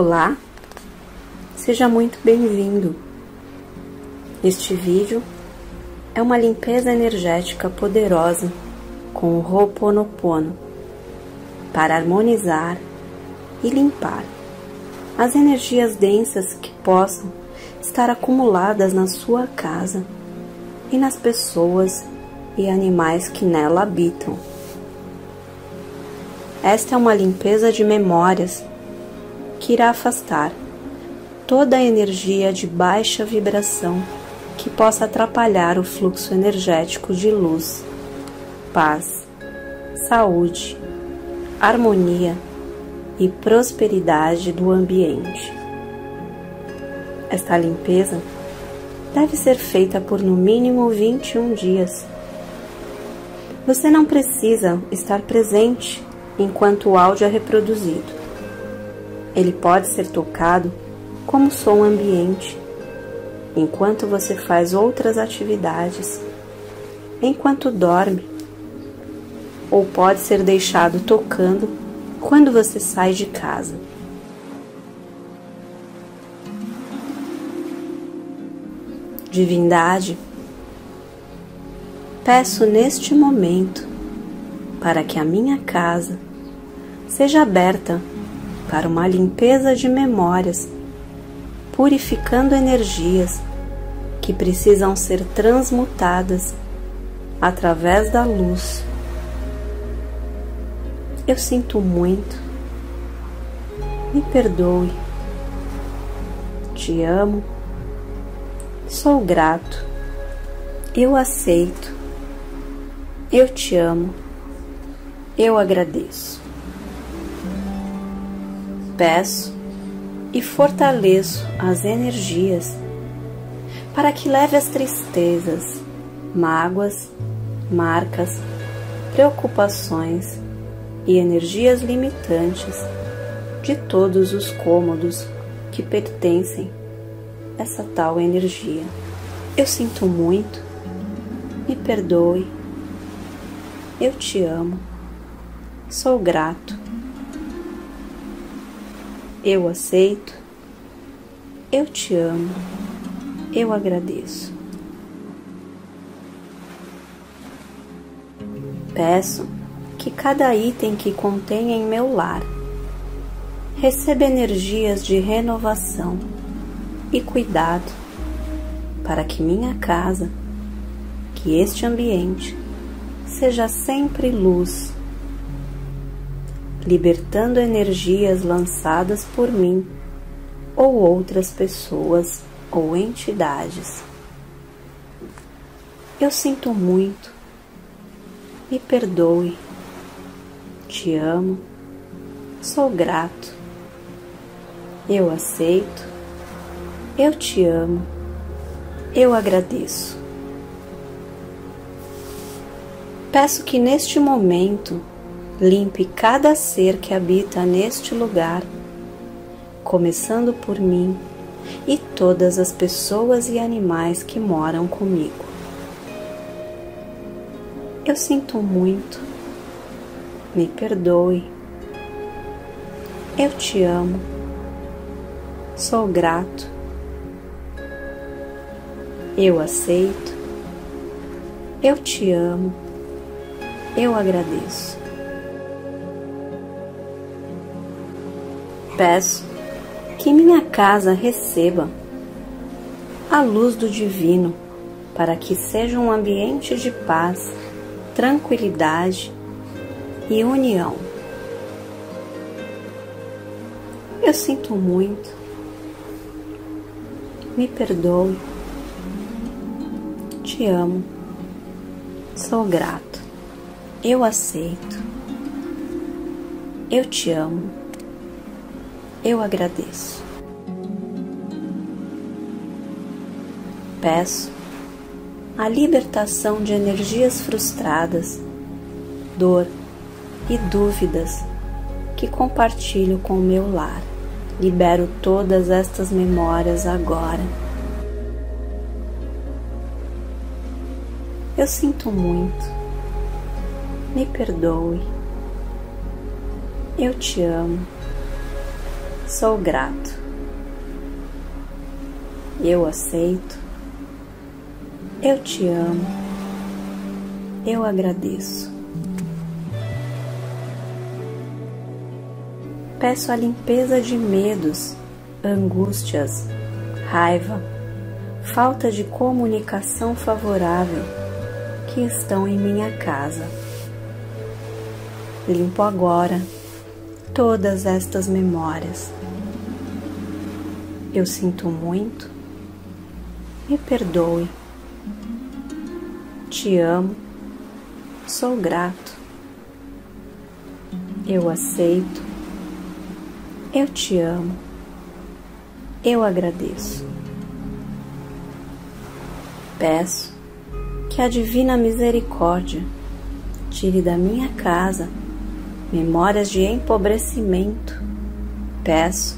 Olá, seja muito bem-vindo. Este vídeo é uma limpeza energética poderosa com o Ho'oponopono para harmonizar e limpar as energias densas que possam estar acumuladas na sua casa e nas pessoas e animais que nela habitam. Esta é uma limpeza de memórias que irá afastar toda a energia de baixa vibração que possa atrapalhar o fluxo energético de luz, paz, saúde, harmonia e prosperidade do ambiente. Esta limpeza deve ser feita por no mínimo 21 dias. Você não precisa estar presente enquanto o áudio é reproduzido. Ele pode ser tocado como som ambiente, enquanto você faz outras atividades, enquanto dorme, ou pode ser deixado tocando quando você sai de casa. Divindade, peço neste momento para que a minha casa seja aberta para uma limpeza de memórias, purificando energias que precisam ser transmutadas através da luz. Eu sinto muito, me perdoe, te amo, sou grato, eu aceito, eu te amo, eu agradeço peço e fortaleço as energias para que leve as tristezas, mágoas, marcas, preocupações e energias limitantes de todos os cômodos que pertencem a essa tal energia. Eu sinto muito, me perdoe, eu te amo, sou grato eu aceito, eu te amo, eu agradeço. Peço que cada item que contenha em meu lar receba energias de renovação e cuidado para que minha casa, que este ambiente seja sempre luz libertando energias lançadas por mim ou outras pessoas ou entidades. Eu sinto muito, me perdoe, te amo, sou grato, eu aceito, eu te amo, eu agradeço. Peço que neste momento Limpe cada ser que habita neste lugar, começando por mim e todas as pessoas e animais que moram comigo. Eu sinto muito, me perdoe, eu te amo, sou grato, eu aceito, eu te amo, eu agradeço. Peço que minha casa receba a luz do Divino para que seja um ambiente de paz, tranquilidade e união. Eu sinto muito, me perdoe, te amo, sou grato, eu aceito, eu te amo eu agradeço. Peço a libertação de energias frustradas, dor e dúvidas que compartilho com o meu lar. Libero todas estas memórias agora. Eu sinto muito. Me perdoe. Eu te amo Sou grato. Eu aceito. Eu te amo. Eu agradeço. Peço a limpeza de medos, angústias, raiva, falta de comunicação favorável que estão em minha casa. Limpo agora todas estas memórias. Eu sinto muito, me perdoe, te amo, sou grato, eu aceito, eu te amo, eu agradeço. Peço que a Divina Misericórdia tire da minha casa memórias de empobrecimento. Peço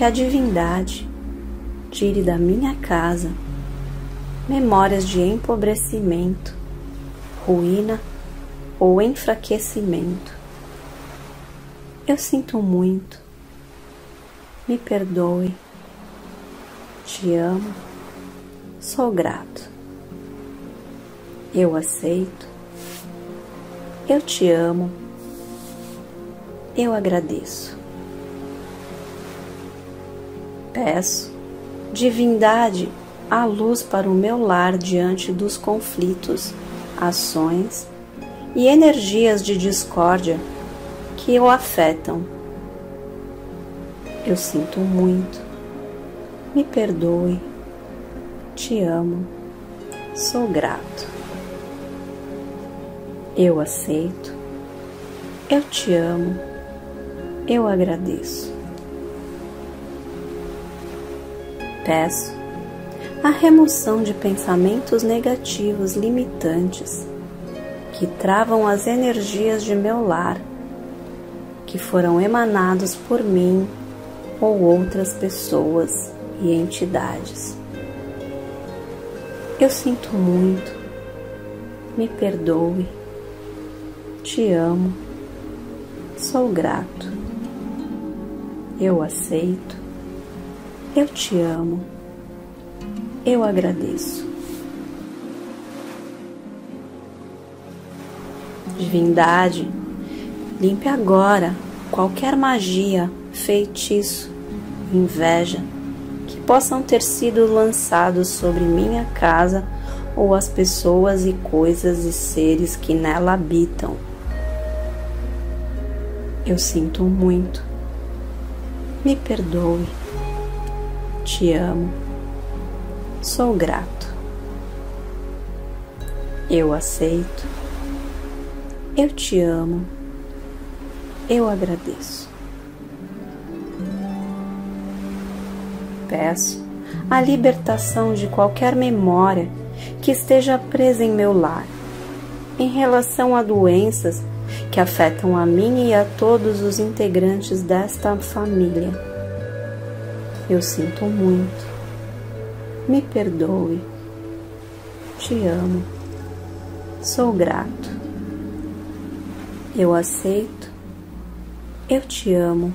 que a divindade tire da minha casa memórias de empobrecimento, ruína ou enfraquecimento. Eu sinto muito, me perdoe, te amo, sou grato. Eu aceito, eu te amo eu agradeço. Peço, divindade, a luz para o meu lar diante dos conflitos, ações e energias de discórdia que o afetam. Eu sinto muito, me perdoe, te amo, sou grato. Eu aceito, eu te amo eu agradeço. Peço a remoção de pensamentos negativos limitantes que travam as energias de meu lar, que foram emanados por mim ou outras pessoas e entidades. Eu sinto muito, me perdoe, te amo, sou grato. Eu aceito. Eu te amo. Eu agradeço. Divindade, limpe agora qualquer magia, feitiço, inveja que possam ter sido lançados sobre minha casa ou as pessoas e coisas e seres que nela habitam. Eu sinto muito me perdoe, te amo, sou grato. Eu aceito, eu te amo, eu agradeço. Peço a libertação de qualquer memória que esteja presa em meu lar, em relação a doenças que afetam a mim e a todos os integrantes desta família. Eu sinto muito. Me perdoe. Te amo. Sou grato. Eu aceito. Eu te amo.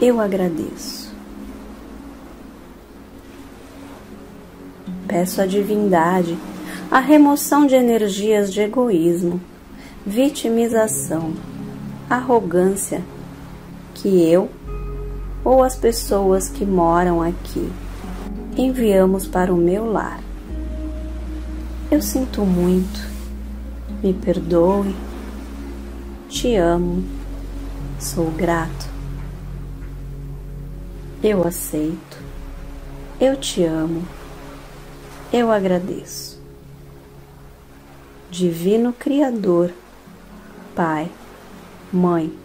Eu agradeço. Peço à divindade a remoção de energias de egoísmo vitimização, arrogância que eu ou as pessoas que moram aqui enviamos para o meu lar. Eu sinto muito, me perdoe, te amo, sou grato. Eu aceito, eu te amo, eu agradeço. Divino Criador, Pai, Mãe,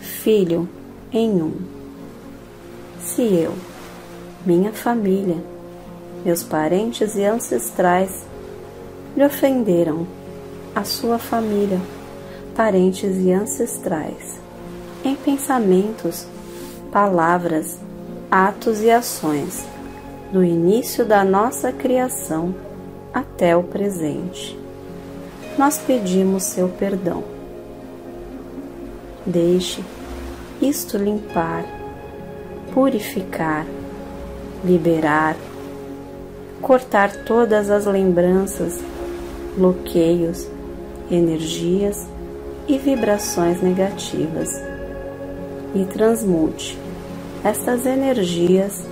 Filho em um. Se eu, minha família, meus parentes e ancestrais lhe ofenderam, a sua família, parentes e ancestrais, em pensamentos, palavras, atos e ações, do início da nossa criação até o presente. Nós pedimos seu perdão Deixe isto limpar purificar, liberar, cortar todas as lembranças, bloqueios, energias e vibrações negativas e transmute estas energias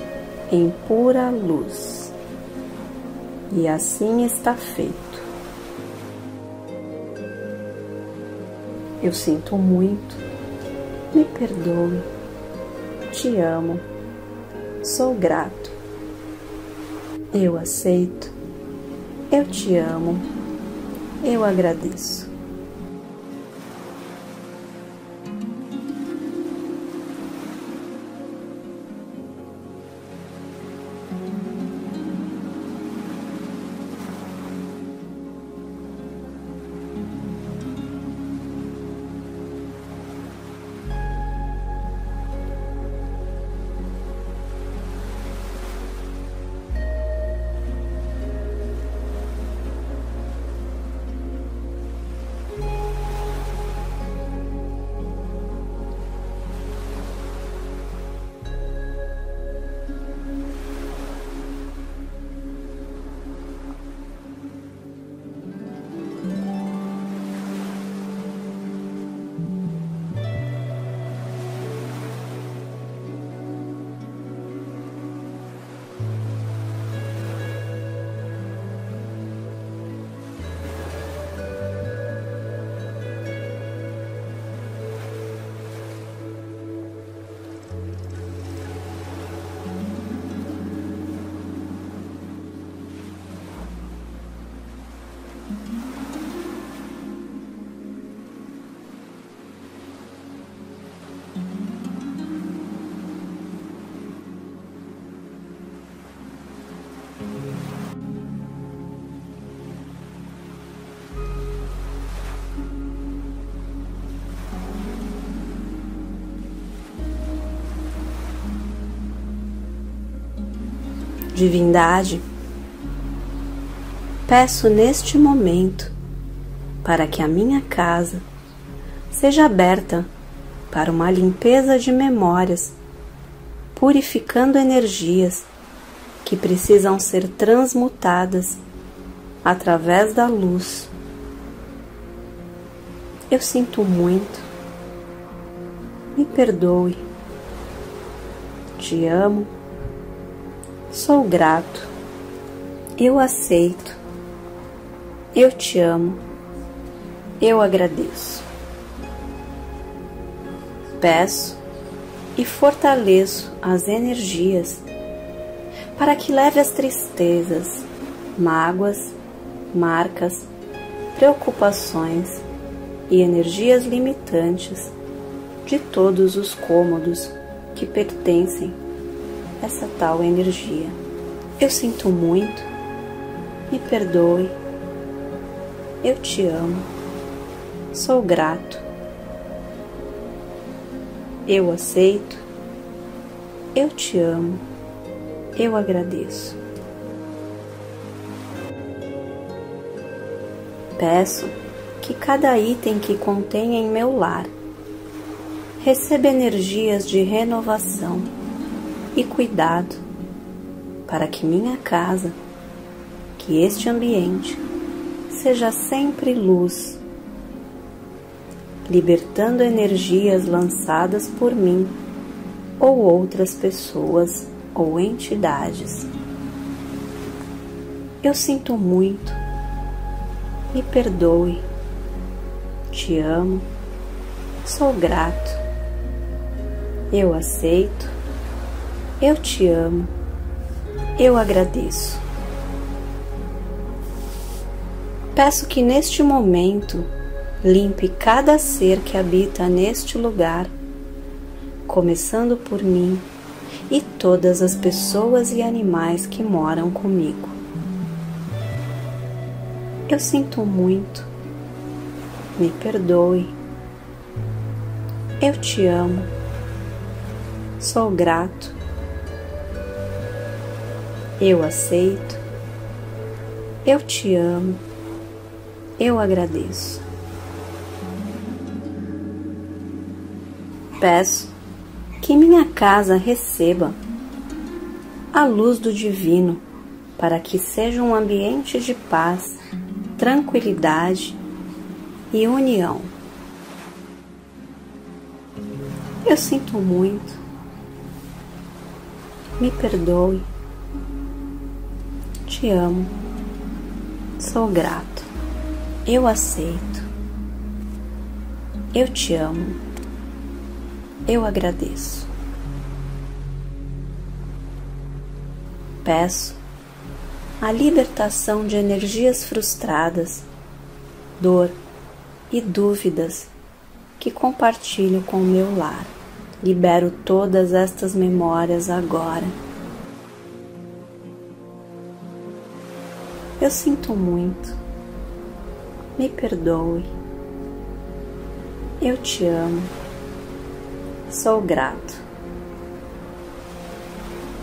em pura luz. E assim está feito. Eu sinto muito, me perdoe, te amo, sou grato. Eu aceito, eu te amo, eu agradeço. Divindade, peço neste momento para que a minha casa seja aberta para uma limpeza de memórias, purificando energias que precisam ser transmutadas através da luz. Eu sinto muito, me perdoe, te amo Sou grato. Eu aceito. Eu te amo. Eu agradeço. Peço e fortaleço as energias para que leve as tristezas, mágoas, marcas, preocupações e energias limitantes de todos os cômodos que pertencem essa tal energia. Eu sinto muito, me perdoe, eu te amo, sou grato, eu aceito, eu te amo, eu agradeço. Peço que cada item que contenha em meu lar receba energias de renovação e cuidado para que minha casa, que este ambiente seja sempre luz, libertando energias lançadas por mim ou outras pessoas ou entidades. Eu sinto muito, me perdoe, te amo, sou grato, eu aceito eu te amo. Eu agradeço. Peço que neste momento limpe cada ser que habita neste lugar, começando por mim e todas as pessoas e animais que moram comigo. Eu sinto muito. Me perdoe. Eu te amo. Sou grato. Eu aceito, eu te amo, eu agradeço. Peço que minha casa receba a luz do divino para que seja um ambiente de paz, tranquilidade e união. Eu sinto muito. Me perdoe. Te amo. Sou grato. Eu aceito. Eu te amo. Eu agradeço. Peço a libertação de energias frustradas, dor e dúvidas que compartilho com o meu lar. Libero todas estas memórias agora. Eu sinto muito. Me perdoe. Eu te amo. Sou grato.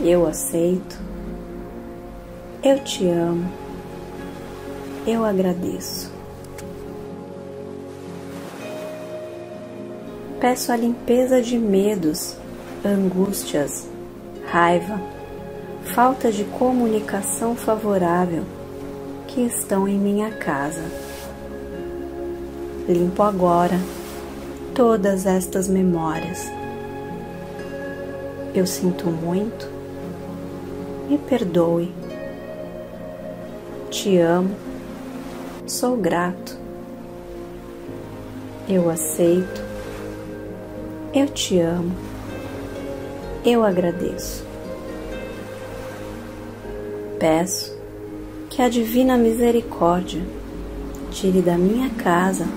Eu aceito. Eu te amo. Eu agradeço. Peço a limpeza de medos, angústias, raiva, falta de comunicação favorável que estão em minha casa. Limpo agora todas estas memórias. Eu sinto muito, me perdoe, te amo, sou grato, eu aceito eu te amo. Eu agradeço. Peço que a divina misericórdia tire da minha casa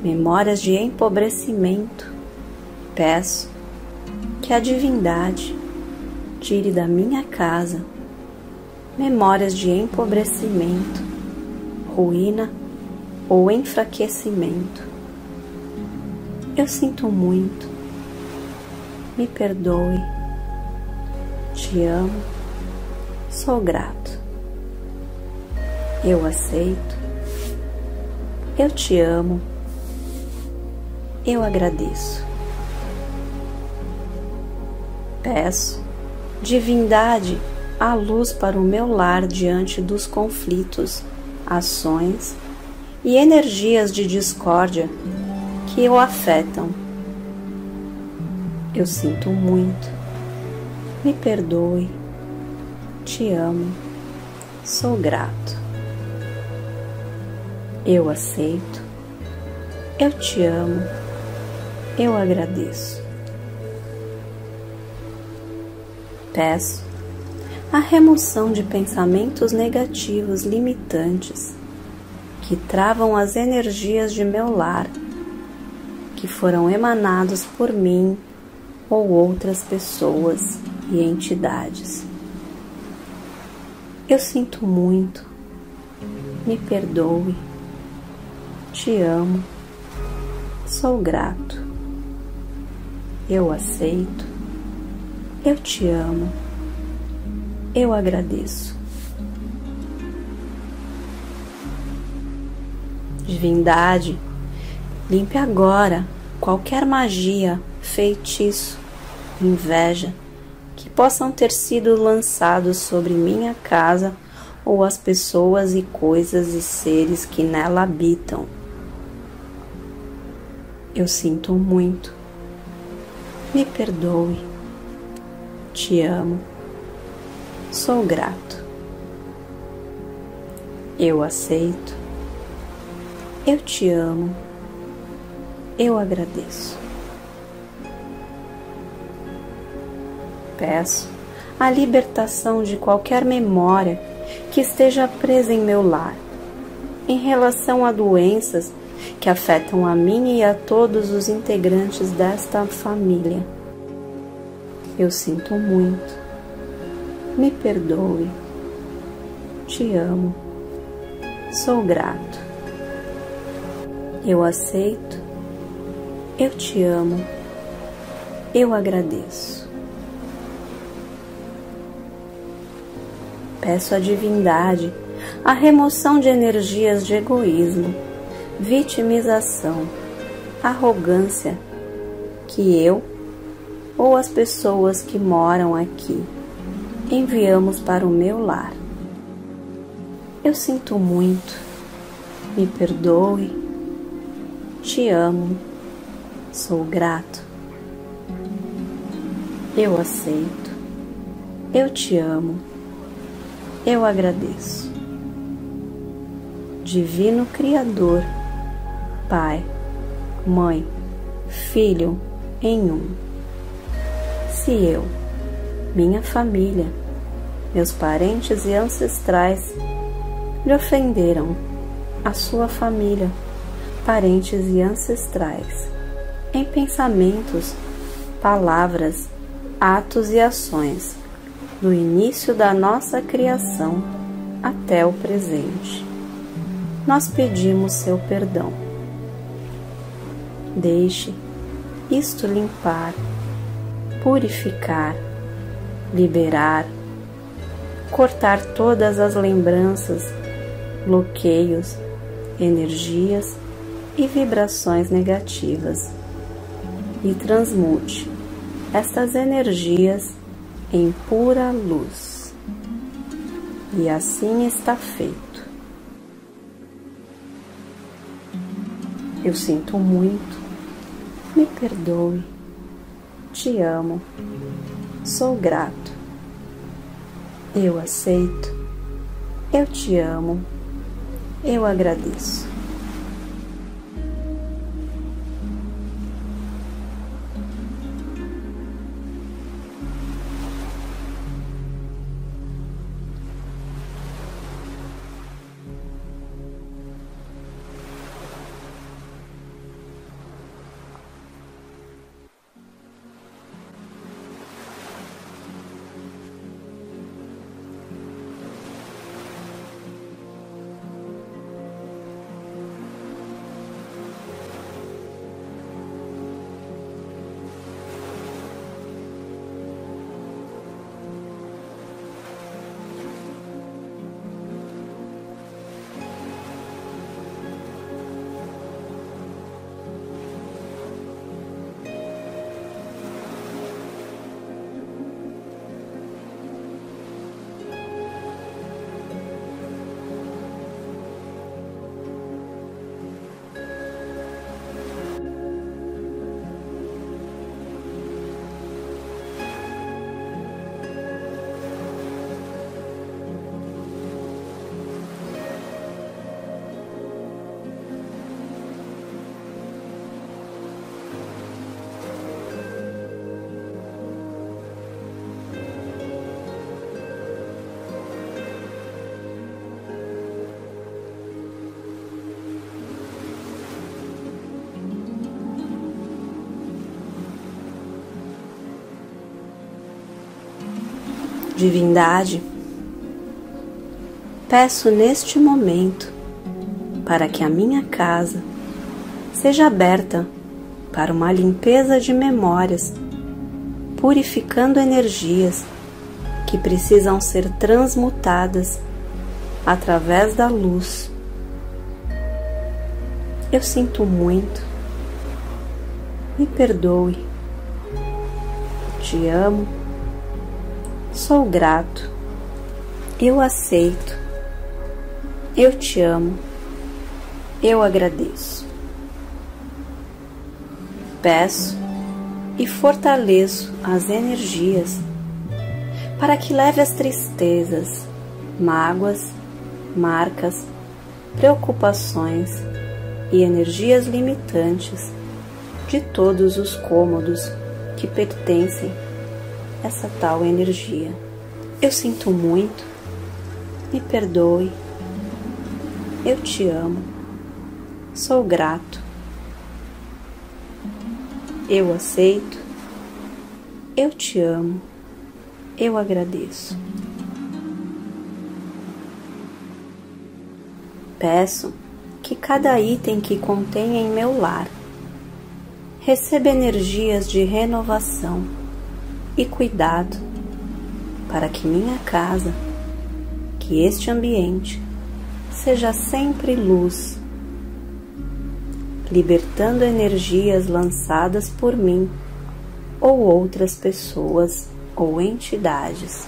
memórias de empobrecimento. Peço que a divindade tire da minha casa memórias de empobrecimento, ruína ou enfraquecimento. Eu sinto muito me perdoe, te amo, sou grato. Eu aceito, eu te amo, eu agradeço. Peço, divindade, a luz para o meu lar diante dos conflitos, ações e energias de discórdia que o afetam eu sinto muito. Me perdoe. Te amo. Sou grato. Eu aceito. Eu te amo. Eu agradeço. Peço a remoção de pensamentos negativos limitantes que travam as energias de meu lar, que foram emanados por mim ou outras pessoas e entidades. Eu sinto muito, me perdoe, te amo, sou grato, eu aceito, eu te amo, eu agradeço. Divindade, limpe agora qualquer magia feitiço, inveja, que possam ter sido lançados sobre minha casa ou as pessoas e coisas e seres que nela habitam. Eu sinto muito. Me perdoe. Te amo. Sou grato. Eu aceito. Eu te amo. Eu agradeço. peço a libertação de qualquer memória que esteja presa em meu lar, em relação a doenças que afetam a mim e a todos os integrantes desta família. Eu sinto muito. Me perdoe. Te amo. Sou grato. Eu aceito. Eu te amo. Eu agradeço. peço à divindade a remoção de energias de egoísmo, vitimização, arrogância que eu ou as pessoas que moram aqui enviamos para o meu lar. Eu sinto muito, me perdoe, te amo, sou grato. Eu aceito, eu te amo, eu agradeço. Divino Criador, Pai, Mãe, Filho em um. Se eu, minha família, meus parentes e ancestrais lhe ofenderam, a sua família, parentes e ancestrais, em pensamentos, palavras, atos e ações, do início da nossa criação até o presente nós pedimos seu perdão. Deixe isto limpar, purificar, liberar, cortar todas as lembranças, bloqueios, energias e vibrações negativas e transmute estas energias em pura luz. E assim está feito. Eu sinto muito, me perdoe, te amo, sou grato. Eu aceito, eu te amo, eu agradeço. Divindade, peço neste momento para que a minha casa seja aberta para uma limpeza de memórias, purificando energias que precisam ser transmutadas através da luz. Eu sinto muito, me perdoe, te amo Sou grato. Eu aceito. Eu te amo. Eu agradeço. Peço e fortaleço as energias para que leve as tristezas, mágoas, marcas, preocupações e energias limitantes de todos os cômodos que pertencem essa tal energia. Eu sinto muito, me perdoe, eu te amo, sou grato, eu aceito, eu te amo, eu agradeço. Peço que cada item que contém em meu lar receba energias de renovação e cuidado para que minha casa, que este ambiente seja sempre luz, libertando energias lançadas por mim ou outras pessoas ou entidades.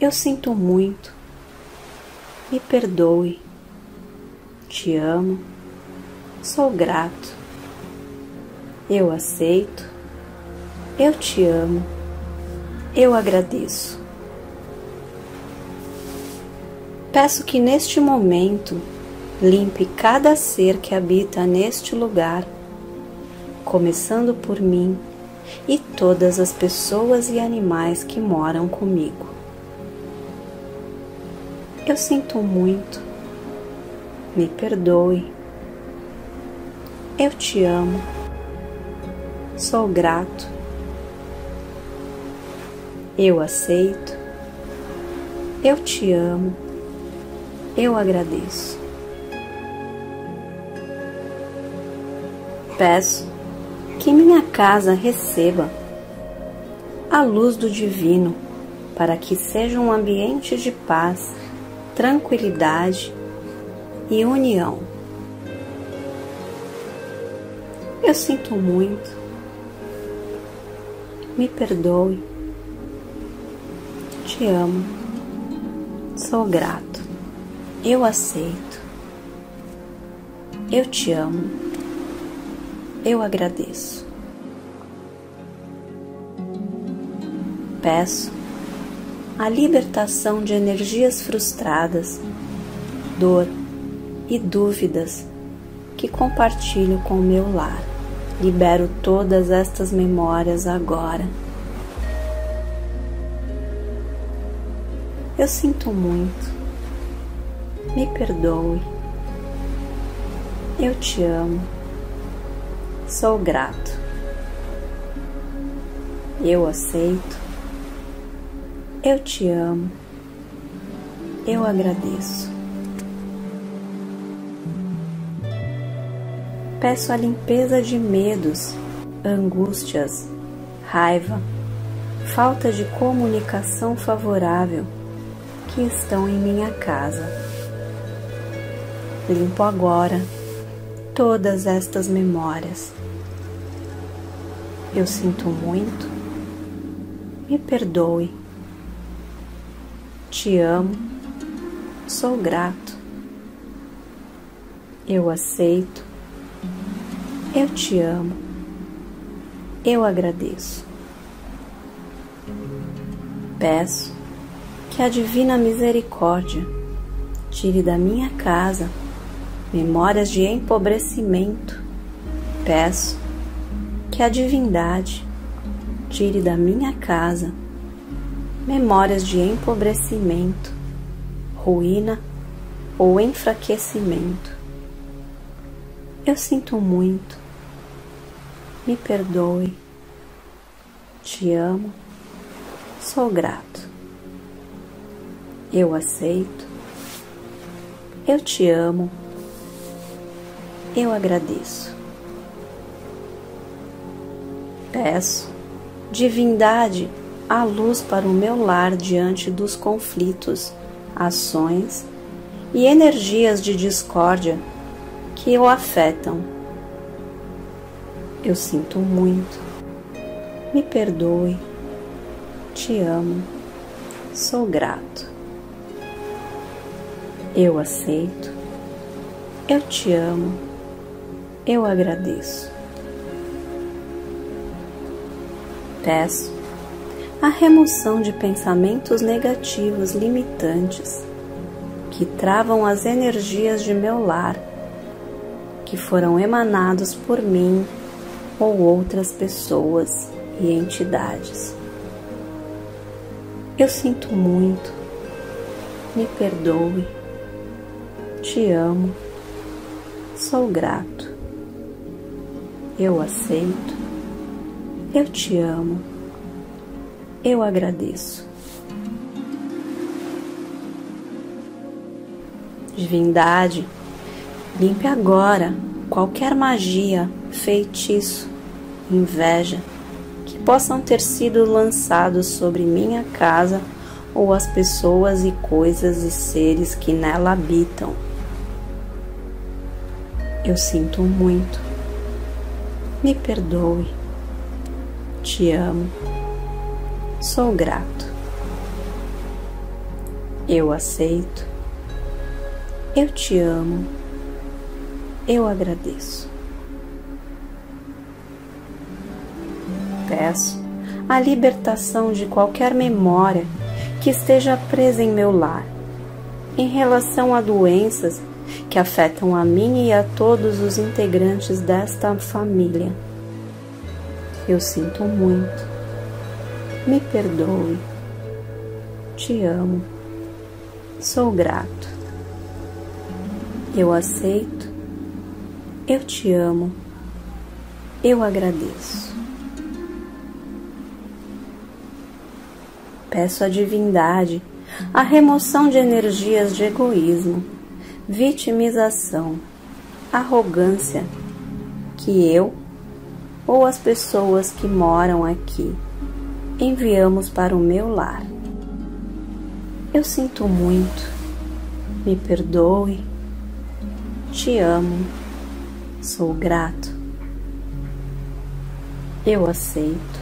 Eu sinto muito, me perdoe, te amo, sou grato, eu aceito, eu te amo, eu agradeço. Peço que neste momento limpe cada ser que habita neste lugar, começando por mim e todas as pessoas e animais que moram comigo. Eu sinto muito, me perdoe, eu te amo, sou grato, eu aceito, eu te amo eu agradeço. Peço que minha casa receba a luz do Divino para que seja um ambiente de paz, tranquilidade e união. Eu sinto muito, me perdoe, te amo, sou grato. Eu aceito. Eu te amo. Eu agradeço. Peço a libertação de energias frustradas, dor e dúvidas que compartilho com o meu lar. Libero todas estas memórias agora. Eu sinto muito me perdoe. Eu te amo. Sou grato. Eu aceito. Eu te amo. Eu agradeço. Peço a limpeza de medos, angústias, raiva, falta de comunicação favorável que estão em minha casa. Limpo agora todas estas memórias. Eu sinto muito, me perdoe, te amo, sou grato, eu aceito, eu te amo, eu agradeço. Peço que a Divina Misericórdia tire da minha casa memórias de empobrecimento, peço que a divindade tire da minha casa memórias de empobrecimento, ruína ou enfraquecimento. Eu sinto muito, me perdoe, te amo, sou grato. Eu aceito, eu te amo eu agradeço. Peço, divindade, a luz para o meu lar diante dos conflitos, ações e energias de discórdia que o afetam. Eu sinto muito, me perdoe, te amo, sou grato. Eu aceito, eu te amo eu agradeço. Peço a remoção de pensamentos negativos limitantes que travam as energias de meu lar, que foram emanados por mim ou outras pessoas e entidades. Eu sinto muito, me perdoe, te amo, sou grato. Eu aceito. Eu te amo. Eu agradeço. Divindade, limpe agora qualquer magia, feitiço, inveja que possam ter sido lançados sobre minha casa ou as pessoas e coisas e seres que nela habitam. Eu sinto muito me perdoe, Te amo. Sou grato. Eu aceito. Eu te amo. Eu agradeço. Peço a libertação de qualquer memória que esteja presa em meu lar, em relação a doenças que afetam a mim e a todos os integrantes desta família. Eu sinto muito. Me perdoe. Te amo. Sou grato. Eu aceito. Eu te amo. Eu agradeço. Peço à divindade a remoção de energias de egoísmo, vitimização, arrogância que eu ou as pessoas que moram aqui enviamos para o meu lar. Eu sinto muito, me perdoe, te amo, sou grato, eu aceito,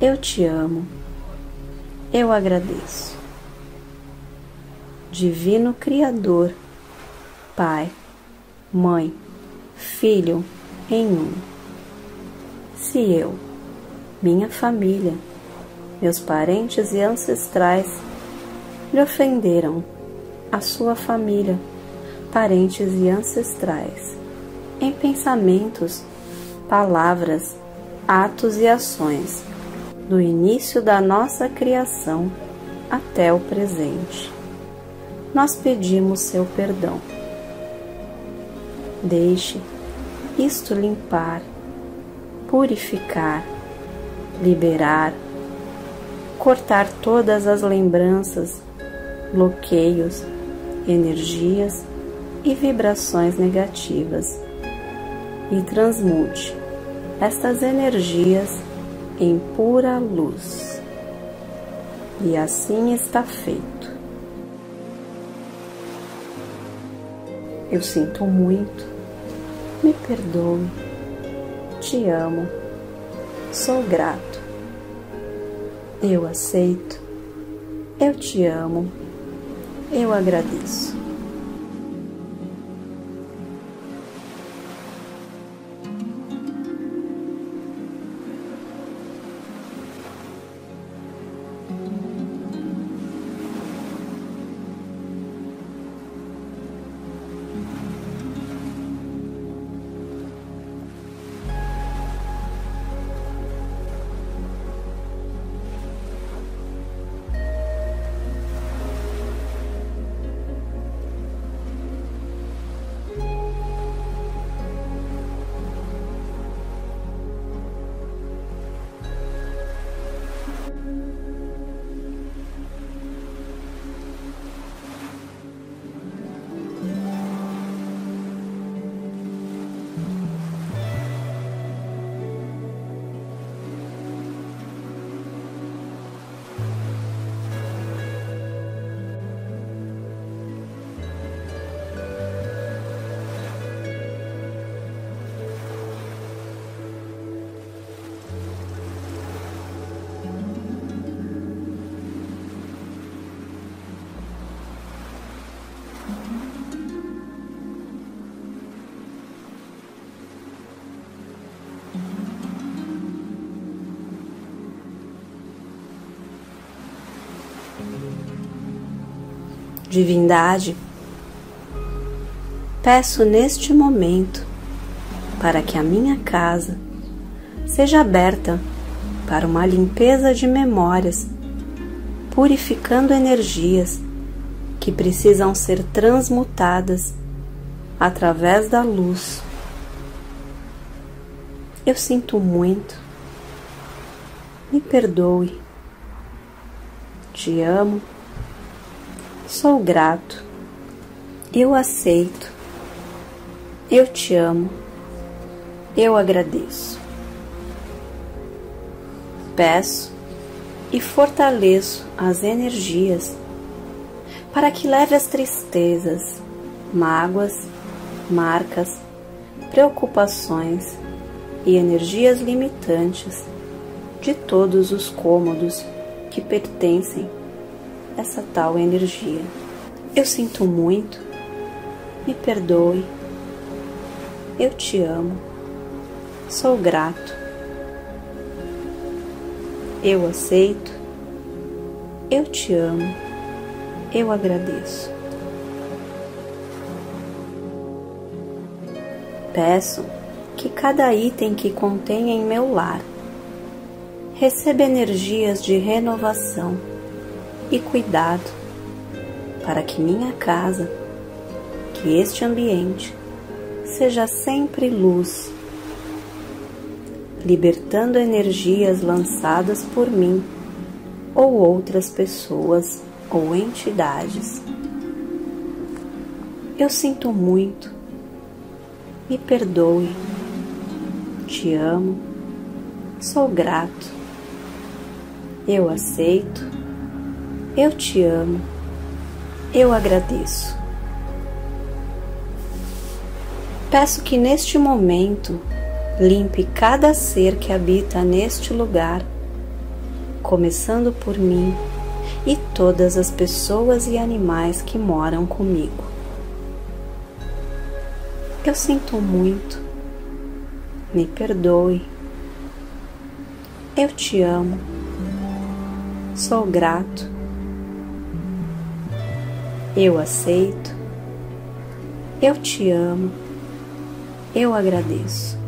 eu te amo. Eu agradeço. Divino Criador, Pai, Mãe, Filho em um. Se eu, minha família, meus parentes e ancestrais lhe ofenderam, a sua família, parentes e ancestrais, em pensamentos, palavras, atos e ações, do início da nossa criação até o presente. Nós pedimos seu perdão. Deixe isto limpar, purificar, liberar, cortar todas as lembranças, bloqueios, energias e vibrações negativas e transmute estas energias em pura luz. E assim está feito. Eu sinto muito, me perdoe, te amo, sou grato. Eu aceito, eu te amo, eu agradeço. Divindade, peço neste momento para que a minha casa seja aberta para uma limpeza de memórias, purificando energias que precisam ser transmutadas através da luz. Eu sinto muito. Me perdoe. Te amo Sou grato. Eu aceito. Eu te amo. Eu agradeço. Peço e fortaleço as energias para que leve as tristezas, mágoas, marcas, preocupações e energias limitantes de todos os cômodos que pertencem essa tal energia. Eu sinto muito, me perdoe, eu te amo, sou grato, eu aceito, eu te amo, eu agradeço. Peço que cada item que contém em meu lar receba energias de renovação e cuidado para que minha casa, que este ambiente seja sempre luz, libertando energias lançadas por mim ou outras pessoas ou entidades. Eu sinto muito me perdoe. Te amo. Sou grato. Eu aceito. Eu te amo. Eu agradeço. Peço que neste momento limpe cada ser que habita neste lugar, começando por mim e todas as pessoas e animais que moram comigo. Eu sinto muito. Me perdoe. Eu te amo. Sou grato. Eu aceito. Eu te amo. Eu agradeço.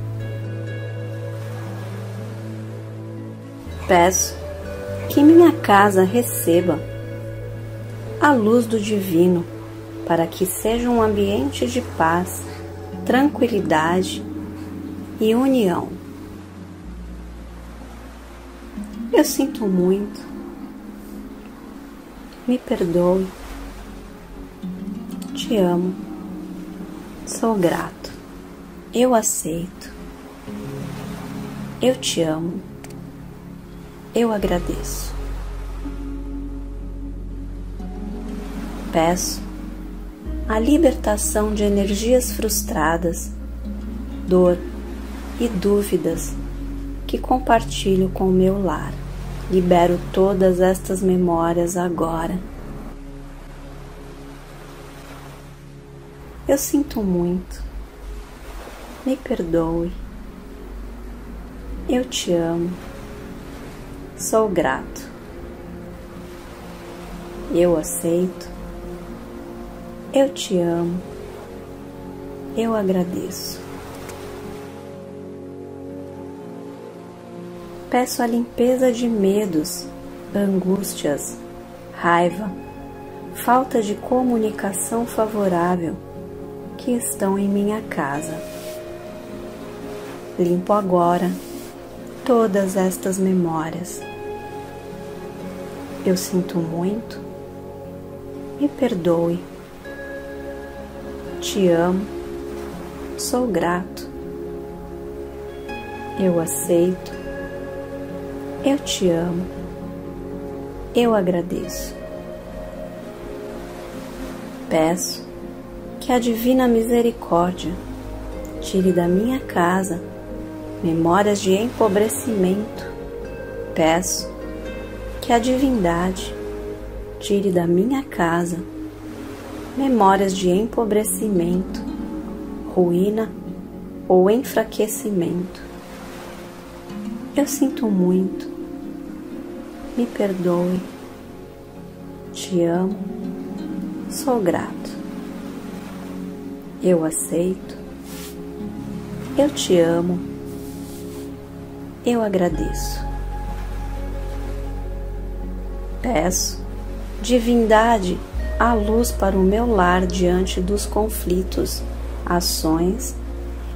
Peço que minha casa receba a luz do Divino para que seja um ambiente de paz tranquilidade e união. Eu sinto muito, me perdoe, te amo, sou grato, eu aceito, eu te amo, eu agradeço. Peço a libertação de energias frustradas, dor e dúvidas que compartilho com o meu lar. Libero todas estas memórias agora. Eu sinto muito. Me perdoe. Eu te amo. Sou grato. Eu aceito eu te amo. Eu agradeço. Peço a limpeza de medos, angústias, raiva, falta de comunicação favorável que estão em minha casa. Limpo agora todas estas memórias. Eu sinto muito. Me perdoe te amo, sou grato, eu aceito, eu te amo, eu agradeço. Peço que a Divina Misericórdia tire da minha casa memórias de empobrecimento. Peço que a Divindade tire da minha casa memórias de empobrecimento, ruína ou enfraquecimento. Eu sinto muito, me perdoe, te amo, sou grato. Eu aceito, eu te amo, eu agradeço. Peço, divindade, a luz para o meu lar diante dos conflitos, ações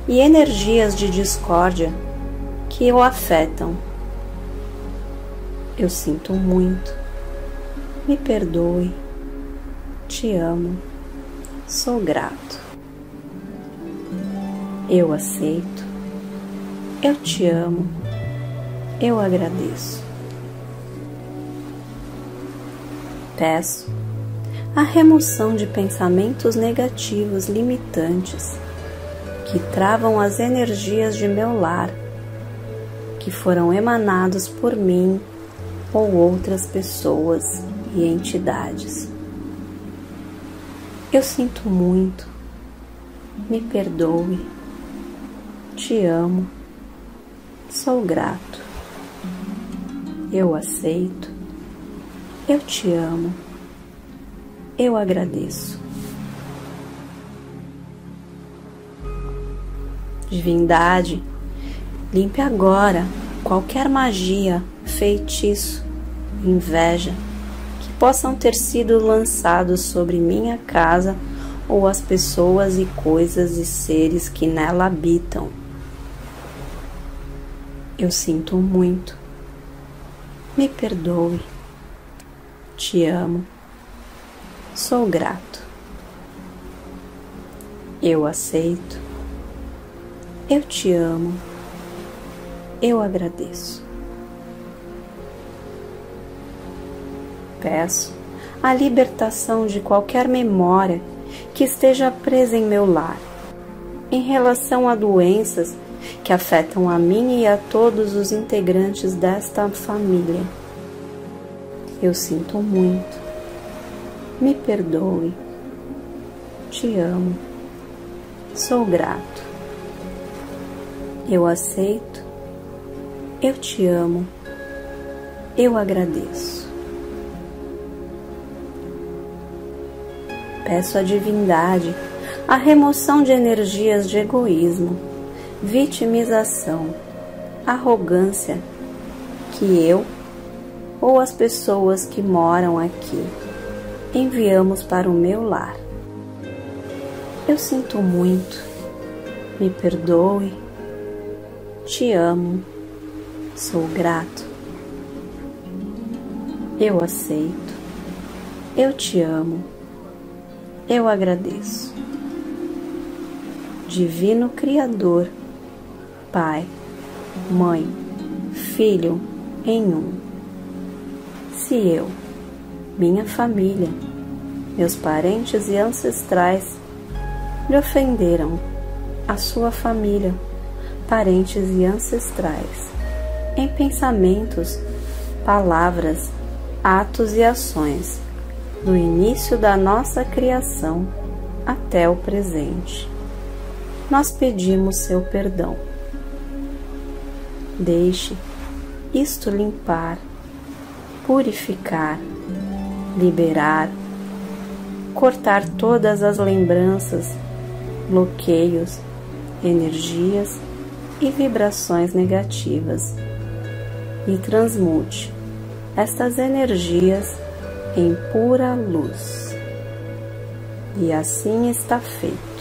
e energias de discórdia que o afetam. Eu sinto muito, me perdoe, te amo, sou grato. Eu aceito, eu te amo, eu agradeço. Peço a remoção de pensamentos negativos limitantes que travam as energias de meu lar, que foram emanados por mim ou outras pessoas e entidades. Eu sinto muito, me perdoe, te amo, sou grato, eu aceito, eu te amo, eu agradeço. Divindade, limpe agora qualquer magia, feitiço, inveja que possam ter sido lançados sobre minha casa ou as pessoas e coisas e seres que nela habitam. Eu sinto muito. Me perdoe. Te amo. Sou grato. Eu aceito eu te amo. Eu agradeço. Peço a libertação de qualquer memória que esteja presa em meu lar, em relação a doenças que afetam a mim e a todos os integrantes desta família. Eu sinto muito. Me perdoe. Te amo. Sou grato. Eu aceito, eu te amo, eu agradeço. Peço à divindade a remoção de energias de egoísmo, vitimização, arrogância que eu ou as pessoas que moram aqui enviamos para o meu lar. Eu sinto muito, me perdoe te amo, sou grato. Eu aceito, eu te amo, eu agradeço. Divino Criador, Pai, Mãe, Filho em um. Se eu, minha família, meus parentes e ancestrais lhe ofenderam, a sua família, parentes e ancestrais, em pensamentos, palavras, atos e ações, do início da nossa criação até o presente. Nós pedimos seu perdão. Deixe isto limpar, purificar, liberar, cortar todas as lembranças, bloqueios, energias e vibrações negativas e transmute estas energias em pura luz. E assim está feito.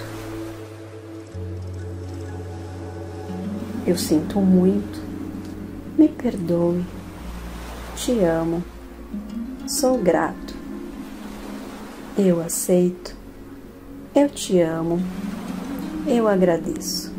Eu sinto muito, me perdoe, te amo, sou grato, eu aceito, eu te amo, eu agradeço.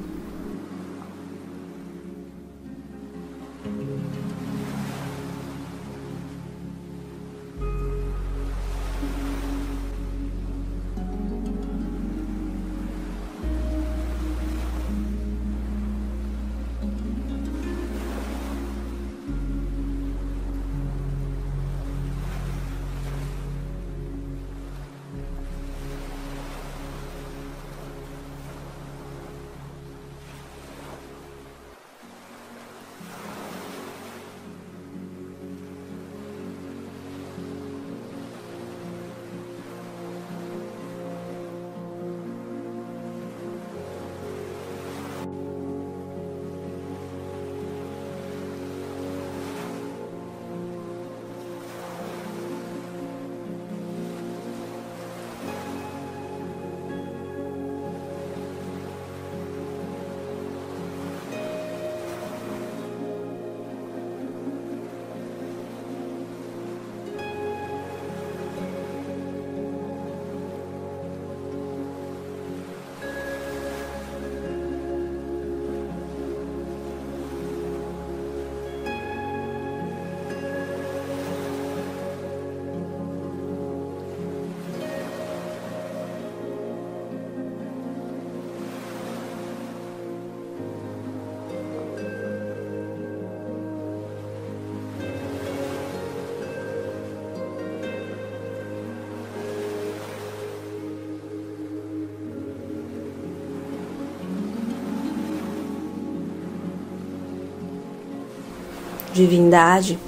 Divindade,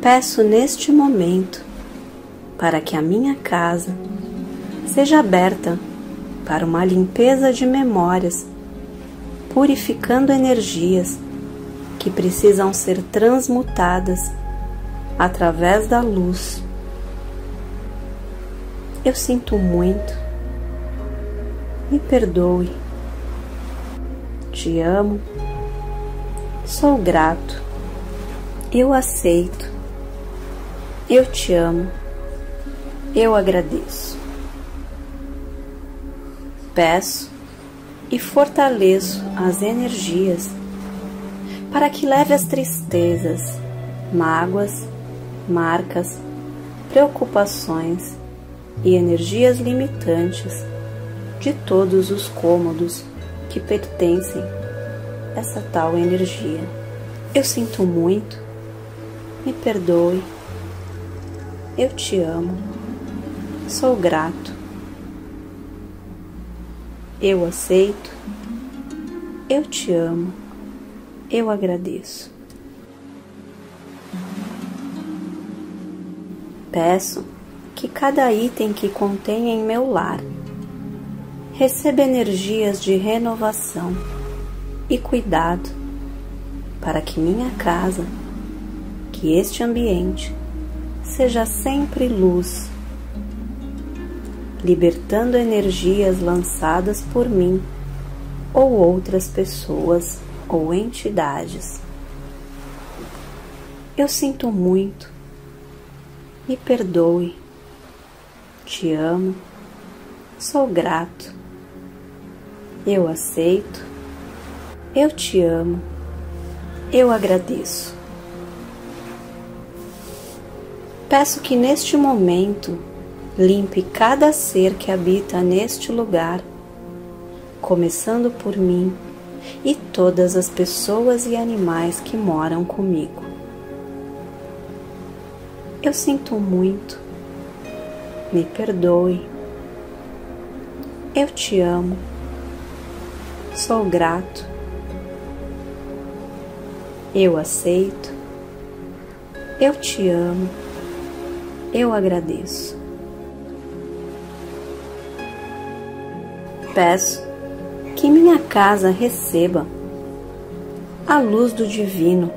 peço neste momento para que a minha casa seja aberta para uma limpeza de memórias, purificando energias que precisam ser transmutadas através da luz. Eu sinto muito, me perdoe, te amo, sou grato, eu aceito, eu te amo, eu agradeço. Peço e fortaleço as energias para que leve as tristezas, mágoas, marcas, preocupações e energias limitantes de todos os cômodos que pertencem essa tal energia. Eu sinto muito, me perdoe, eu te amo, sou grato, eu aceito, eu te amo. Eu agradeço. Peço que cada item que contenha em meu lar receba energias de renovação e cuidado para que minha casa, que este ambiente seja sempre luz, libertando energias lançadas por mim ou outras pessoas ou entidades. Eu sinto muito, me perdoe, te amo, sou grato, eu aceito, eu te amo, eu agradeço. Peço que neste momento limpe cada ser que habita neste lugar, começando por mim e todas as pessoas e animais que moram comigo. Eu sinto muito, me perdoe, eu te amo, sou grato, eu aceito, eu te amo, eu agradeço. Peço que minha casa receba a luz do Divino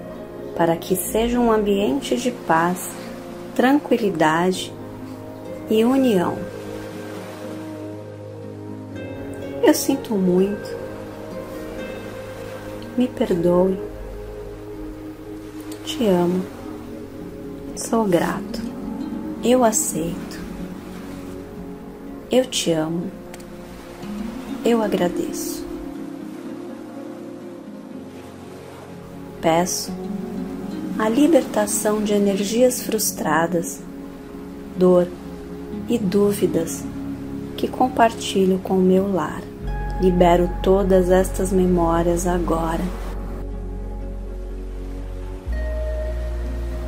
para que seja um ambiente de paz, tranquilidade e união. Eu sinto muito, me perdoe, te amo, sou grato, eu aceito, eu te amo eu agradeço. Peço a libertação de energias frustradas, dor e dúvidas que compartilho com o meu lar. Libero todas estas memórias agora.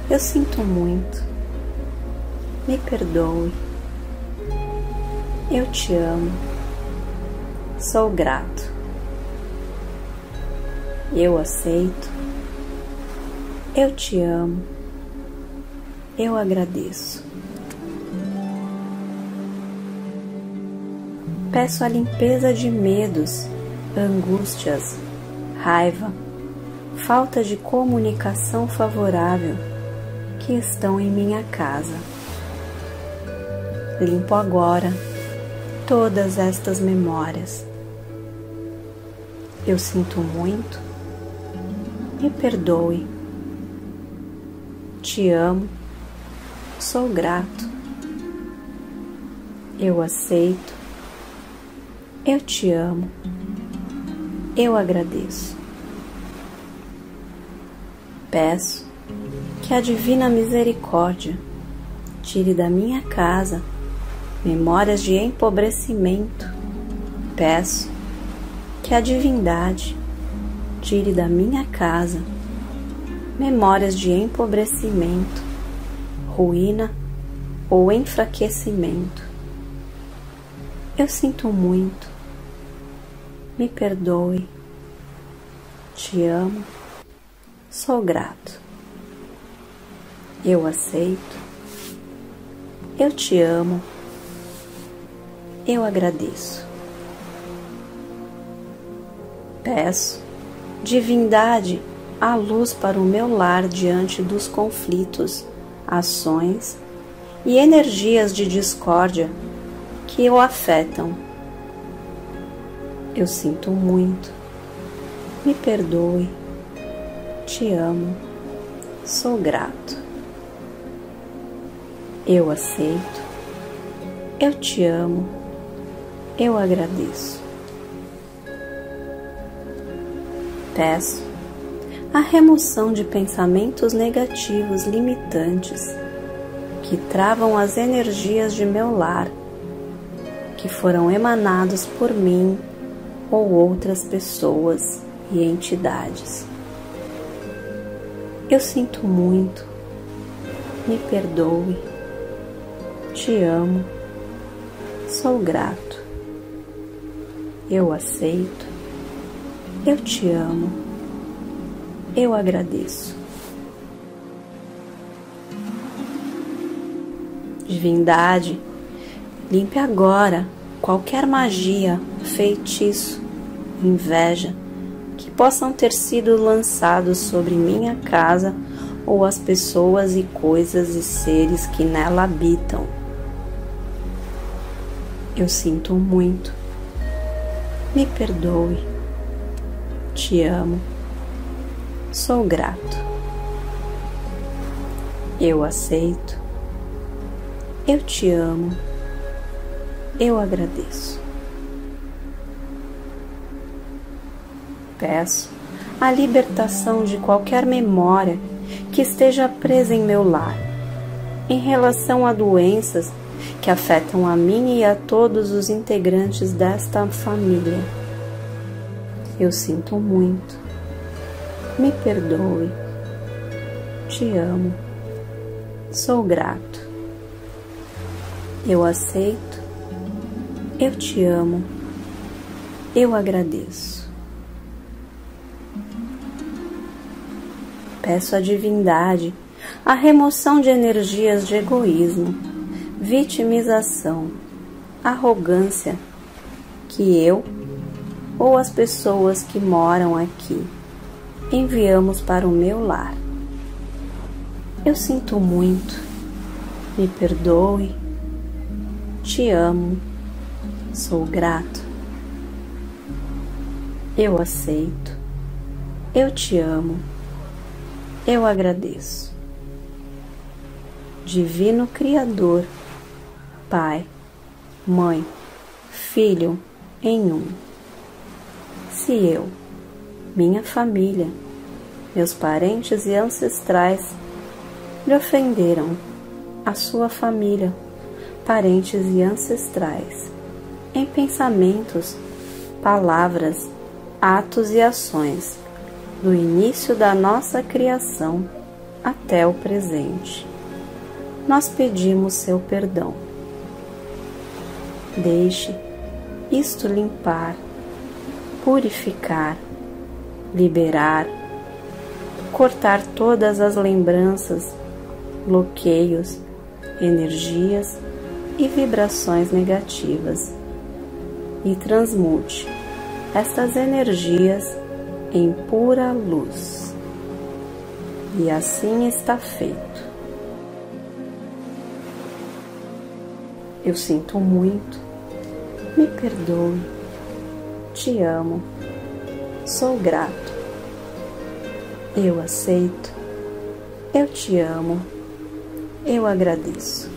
Eu sinto muito. Me perdoe. Eu te amo. Sou grato. Eu aceito. Eu te amo. Eu agradeço. Peço a limpeza de medos, angústias, raiva, falta de comunicação favorável que estão em minha casa. Limpo agora todas estas memórias. Eu sinto muito, me perdoe, te amo, sou grato, eu aceito, eu te amo, eu agradeço. Peço que a Divina Misericórdia tire da minha casa memórias de empobrecimento, peço que a divindade tire da minha casa memórias de empobrecimento, ruína ou enfraquecimento. Eu sinto muito, me perdoe, te amo, sou grato. Eu aceito. Eu te amo. Eu agradeço. Peço, divindade, a luz para o meu lar diante dos conflitos, ações e energias de discórdia que o afetam. Eu sinto muito. Me perdoe. Te amo. Sou grato. Eu aceito. Eu te amo. Eu agradeço. Peço a remoção de pensamentos negativos limitantes que travam as energias de meu lar, que foram emanados por mim ou outras pessoas e entidades. Eu sinto muito, me perdoe, te amo, sou grato, eu aceito, eu te amo, eu agradeço. Divindade, limpe agora qualquer magia, feitiço, inveja que possam ter sido lançados sobre minha casa ou as pessoas e coisas e seres que nela habitam. Eu sinto muito. Me perdoe. Te amo. Sou grato. Eu aceito. Eu te amo. Eu agradeço. Peço a libertação de qualquer memória que esteja presa em meu lar, em relação a doenças que afetam a mim e a todos os integrantes desta família. Eu sinto muito. Me perdoe. Te amo. Sou grato. Eu aceito. Eu te amo. Eu agradeço. peço à divindade a remoção de energias de egoísmo, vitimização, arrogância que eu ou as pessoas que moram aqui enviamos para o meu lar. Eu sinto muito, me perdoe, te amo, sou grato. Eu aceito, eu te amo eu agradeço. Divino Criador, Pai, Mãe, Filho em um. Se eu, minha família, meus parentes e ancestrais lhe ofenderam, a sua família, parentes e ancestrais, em pensamentos, palavras, atos e ações, do início da nossa criação até o presente. Nós pedimos seu perdão. Deixe isto limpar, purificar, liberar, cortar todas as lembranças, bloqueios, energias e vibrações negativas e transmute estas energias em pura luz. E assim está feito. Eu sinto muito, me perdoe, te amo, sou grato. Eu aceito, eu te amo, eu agradeço.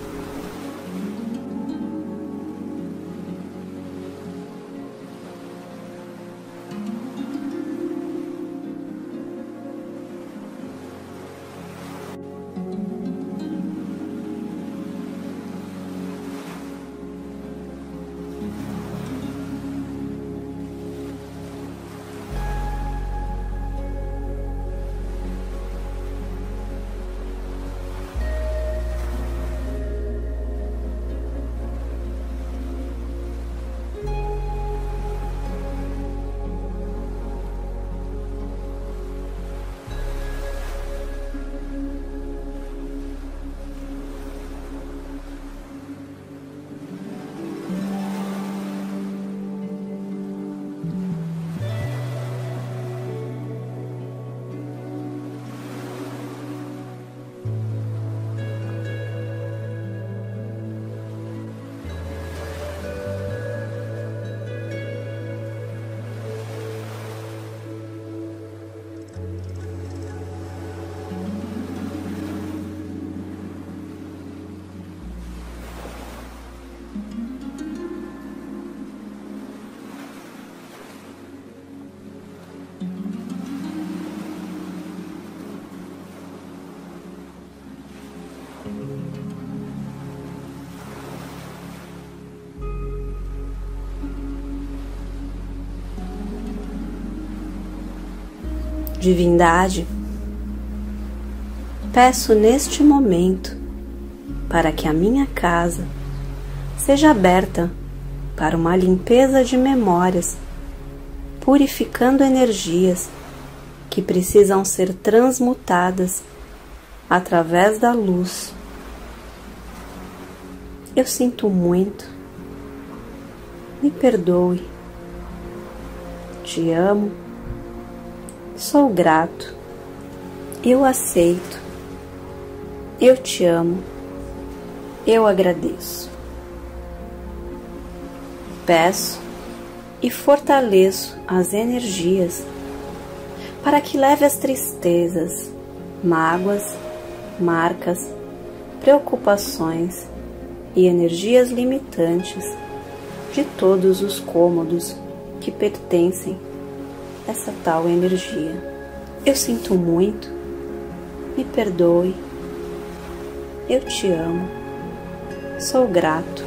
Divindade, peço neste momento para que a minha casa seja aberta para uma limpeza de memórias, purificando energias que precisam ser transmutadas através da luz. Eu sinto muito, me perdoe, te amo, sou grato, eu aceito, eu te amo, eu agradeço. Peço e fortaleço as energias para que leve as tristezas, mágoas, marcas, preocupações e energias limitantes de todos os cômodos que pertencem essa tal energia. Eu sinto muito, me perdoe, eu te amo, sou grato.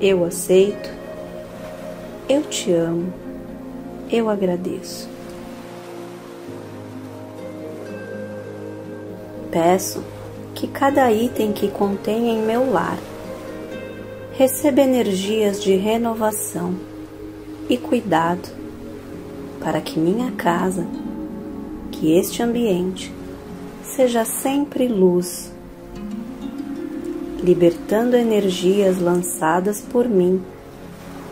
Eu aceito, eu te amo, eu agradeço. Peço que cada item que contém em meu lar receba energias de renovação e cuidado para que minha casa, que este ambiente seja sempre luz libertando energias lançadas por mim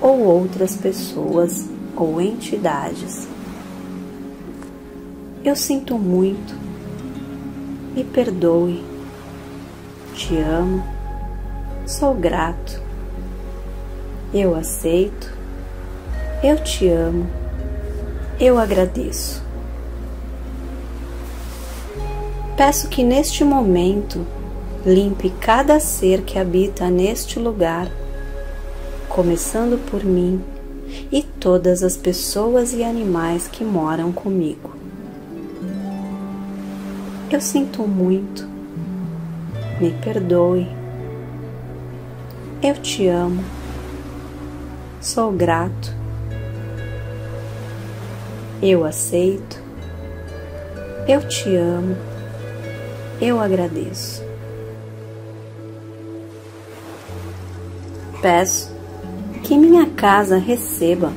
ou outras pessoas ou entidades. Eu sinto muito, me perdoe, te amo, sou grato, eu aceito, eu te amo, eu agradeço. Peço que neste momento limpe cada ser que habita neste lugar, começando por mim e todas as pessoas e animais que moram comigo. Eu sinto muito, me perdoe, eu te amo, sou grato, eu aceito, eu te amo, eu agradeço. peço que minha casa receba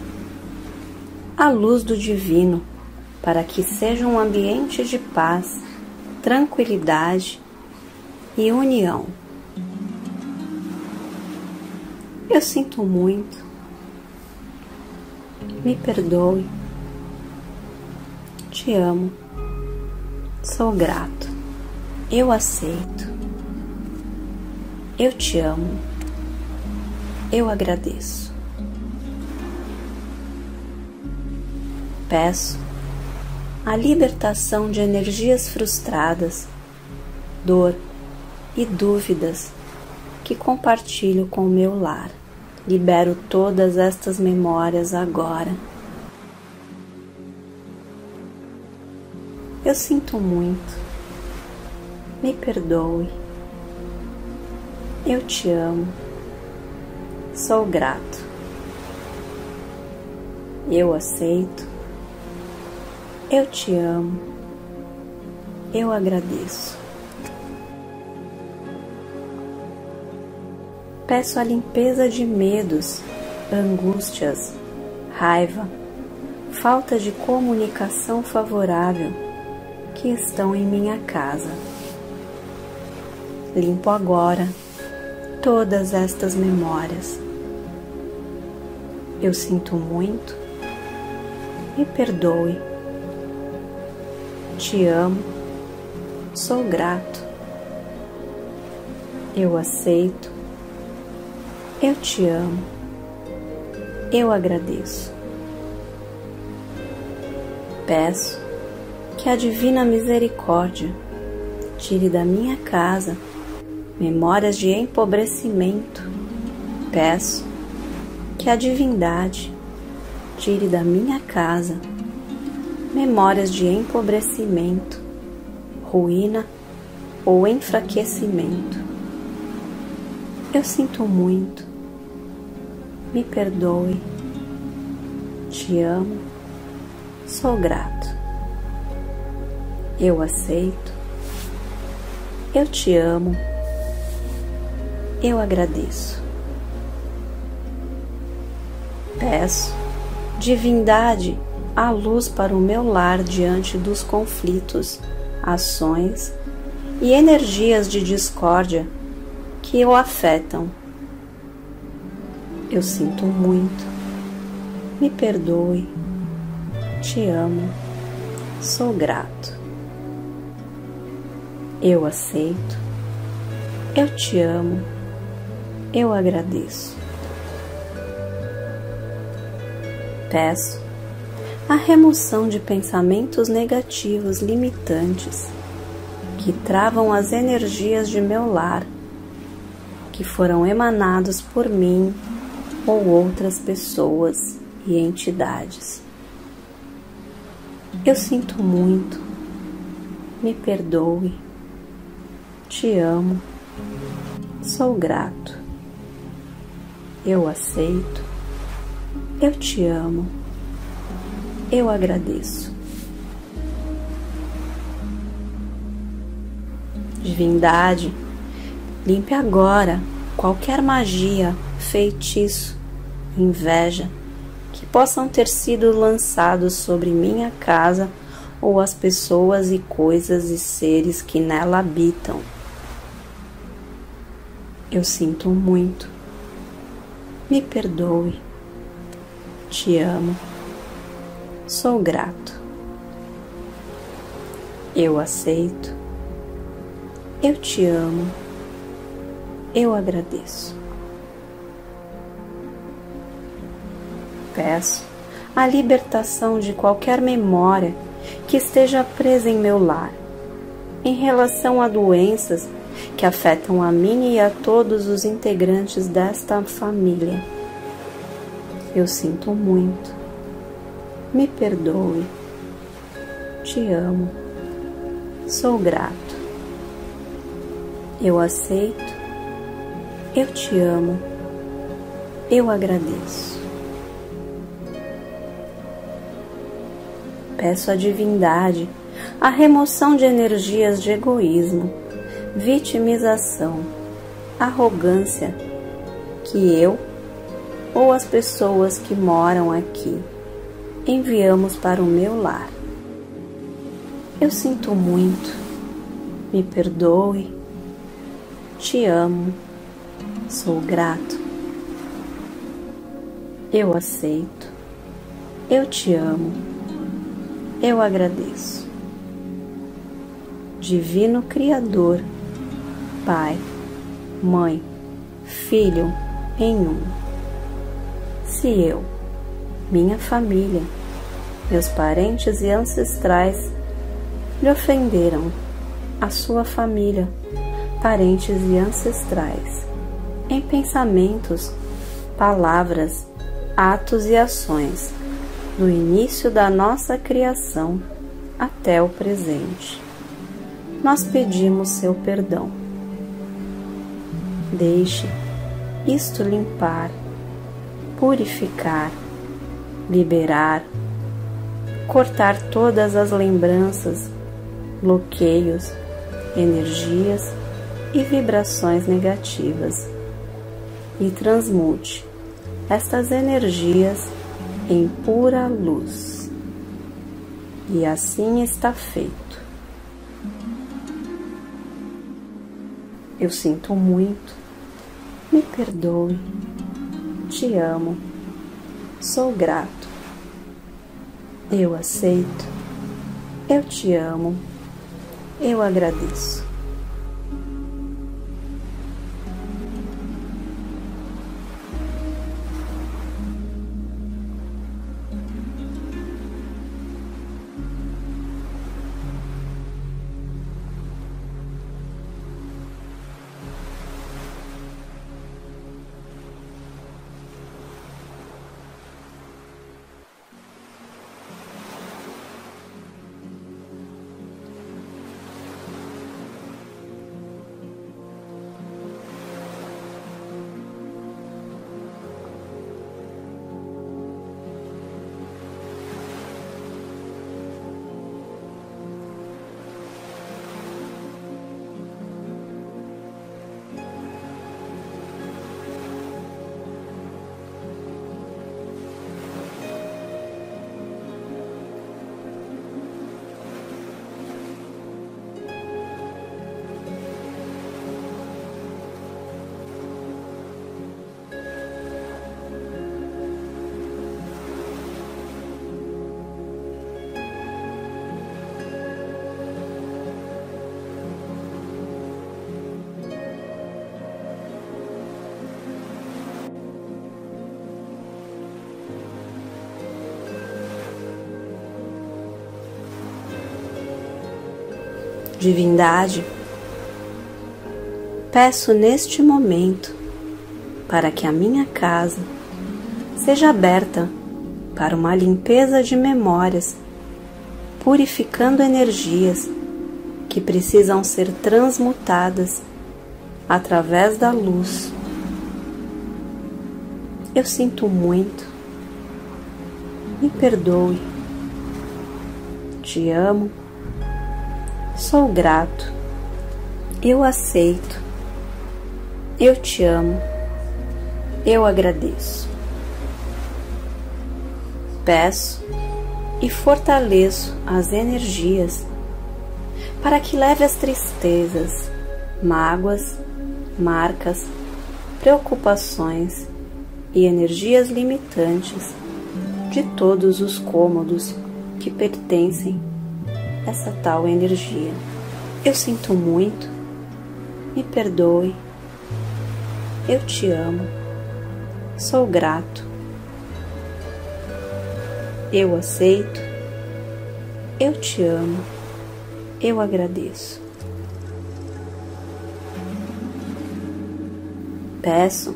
a luz do Divino para que seja um ambiente de paz, tranquilidade e união. Eu sinto muito, me perdoe, te amo, sou grato, eu aceito, eu te amo eu agradeço. Peço a libertação de energias frustradas, dor e dúvidas que compartilho com o meu lar. Libero todas estas memórias agora. Eu sinto muito. Me perdoe. Eu te amo. Sou grato. Eu aceito. Eu te amo. Eu agradeço. Peço a limpeza de medos, angústias, raiva, falta de comunicação favorável que estão em minha casa. Limpo agora todas estas memórias. Eu sinto muito, me perdoe, te amo, sou grato, eu aceito, eu te amo, eu agradeço. Peço que a Divina Misericórdia tire da minha casa memórias de empobrecimento. Peço que a divindade tire da minha casa memórias de empobrecimento, ruína ou enfraquecimento. Eu sinto muito, me perdoe, te amo, Sou grato. Eu aceito. Eu te amo. Eu agradeço. Peço, divindade, a luz para o meu lar diante dos conflitos, ações e energias de discórdia que o afetam. Eu sinto muito. Me perdoe. Te amo. Sou grato. Eu aceito. Eu te amo. Eu agradeço. Peço a remoção de pensamentos negativos limitantes que travam as energias de meu lar, que foram emanados por mim ou outras pessoas e entidades. Eu sinto muito, me perdoe, te amo, sou grato, eu aceito, eu te amo, eu agradeço. Divindade, limpe agora qualquer magia, feitiço, inveja que possam ter sido lançados sobre minha casa ou as pessoas e coisas e seres que nela habitam. Eu sinto muito. Me perdoe. Te amo. Sou grato. Eu aceito. Eu te amo. Eu agradeço. Peço a libertação de qualquer memória que esteja presa em meu lar, em relação a doenças que afetam a mim e a todos os integrantes desta família. Eu sinto muito. Me perdoe. Te amo. Sou grato. Eu aceito. Eu te amo. Eu agradeço. peço à divindade a remoção de energias de egoísmo, vitimização, arrogância que eu ou as pessoas que moram aqui enviamos para o meu lar. Eu sinto muito, me perdoe, te amo, sou grato. Eu aceito, eu te amo eu agradeço. Divino Criador, Pai, Mãe, Filho em um. Se eu, minha família, meus parentes e ancestrais lhe ofenderam, a sua família, parentes e ancestrais, em pensamentos, palavras, atos e ações, do início da nossa criação até o presente. Nós pedimos seu perdão. Deixe isto limpar, purificar, liberar, cortar todas as lembranças, bloqueios, energias e vibrações negativas e transmute estas energias em pura luz. E assim está feito. Eu sinto muito, me perdoe, te amo, sou grato. Eu aceito, eu te amo, eu agradeço. Divindade, peço neste momento para que a minha casa seja aberta para uma limpeza de memórias, purificando energias que precisam ser transmutadas através da luz. Eu sinto muito, me perdoe, te amo, sou grato, eu aceito, eu te amo, eu agradeço. Peço e fortaleço as energias para que leve as tristezas, mágoas, marcas, preocupações e energias limitantes de todos os cômodos que pertencem essa tal energia. Eu sinto muito, me perdoe, eu te amo, sou grato, eu aceito, eu te amo. Eu agradeço. Peço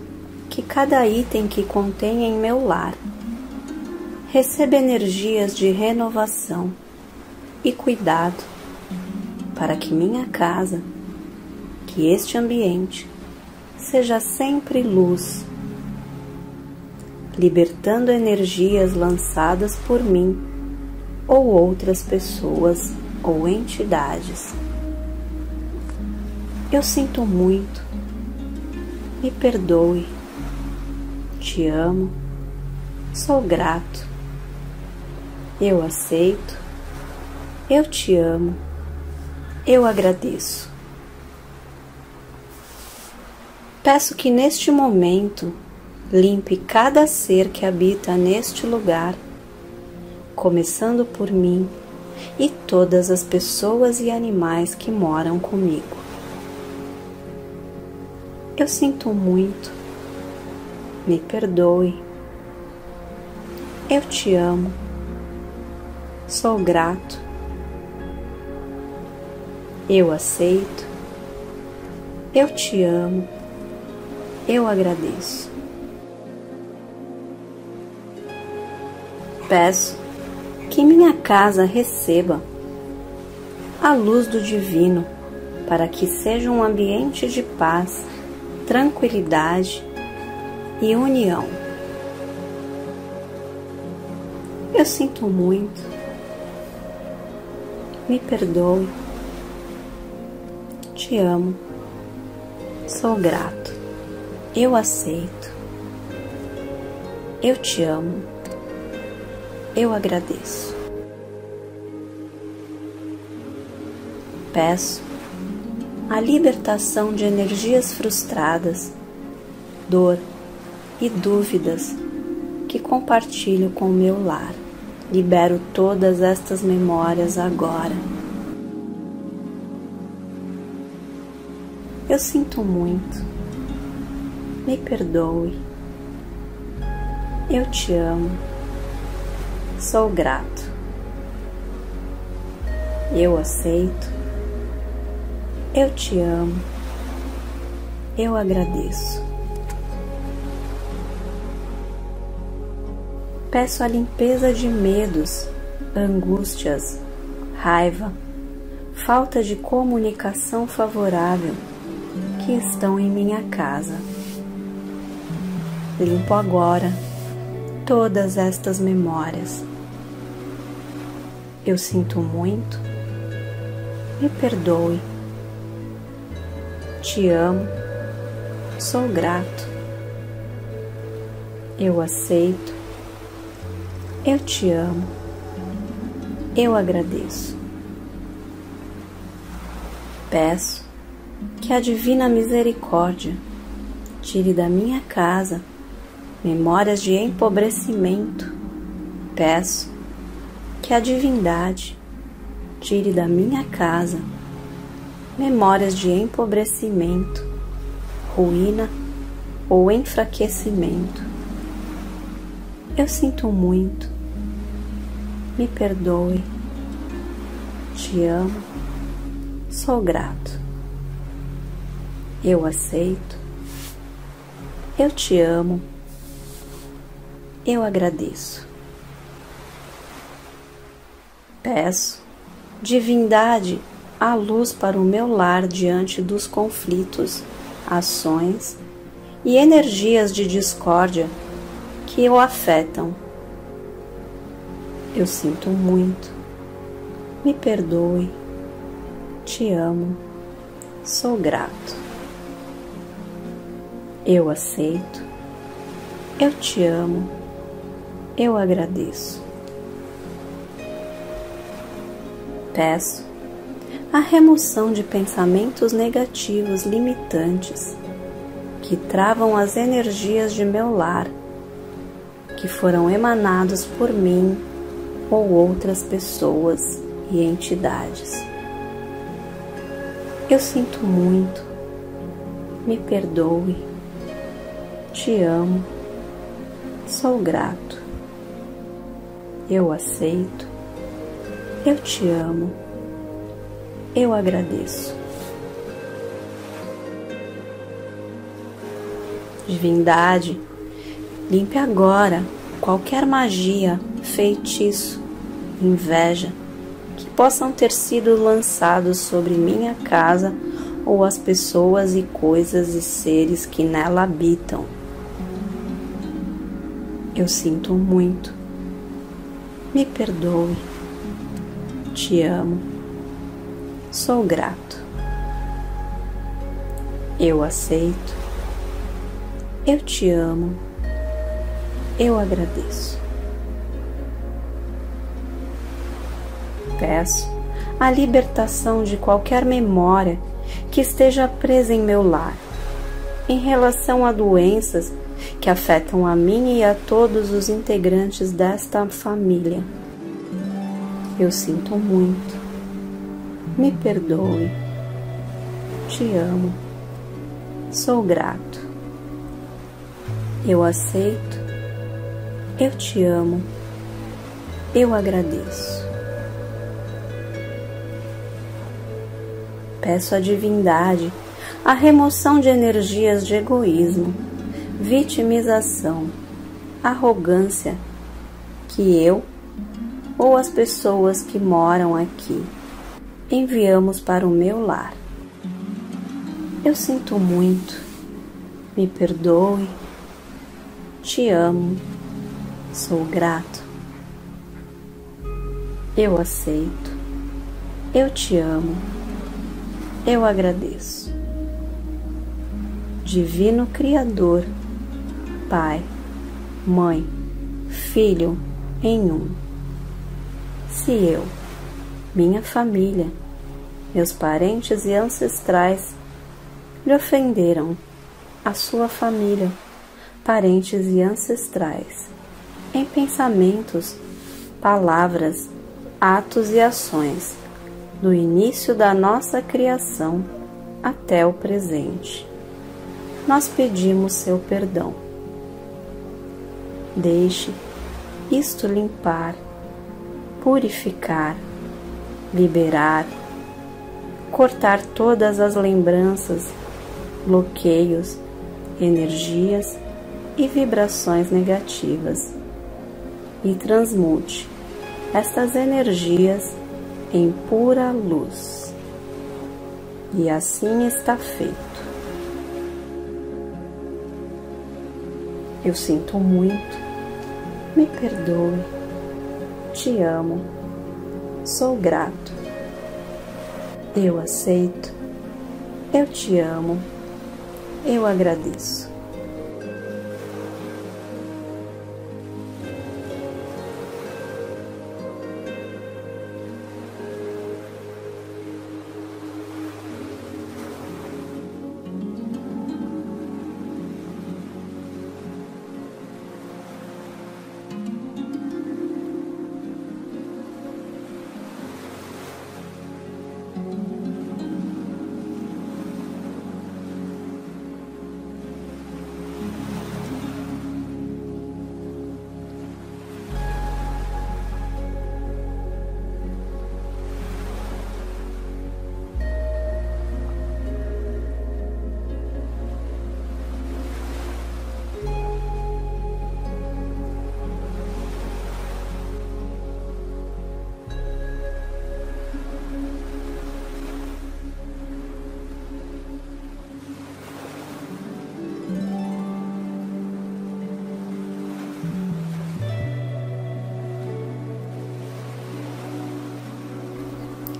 que cada item que contém em meu lar receba energias de renovação e cuidado para que minha casa, que este ambiente seja sempre luz, libertando energias lançadas por mim ou outras pessoas ou entidades. Eu sinto muito, me perdoe, te amo, sou grato, eu aceito, eu te amo, eu agradeço. Peço que neste momento limpe cada ser que habita neste lugar, começando por mim e todas as pessoas e animais que moram comigo. Eu sinto muito, me perdoe, eu te amo, sou grato, eu aceito, eu te amo, eu agradeço. Peço que minha casa receba a luz do Divino, para que seja um ambiente de paz, tranquilidade e união. Eu sinto muito, me perdoe, te amo, sou grato, eu aceito, eu te amo eu agradeço. Peço a libertação de energias frustradas, dor e dúvidas que compartilho com o meu lar. Libero todas estas memórias agora. Eu sinto muito. Me perdoe. Eu te amo. Sou grato. Eu aceito. Eu te amo. Eu agradeço. Peço a limpeza de medos, angústias, raiva, falta de comunicação favorável que estão em minha casa. Limpo agora todas estas memórias. Eu sinto muito, me perdoe, te amo, sou grato, eu aceito, eu te amo, eu agradeço. Peço que a Divina Misericórdia tire da minha casa memórias de empobrecimento. Peço que a divindade tire da minha casa memórias de empobrecimento, ruína ou enfraquecimento. Eu sinto muito, me perdoe, te amo, sou grato. Eu aceito. Eu te amo. Eu agradeço. Peço, divindade, a luz para o meu lar diante dos conflitos, ações e energias de discórdia que o afetam. Eu sinto muito. Me perdoe. Te amo. Sou grato. Eu aceito. Eu te amo. Eu agradeço. Peço a remoção de pensamentos negativos limitantes que travam as energias de meu lar, que foram emanados por mim ou outras pessoas e entidades. Eu sinto muito, me perdoe, te amo, sou grato, eu aceito, eu te amo, eu agradeço. Divindade, limpe agora qualquer magia, feitiço, inveja que possam ter sido lançados sobre minha casa ou as pessoas e coisas e seres que nela habitam. Eu sinto muito. Me perdoe. Te amo. Sou grato. Eu aceito. Eu te amo. Eu agradeço. Peço a libertação de qualquer memória que esteja presa em meu lar, em relação a doenças que afetam a mim e a todos os integrantes desta família. Eu sinto muito. Me perdoe. Te amo. Sou grato. Eu aceito. Eu te amo. Eu agradeço. Peço à divindade a remoção de energias de egoísmo, vitimização, arrogância que eu ou as pessoas que moram aqui enviamos para o meu lar. Eu sinto muito, me perdoe, te amo, sou grato. Eu aceito, eu te amo eu agradeço. Divino Criador, Pai, Mãe, Filho em um. Se eu, minha família, meus parentes e ancestrais lhe ofenderam, a sua família, parentes e ancestrais, em pensamentos, palavras, atos e ações, do início da nossa criação até o presente. Nós pedimos seu perdão. Deixe isto limpar, purificar, liberar, cortar todas as lembranças, bloqueios, energias e vibrações negativas e transmute estas energias em pura luz. E assim está feito. Eu sinto muito, me perdoe, te amo, sou grato. Eu aceito, eu te amo, eu agradeço.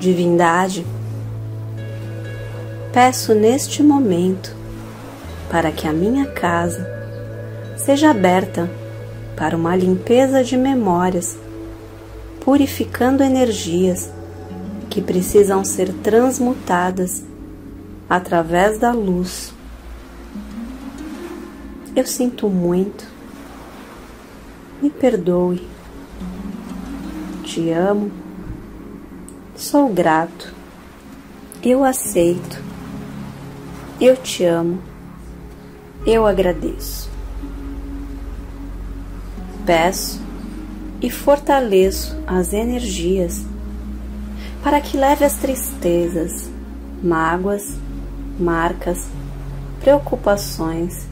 Divindade, peço neste momento para que a minha casa seja aberta para uma limpeza de memórias, purificando energias que precisam ser transmutadas através da luz. Eu sinto muito, me perdoe, te amo, sou grato, eu aceito, eu te amo, eu agradeço. Peço e fortaleço as energias para que leve as tristezas, mágoas, marcas, preocupações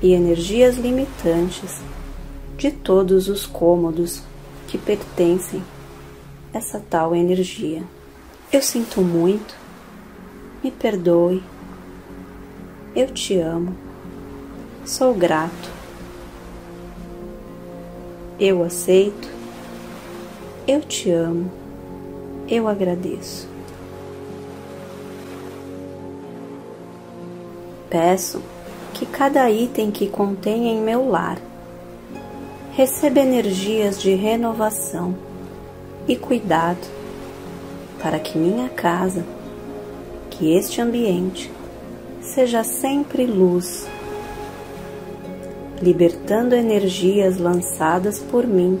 e energias limitantes de todos os cômodos que pertencem essa tal energia. Eu sinto muito, me perdoe, eu te amo, sou grato, eu aceito, eu te amo, eu agradeço. Peço que cada item que contenha em meu lar receba energias de renovação e cuidado para que minha casa, que este ambiente seja sempre luz, libertando energias lançadas por mim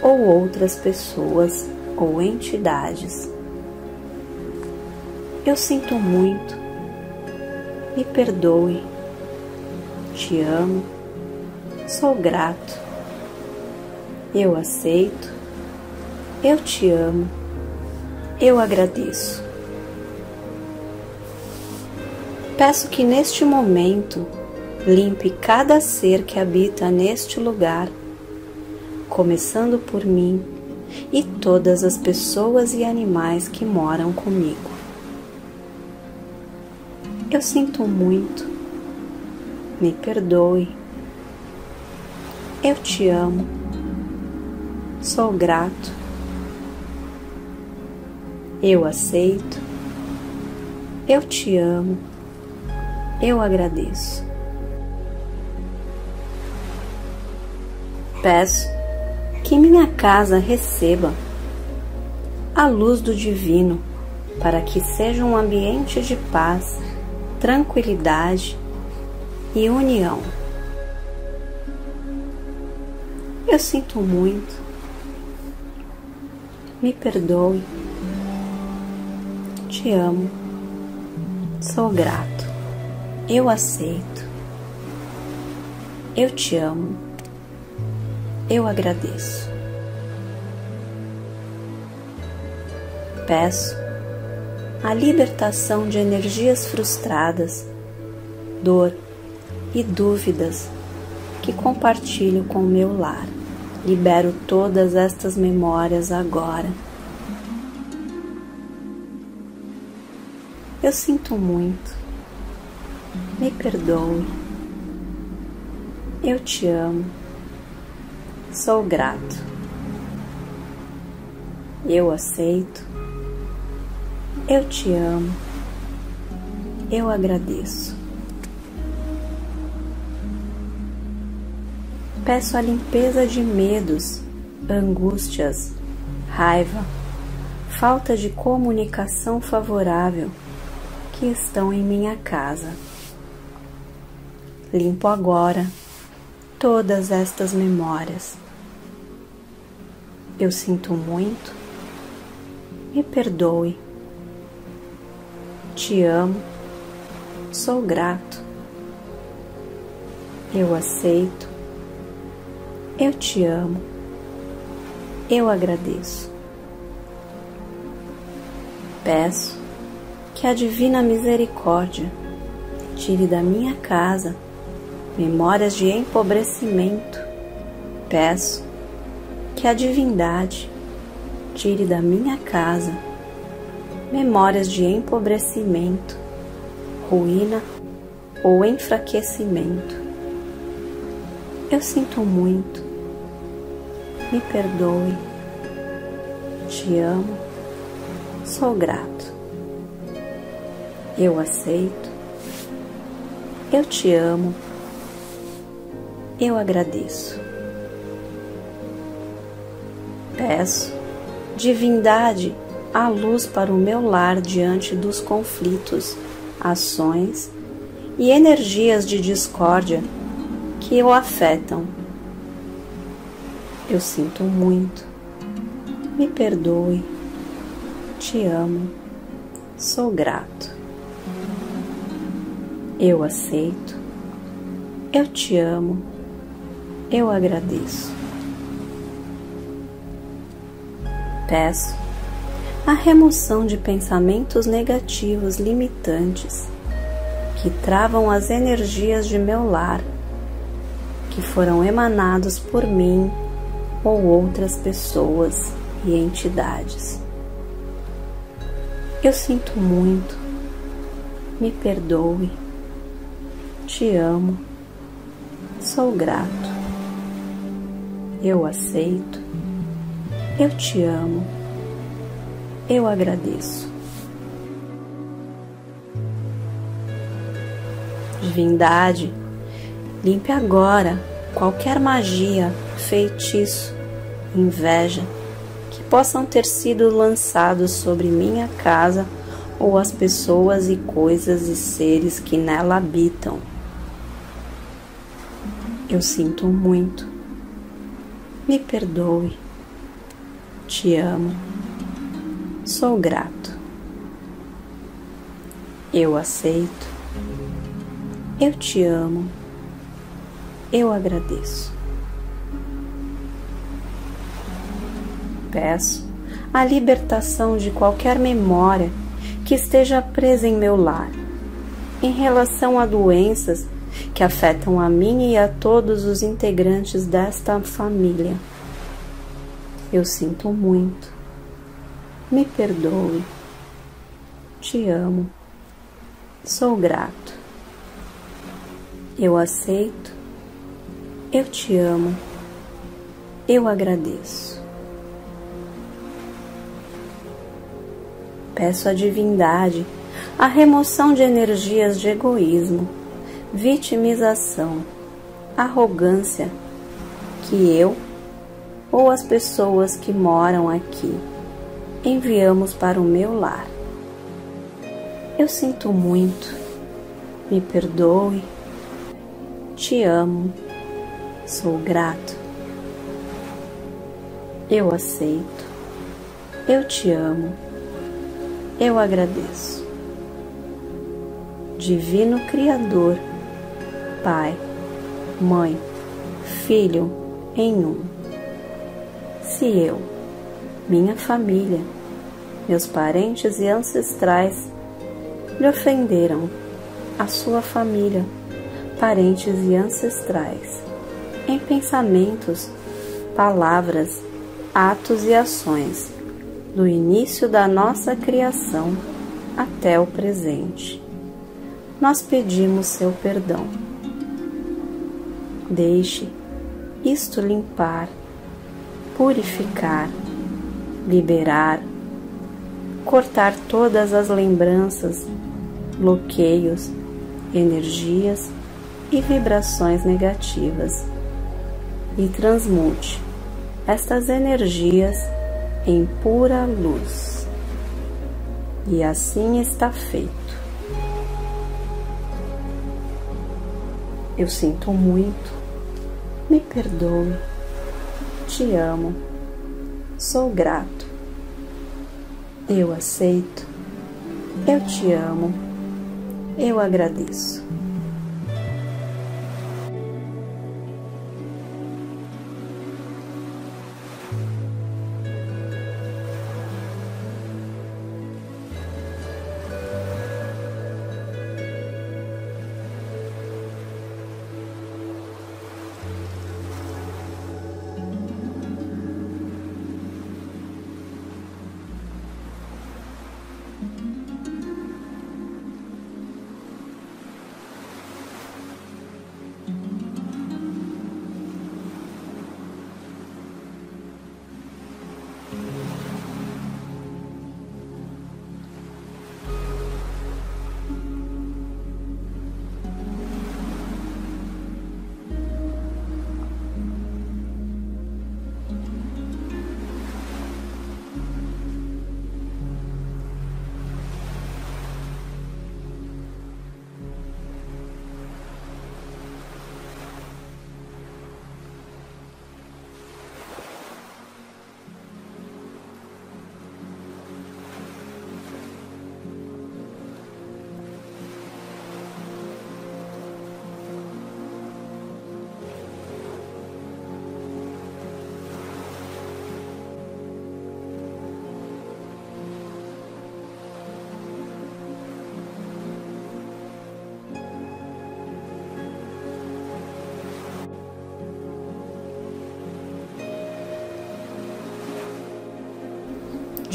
ou outras pessoas ou entidades. Eu sinto muito, me perdoe, te amo, sou grato, eu aceito, eu te amo, eu agradeço. Peço que neste momento limpe cada ser que habita neste lugar, começando por mim e todas as pessoas e animais que moram comigo. Eu sinto muito, me perdoe, eu te amo, sou grato, eu aceito, eu te amo, eu agradeço. Peço que minha casa receba a luz do Divino para que seja um ambiente de paz, tranquilidade e união. Eu sinto muito, me perdoe, te amo, sou grato, eu aceito, eu te amo eu agradeço. Peço a libertação de energias frustradas, dor e dúvidas que compartilho com o meu lar. Libero todas estas memórias agora. Eu sinto muito. Me perdoe. Eu te amo. Sou grato. Eu aceito. Eu te amo. Eu agradeço. Peço a limpeza de medos, angústias, raiva, falta de comunicação favorável que estão em minha casa. Limpo agora todas estas memórias. Eu sinto muito, me perdoe, te amo, sou grato, eu aceito, eu te amo, eu agradeço. Peço que a Divina Misericórdia tire da minha casa memórias de empobrecimento, peço que a divindade tire da minha casa memórias de empobrecimento, ruína ou enfraquecimento. Eu sinto muito, me perdoe, te amo, Sou grato. Eu aceito. Eu te amo. Eu agradeço. Peço, divindade, a luz para o meu lar diante dos conflitos, ações e energias de discórdia que o afetam. Eu sinto muito. Me perdoe. Te amo. Sou grato. Eu aceito. Eu te amo. Eu agradeço. Peço a remoção de pensamentos negativos limitantes que travam as energias de meu lar, que foram emanados por mim ou outras pessoas e entidades. Eu sinto muito, me perdoe, te amo, sou grato, eu aceito, eu te amo, eu agradeço. Divindade, limpe agora qualquer magia, feitiço, inveja que possam ter sido lançados sobre minha casa ou as pessoas e coisas e seres que nela habitam. Eu sinto muito. Me perdoe. Te amo. Sou grato. Eu aceito eu te amo. Eu agradeço. Peço a libertação de qualquer memória que esteja presa em meu lar, em relação a doenças que afetam a mim e a todos os integrantes desta família. Eu sinto muito. Me perdoe. Te amo. Sou grato. Eu aceito, eu te amo, eu agradeço. Peço à divindade a remoção de energias de egoísmo, vitimização, arrogância que eu ou as pessoas que moram aqui enviamos para o meu lar. Eu sinto muito, me perdoe te amo, sou grato. Eu aceito, eu te amo, eu agradeço. Divino Criador, Pai, Mãe, Filho em um. Se eu, minha família, meus parentes e ancestrais lhe ofenderam, a sua família, parentes e ancestrais, em pensamentos, palavras, atos e ações, do início da nossa criação até o presente. Nós pedimos seu perdão. Deixe isto limpar, purificar, liberar, cortar todas as lembranças, bloqueios, energias e vibrações negativas e transmute estas energias em pura luz. E assim está feito. Eu sinto muito, me perdoe, te amo, sou grato, eu aceito, eu te amo, eu agradeço.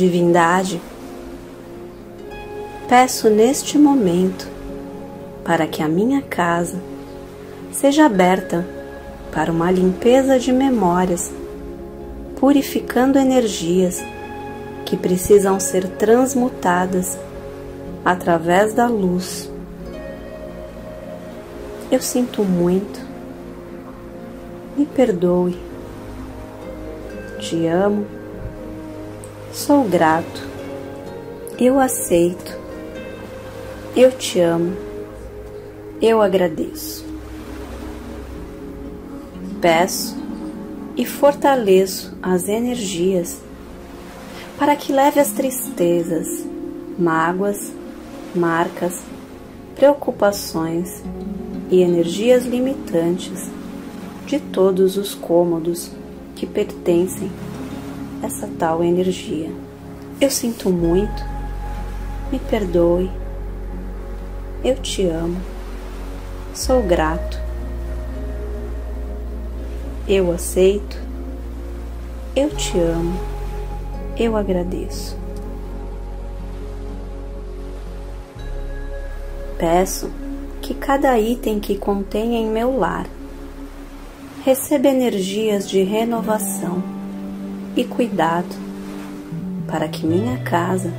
Divindade, peço neste momento para que a minha casa seja aberta para uma limpeza de memórias, purificando energias que precisam ser transmutadas através da luz. Eu sinto muito, me perdoe, te amo, sou grato, eu aceito, eu te amo, eu agradeço. Peço e fortaleço as energias para que leve as tristezas, mágoas, marcas, preocupações e energias limitantes de todos os cômodos que pertencem essa tal energia. Eu sinto muito, me perdoe, eu te amo, sou grato, eu aceito, eu te amo, eu agradeço. Peço que cada item que contém em meu lar receba energias de renovação e cuidado para que minha casa,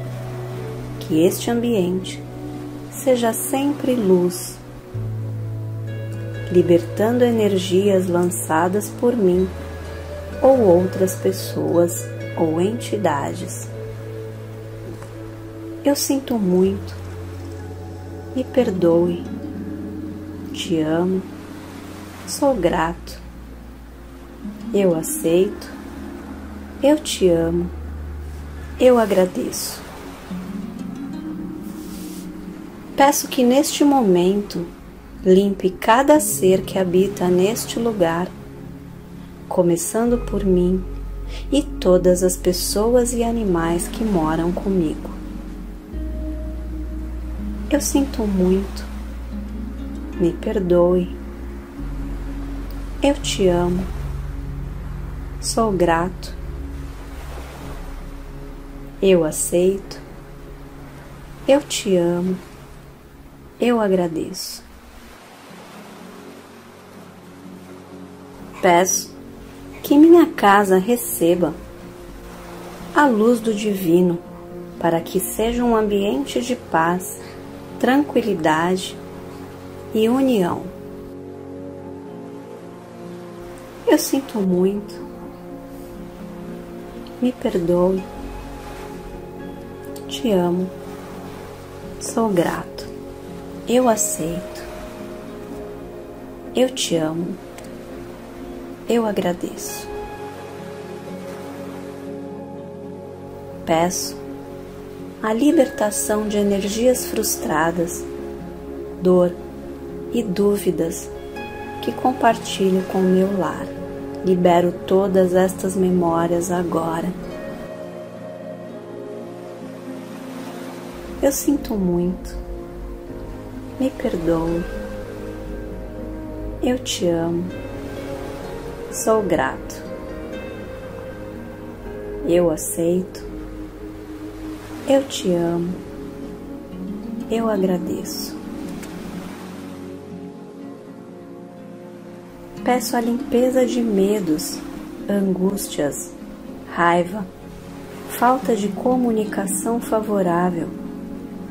que este ambiente seja sempre luz, libertando energias lançadas por mim ou outras pessoas ou entidades. Eu sinto muito me perdoe. Te amo, sou grato. Eu aceito, eu te amo, eu agradeço. Peço que neste momento limpe cada ser que habita neste lugar, começando por mim e todas as pessoas e animais que moram comigo. Eu sinto muito. Me perdoe. Eu te amo. Sou grato. Eu aceito. Eu te amo. Eu agradeço. Peço que minha casa receba a luz do Divino para que seja um ambiente de paz tranquilidade e união. Eu sinto muito, me perdoe, te amo, sou grato, eu aceito, eu te amo, eu agradeço. Peço a libertação de energias frustradas, dor e dúvidas que compartilho com meu lar. Libero todas estas memórias agora. Eu sinto muito. Me perdoe. Eu te amo. Sou grato. Eu aceito eu te amo. Eu agradeço. Peço a limpeza de medos, angústias, raiva, falta de comunicação favorável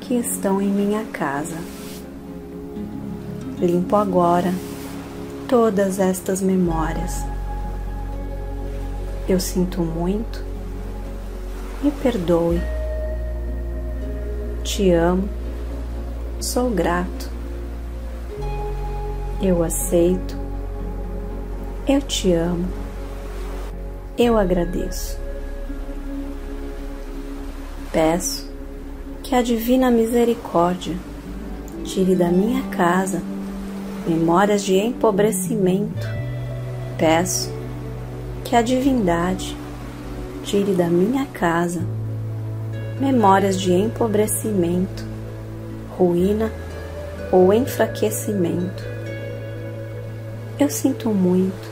que estão em minha casa. Limpo agora todas estas memórias. Eu sinto muito, me perdoe te amo, sou grato, eu aceito, eu te amo, eu agradeço. Peço que a Divina Misericórdia tire da minha casa memórias de empobrecimento. Peço que a divindade tire da minha casa memórias de empobrecimento, ruína ou enfraquecimento. Eu sinto muito,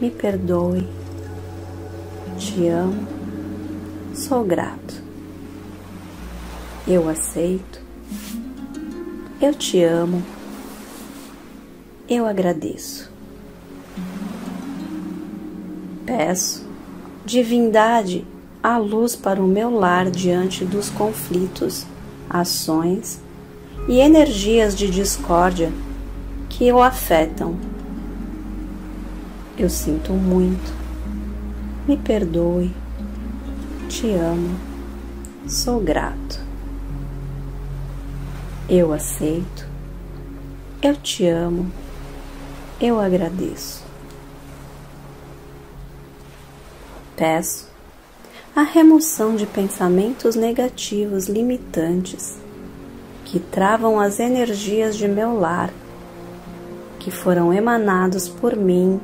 me perdoe, te amo, sou grato. Eu aceito. Eu te amo. Eu agradeço. Peço, divindade, a luz para o meu lar diante dos conflitos, ações e energias de discórdia que o afetam. Eu sinto muito. Me perdoe. Te amo. Sou grato. Eu aceito. Eu te amo. Eu agradeço. Peço a remoção de pensamentos negativos limitantes que travam as energias de meu lar, que foram emanados por mim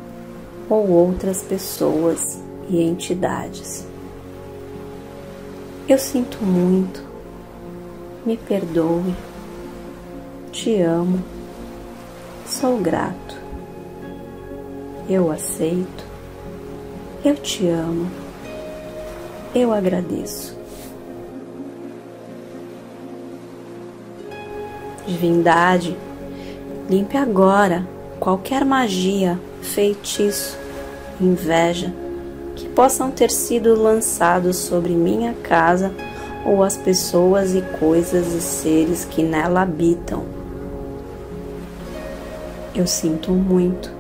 ou outras pessoas e entidades. Eu sinto muito, me perdoe, te amo, sou grato, eu aceito eu te amo. Eu agradeço. Divindade, limpe agora qualquer magia, feitiço, inveja que possam ter sido lançados sobre minha casa ou as pessoas e coisas e seres que nela habitam. Eu sinto muito.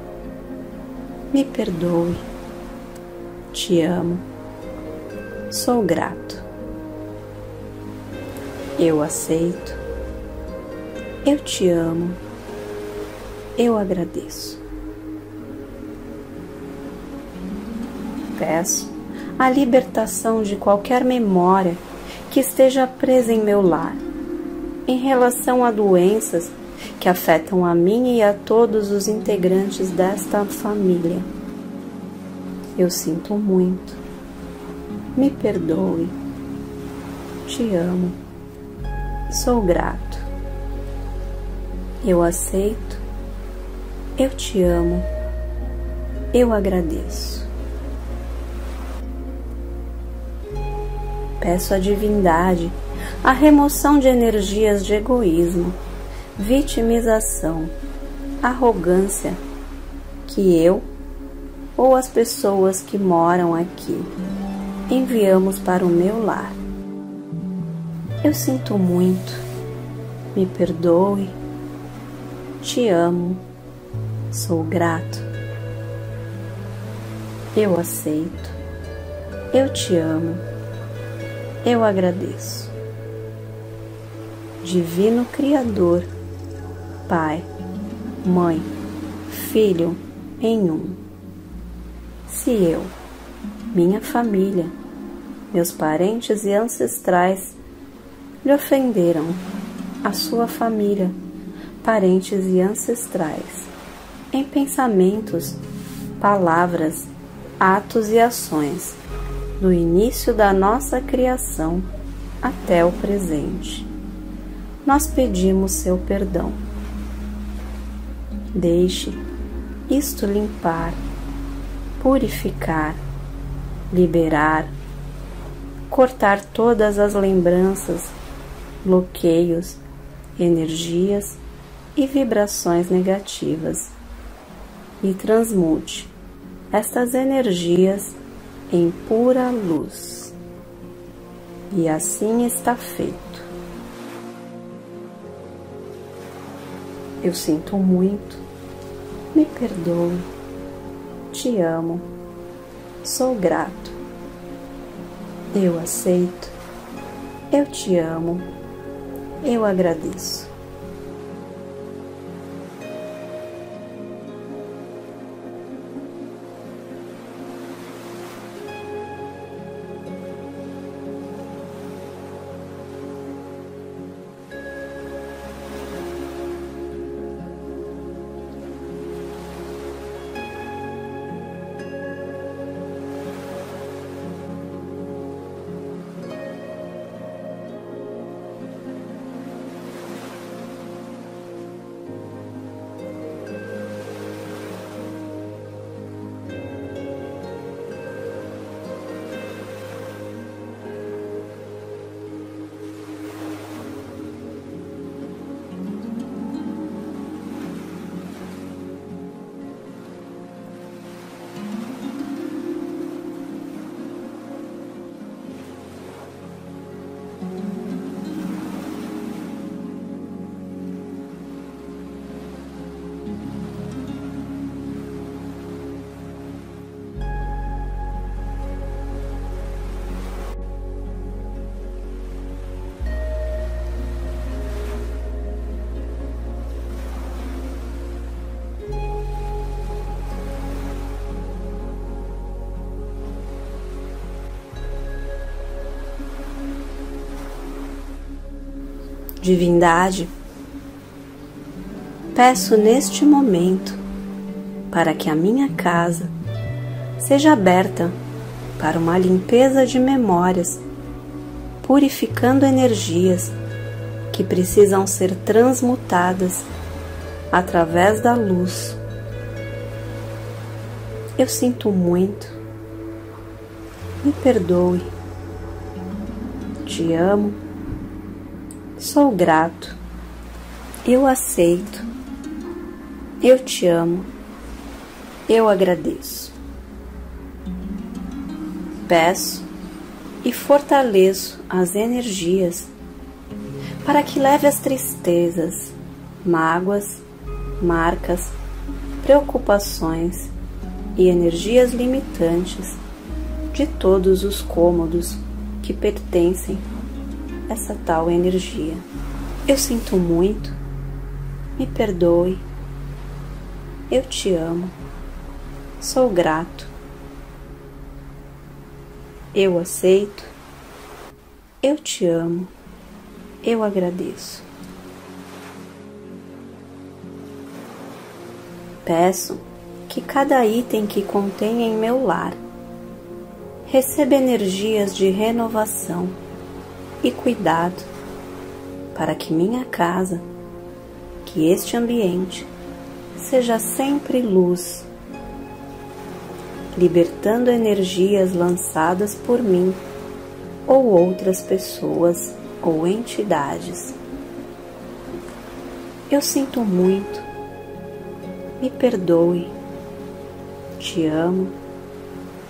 Me perdoe te amo, sou grato. Eu aceito, eu te amo, eu agradeço. Peço a libertação de qualquer memória que esteja presa em meu lar, em relação a doenças que afetam a mim e a todos os integrantes desta família eu sinto muito. Me perdoe. Te amo. Sou grato. Eu aceito. Eu te amo. Eu agradeço. Peço à divindade a remoção de energias de egoísmo, vitimização, arrogância que eu ou as pessoas que moram aqui. Enviamos para o meu lar. Eu sinto muito, me perdoe, te amo, sou grato. Eu aceito, eu te amo, eu agradeço. Divino Criador, Pai, Mãe, Filho em um se eu, minha família, meus parentes e ancestrais lhe ofenderam, a sua família, parentes e ancestrais, em pensamentos, palavras, atos e ações, do início da nossa criação até o presente. Nós pedimos seu perdão. Deixe isto limpar purificar, liberar, cortar todas as lembranças, bloqueios, energias e vibrações negativas e transmute estas energias em pura luz. E assim está feito. Eu sinto muito, me perdoe te amo, sou grato. Eu aceito, eu te amo, eu agradeço. Divindade, peço neste momento para que a minha casa seja aberta para uma limpeza de memórias, purificando energias que precisam ser transmutadas através da luz. Eu sinto muito, me perdoe, te amo, sou grato, eu aceito, eu te amo, eu agradeço. Peço e fortaleço as energias para que leve as tristezas, mágoas, marcas, preocupações e energias limitantes de todos os cômodos que pertencem essa tal energia. Eu sinto muito, me perdoe, eu te amo, sou grato, eu aceito, eu te amo. Eu agradeço. Peço que cada item que contém em meu lar receba energias de renovação e cuidado para que minha casa, que este ambiente seja sempre luz, libertando energias lançadas por mim ou outras pessoas ou entidades. Eu sinto muito, me perdoe, te amo,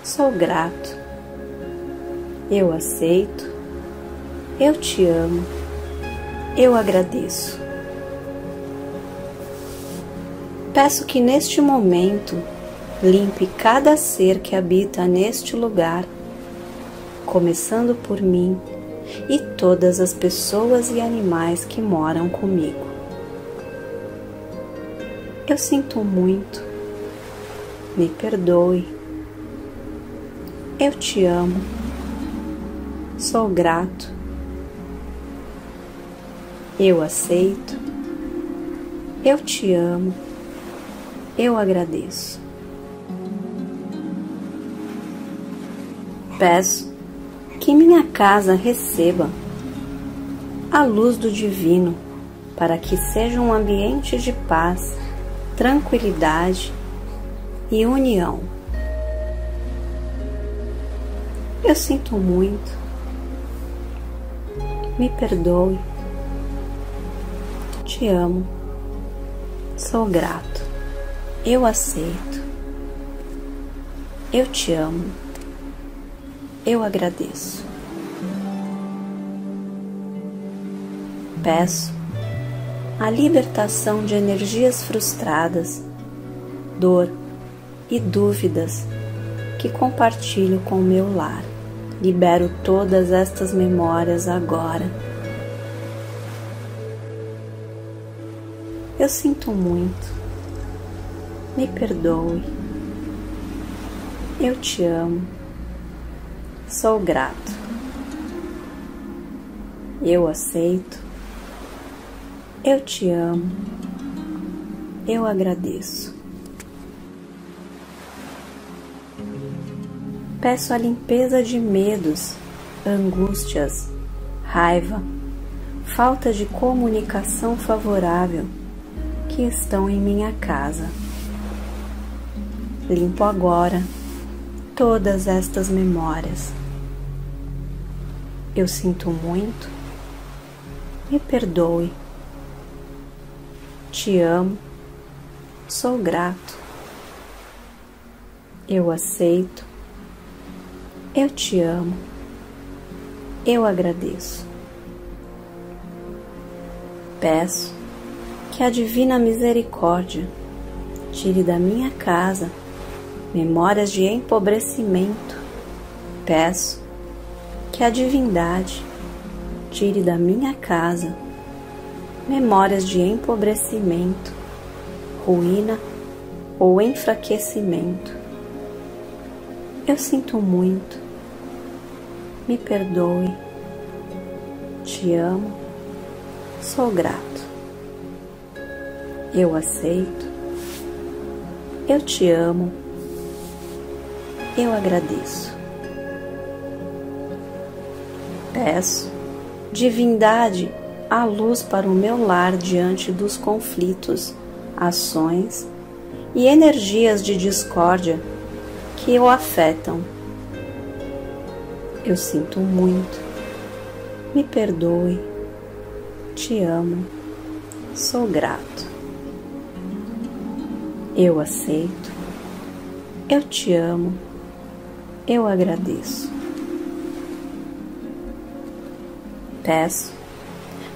sou grato, eu aceito, eu te amo, eu agradeço. Peço que neste momento limpe cada ser que habita neste lugar, começando por mim e todas as pessoas e animais que moram comigo. Eu sinto muito, me perdoe, eu te amo, sou grato, eu aceito, eu te amo, eu agradeço. Peço que minha casa receba a luz do Divino, para que seja um ambiente de paz, tranquilidade e união. Eu sinto muito, me perdoe, te amo, sou grato, eu aceito, eu te amo eu agradeço. Peço a libertação de energias frustradas, dor e dúvidas que compartilho com o meu lar. Libero todas estas memórias agora. Eu sinto muito. Me perdoe. Eu te amo. Sou grato. Eu aceito. Eu te amo. Eu agradeço. Peço a limpeza de medos, angústias, raiva, falta de comunicação favorável que estão em minha casa. Limpo agora todas estas memórias. Eu sinto muito, me perdoe, te amo, sou grato, eu aceito, eu te amo, eu agradeço. Peço que a Divina Misericórdia tire da minha casa memórias de empobrecimento. Peço que a divindade tire da minha casa memórias de empobrecimento, ruína ou enfraquecimento. Eu sinto muito, me perdoe, te amo, sou grato. Eu aceito. Eu te amo. Eu agradeço. Peço, divindade, a luz para o meu lar diante dos conflitos, ações e energias de discórdia que o afetam. Eu sinto muito. Me perdoe. Te amo. Sou grato. Eu aceito. Eu te amo. Eu agradeço. Peço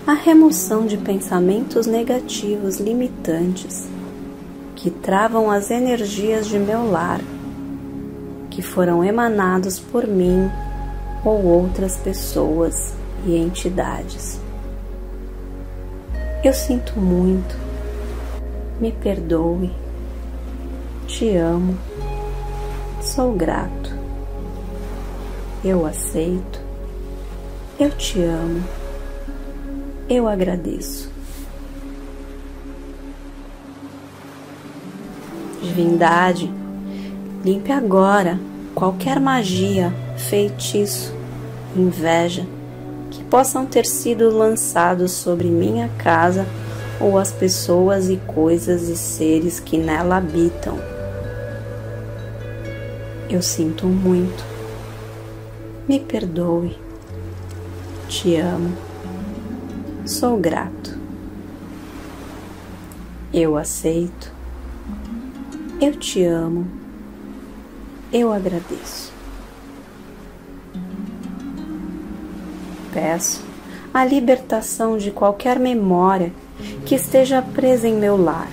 a remoção de pensamentos negativos limitantes que travam as energias de meu lar, que foram emanados por mim ou outras pessoas e entidades. Eu sinto muito, me perdoe, te amo, sou grato, eu aceito, eu te amo, eu agradeço. Divindade, limpe agora qualquer magia, feitiço, inveja que possam ter sido lançados sobre minha casa ou as pessoas e coisas e seres que nela habitam. Eu sinto muito. Me perdoe. Te amo. Sou grato. Eu aceito. Eu te amo. Eu agradeço. Peço a libertação de qualquer memória que esteja presa em meu lar,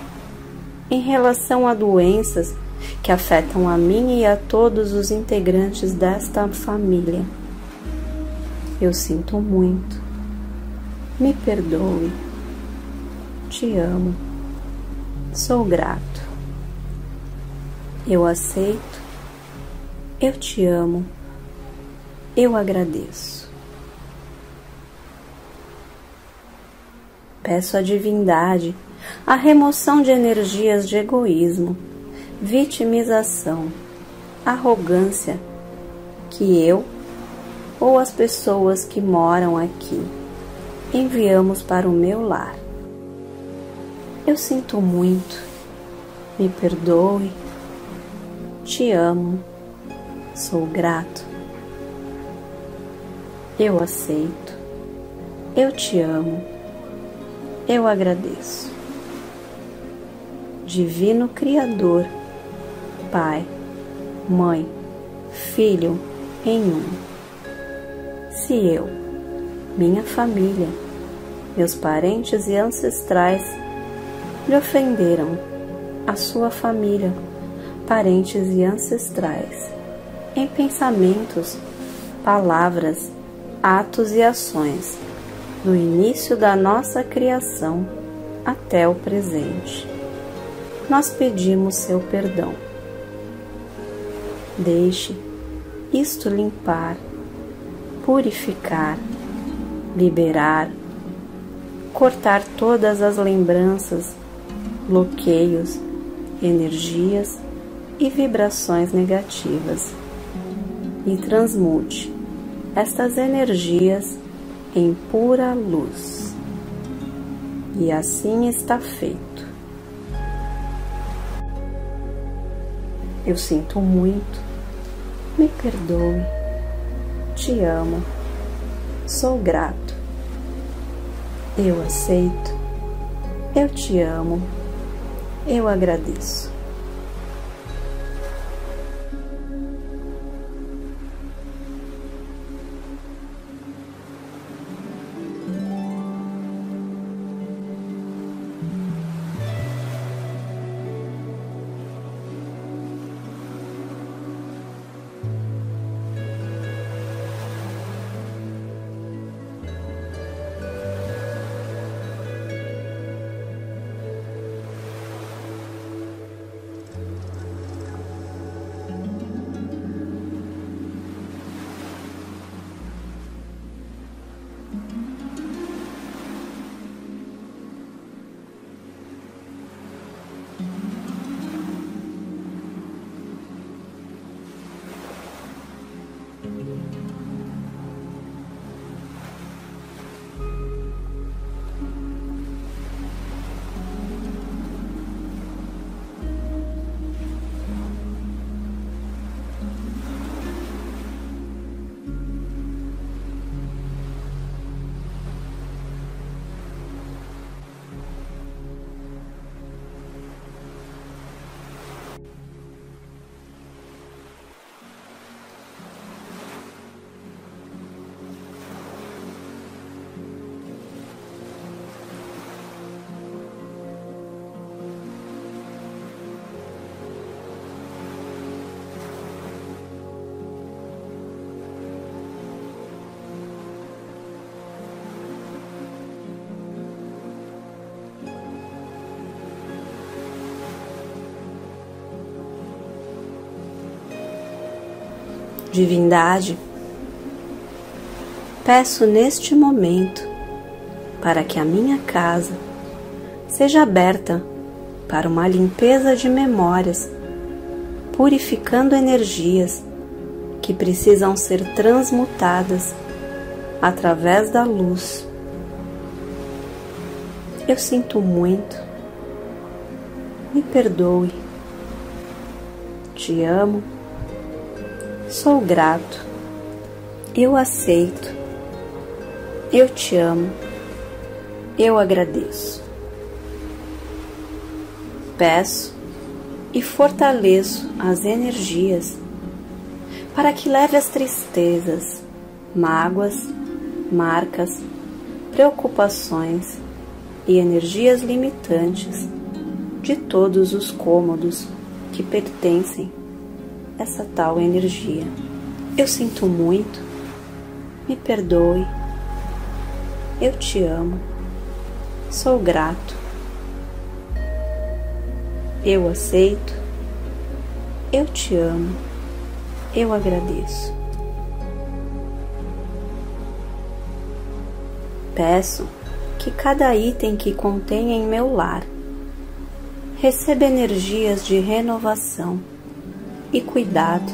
em relação a doenças que afetam a mim e a todos os integrantes desta família. Eu sinto muito. Me perdoe. Te amo. Sou grato. Eu aceito. Eu te amo. Eu agradeço. Peço à divindade a remoção de energias de egoísmo, vitimização, arrogância que eu ou as pessoas que moram aqui enviamos para o meu lar. Eu sinto muito, me perdoe, te amo, sou grato. Eu aceito, eu te amo eu agradeço. Divino Criador, Pai, Mãe, Filho em um. Se eu, minha família, meus parentes e ancestrais lhe ofenderam, a sua família, parentes e ancestrais, em pensamentos, palavras, atos e ações, do início da nossa criação até o presente. Nós pedimos seu perdão. Deixe isto limpar, purificar, liberar, cortar todas as lembranças, bloqueios, energias e vibrações negativas e transmute estas energias em pura luz. E assim está feito. Eu sinto muito, me perdoe, te amo, sou grato. Eu aceito, eu te amo, eu agradeço. Divindade, peço neste momento para que a minha casa seja aberta para uma limpeza de memórias, purificando energias que precisam ser transmutadas através da luz. Eu sinto muito, me perdoe, te amo, sou grato, eu aceito, eu te amo, eu agradeço. Peço e fortaleço as energias para que leve as tristezas, mágoas, marcas, preocupações e energias limitantes de todos os cômodos que pertencem essa tal energia. Eu sinto muito, me perdoe, eu te amo, sou grato, eu aceito, eu te amo. Eu agradeço. Peço que cada item que contenha em meu lar receba energias de renovação e cuidado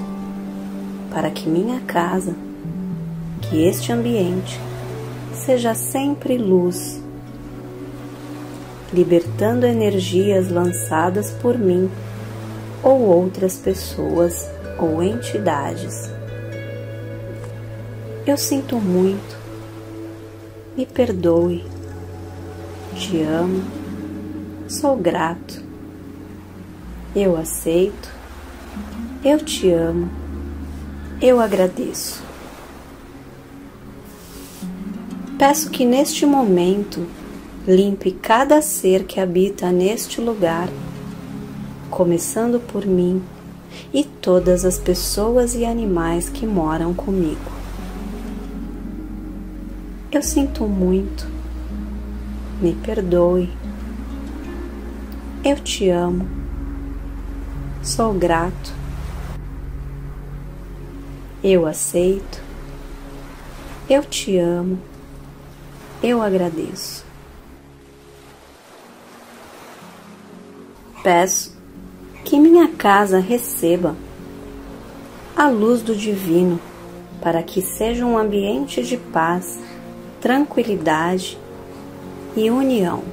para que minha casa, que este ambiente seja sempre luz, libertando energias lançadas por mim ou outras pessoas ou entidades. Eu sinto muito, me perdoe, te amo, sou grato, eu aceito, eu te amo, eu agradeço. Peço que neste momento limpe cada ser que habita neste lugar, começando por mim e todas as pessoas e animais que moram comigo. Eu sinto muito, me perdoe, eu te amo, sou grato, eu aceito, eu te amo, eu agradeço. Peço que minha casa receba a luz do Divino, para que seja um ambiente de paz, tranquilidade e união.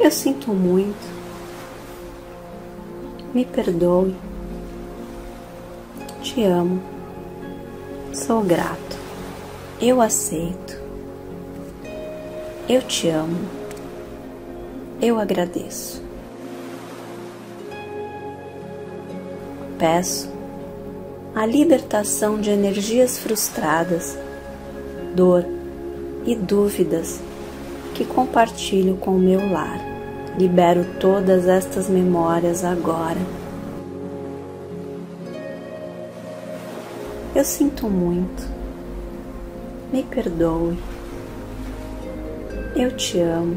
Eu sinto muito, me perdoe, te amo, sou grato, eu aceito, eu te amo eu agradeço. Peço a libertação de energias frustradas, dor e dúvidas que compartilho com o meu lar. Libero todas estas memórias agora. Eu sinto muito. Me perdoe. Eu te amo.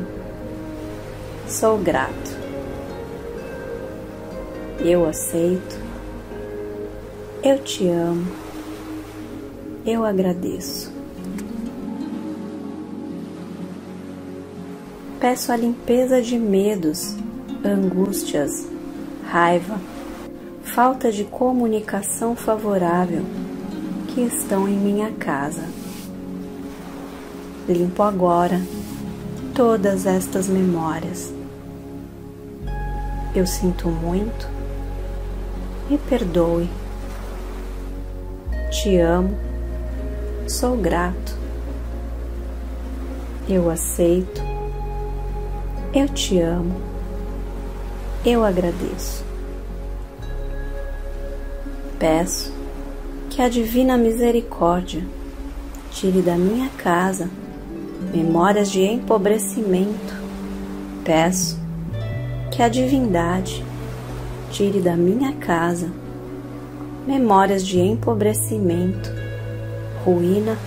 Sou grato. Eu aceito. Eu te amo. Eu agradeço. Peço a limpeza de medos, angústias, raiva, falta de comunicação favorável que estão em minha casa. Limpo agora todas estas memórias. Eu sinto muito, me perdoe, te amo, sou grato, eu aceito, eu te amo, eu agradeço. Peço que a Divina Misericórdia tire da minha casa memórias de empobrecimento. Peço que a divindade tire da minha casa memórias de empobrecimento, ruína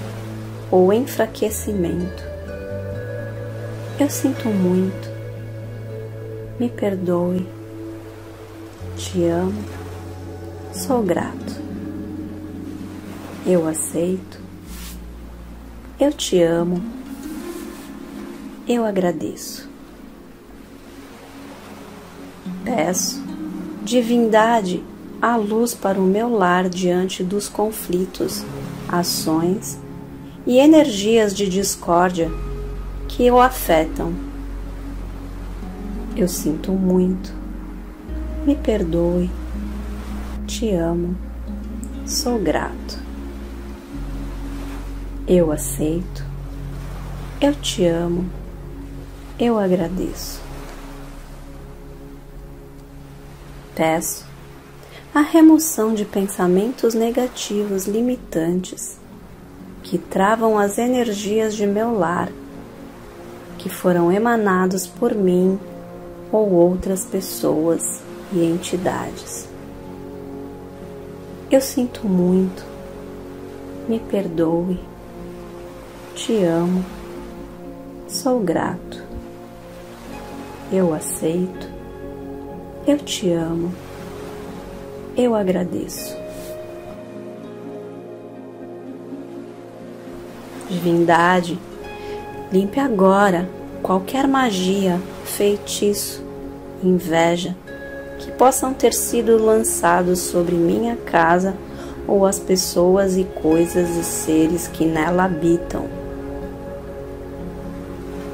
ou enfraquecimento. Eu sinto muito, me perdoe, te amo, Sou grato. Eu aceito. Eu te amo. Eu agradeço. Peço, divindade, a luz para o meu lar diante dos conflitos, ações e energias de discórdia que o afetam. Eu sinto muito. Me perdoe. Te amo. Sou grato. Eu aceito. Eu te amo. Eu agradeço. Peço a remoção de pensamentos negativos limitantes que travam as energias de meu lar, que foram emanados por mim ou outras pessoas e entidades. Eu sinto muito, me perdoe, te amo, sou grato, eu aceito, eu te amo, eu agradeço. Divindade, limpe agora qualquer magia, feitiço, inveja que possam ter sido lançados sobre minha casa ou as pessoas e coisas e seres que nela habitam.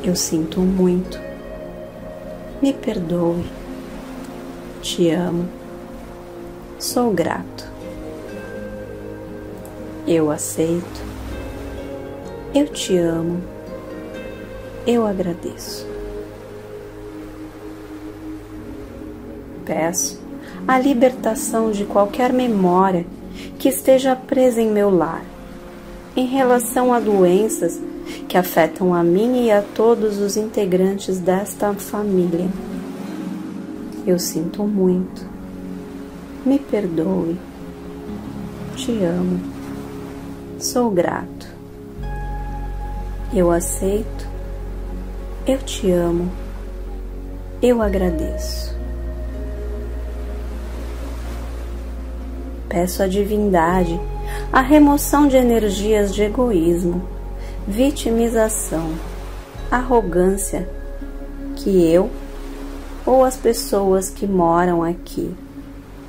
Eu sinto muito. Me perdoe. Te amo. Sou grato. Eu aceito eu te amo. Eu agradeço. Peço a libertação de qualquer memória que esteja presa em meu lar, em relação a doenças que afetam a mim e a todos os integrantes desta família. Eu sinto muito. Me perdoe. Te amo. Sou grato. Eu aceito, eu te amo, eu agradeço. Peço à divindade a remoção de energias de egoísmo, vitimização, arrogância que eu ou as pessoas que moram aqui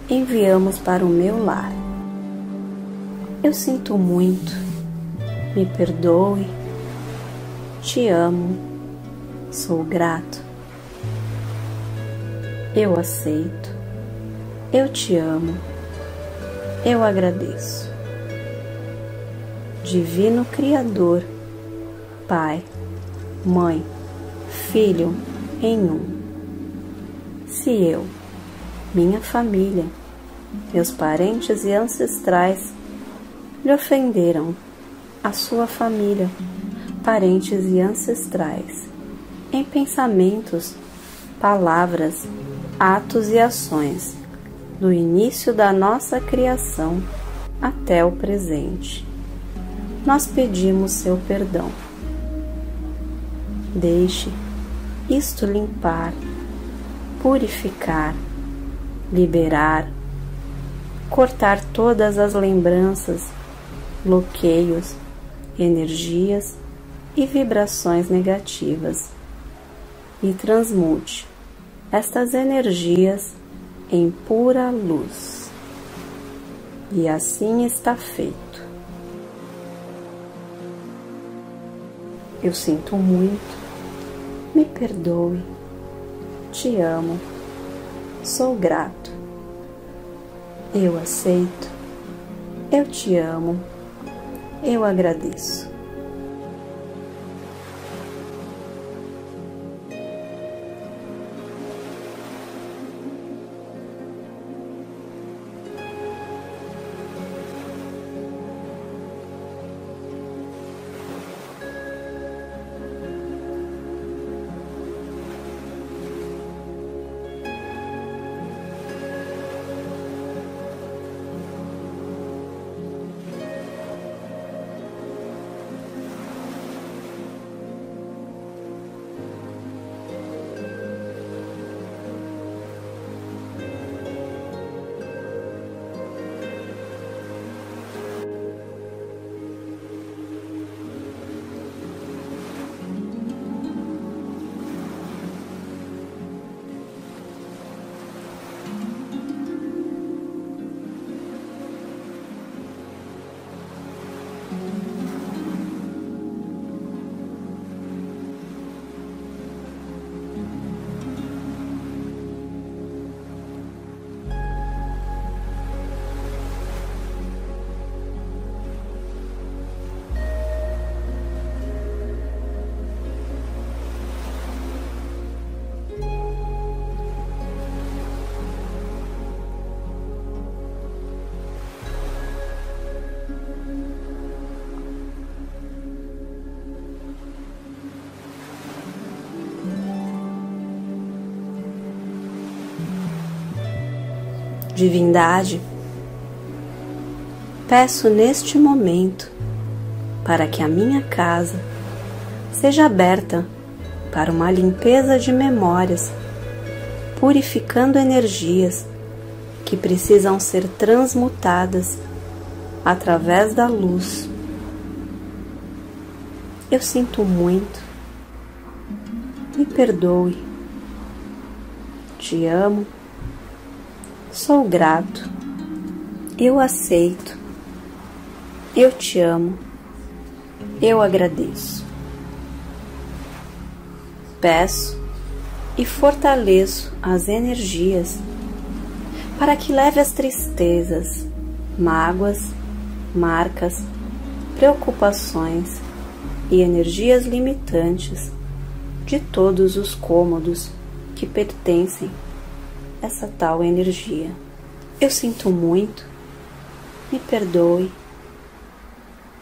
enviamos para o meu lar. Eu sinto muito, me perdoe te amo, sou grato. Eu aceito, eu te amo, eu agradeço. Divino Criador, Pai, Mãe, Filho em um. Se eu, minha família, meus parentes e ancestrais lhe ofenderam, a sua família, parentes e ancestrais, em pensamentos, palavras, atos e ações, do início da nossa criação até o presente. Nós pedimos seu perdão. Deixe isto limpar, purificar, liberar, cortar todas as lembranças, bloqueios, energias e vibrações negativas e transmute estas energias em pura luz. E assim está feito. Eu sinto muito, me perdoe, te amo, sou grato, eu aceito, eu te amo, eu agradeço. Divindade, peço neste momento para que a minha casa seja aberta para uma limpeza de memórias, purificando energias que precisam ser transmutadas através da luz. Eu sinto muito, me perdoe, te amo, sou grato, eu aceito, eu te amo, eu agradeço. Peço e fortaleço as energias para que leve as tristezas, mágoas, marcas, preocupações e energias limitantes de todos os cômodos que pertencem essa tal energia. Eu sinto muito, me perdoe,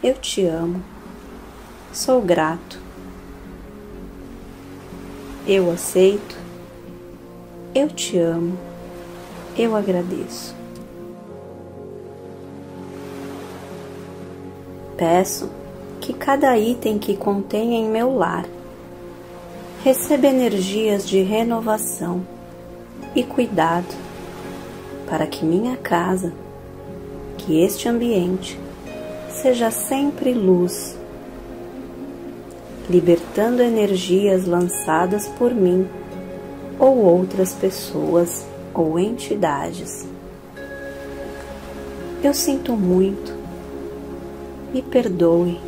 eu te amo, sou grato, eu aceito, eu te amo. Eu agradeço. Peço que cada item que contém em meu lar receba energias de renovação e cuidado para que minha casa, que este ambiente seja sempre luz, libertando energias lançadas por mim ou outras pessoas ou entidades. Eu sinto muito, me perdoe,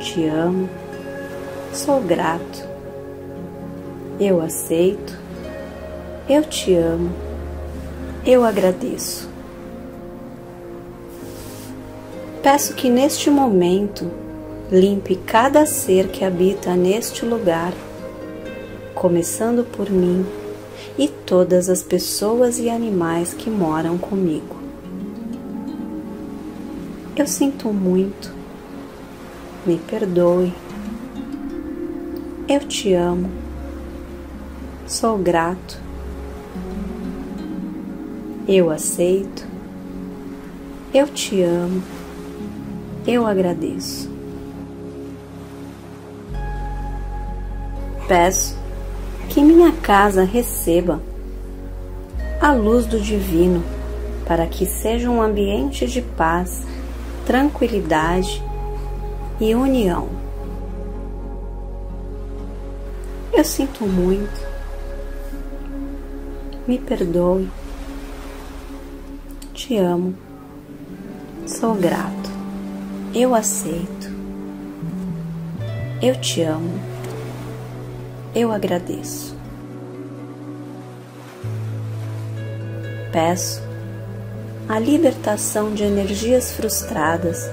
te amo, sou grato, eu aceito, eu te amo, eu agradeço. Peço que neste momento limpe cada ser que habita neste lugar, começando por mim e todas as pessoas e animais que moram comigo. Eu sinto muito, me perdoe, eu te amo, sou grato, eu aceito, eu te amo, eu agradeço. Peço que minha casa receba a luz do Divino, para que seja um ambiente de paz, tranquilidade e união. Eu sinto muito, me perdoe, te amo, sou grato, eu aceito, eu te amo eu agradeço. Peço a libertação de energias frustradas,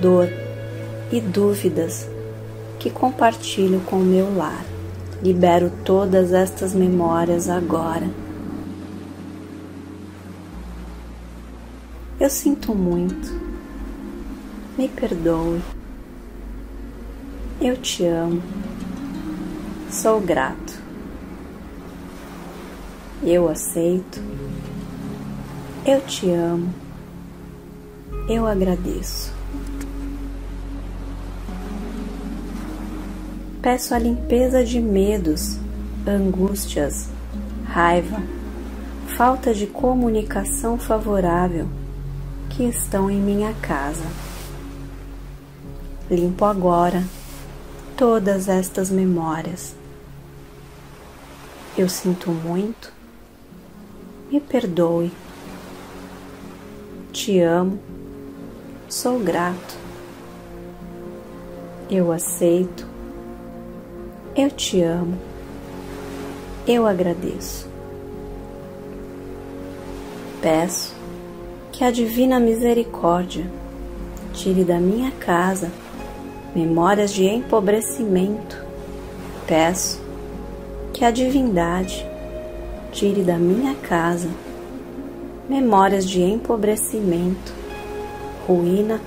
dor e dúvidas que compartilho com o meu lar. Libero todas estas memórias agora. Eu sinto muito. Me perdoe. Eu te amo. Sou grato. Eu aceito. Eu te amo. Eu agradeço. Peço a limpeza de medos, angústias, raiva, falta de comunicação favorável que estão em minha casa. Limpo agora todas estas memórias. Eu sinto muito, me perdoe, te amo, sou grato, eu aceito, eu te amo, eu agradeço. Peço que a Divina Misericórdia tire da minha casa memórias de empobrecimento. Peço que a divindade tire da minha casa memórias de empobrecimento, ruína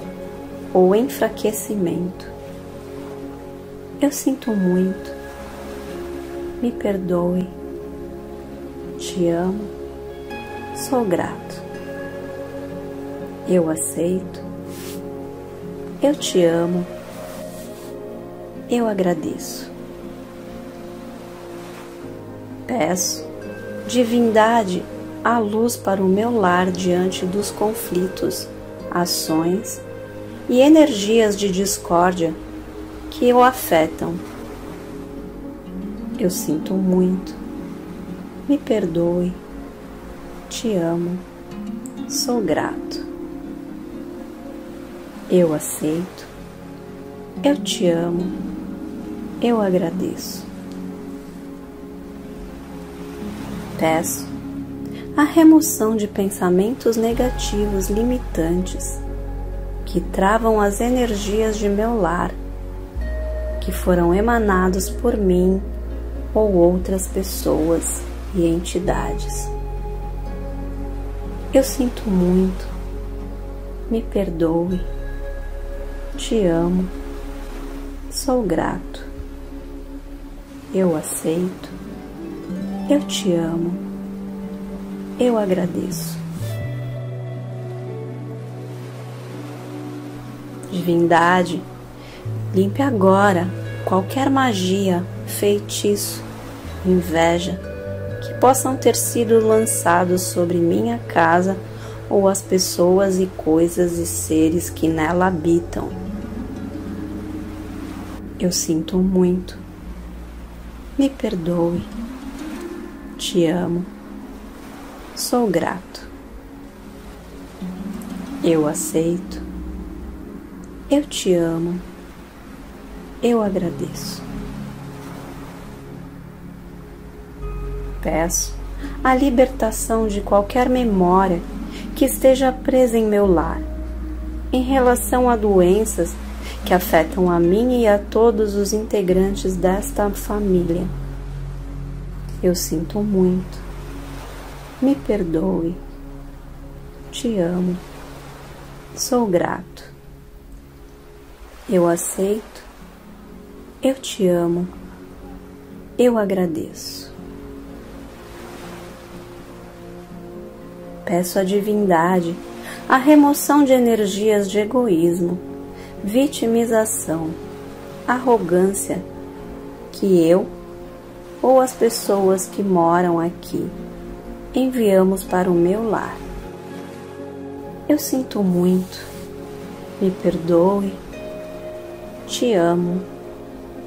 ou enfraquecimento. Eu sinto muito, me perdoe, te amo, Sou grato. Eu aceito. Eu te amo. Eu agradeço. Peço, divindade, a luz para o meu lar diante dos conflitos, ações e energias de discórdia que o afetam. Eu sinto muito. Me perdoe. Te amo. Sou grato. Eu aceito. Eu te amo. Eu agradeço. Peço a remoção de pensamentos negativos limitantes que travam as energias de meu lar, que foram emanados por mim ou outras pessoas e entidades. Eu sinto muito, me perdoe, te amo, sou grato, eu aceito eu te amo. Eu agradeço. Divindade, limpe agora qualquer magia, feitiço, inveja que possam ter sido lançados sobre minha casa ou as pessoas e coisas e seres que nela habitam. Eu sinto muito. Me perdoe te amo, sou grato. Eu aceito, eu te amo, eu agradeço. Peço a libertação de qualquer memória que esteja presa em meu lar, em relação a doenças que afetam a mim e a todos os integrantes desta família eu sinto muito. Me perdoe. Te amo. Sou grato. Eu aceito. Eu te amo. Eu agradeço. Peço à divindade a remoção de energias de egoísmo, vitimização, arrogância que eu ou as pessoas que moram aqui enviamos para o meu lar. Eu sinto muito, me perdoe, te amo,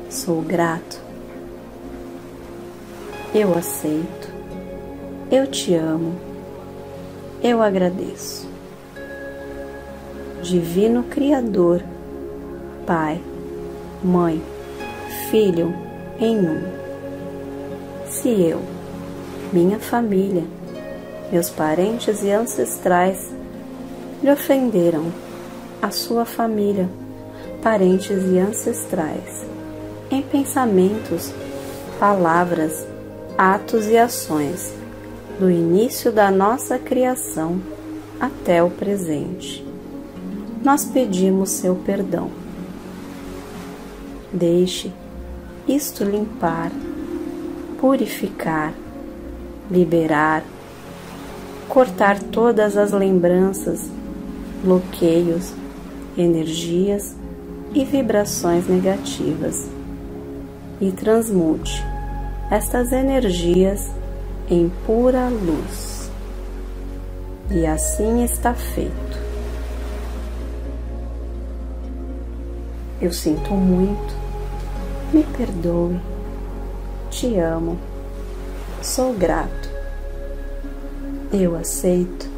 sou grato. Eu aceito, eu te amo, eu agradeço. Divino Criador, Pai, Mãe, Filho em um se eu, minha família, meus parentes e ancestrais lhe ofenderam, a sua família, parentes e ancestrais, em pensamentos, palavras, atos e ações, do início da nossa criação até o presente. Nós pedimos seu perdão. Deixe isto limpar purificar, liberar, cortar todas as lembranças, bloqueios, energias e vibrações negativas e transmute estas energias em pura luz. E assim está feito. Eu sinto muito, me perdoe. Te amo, sou grato, eu aceito,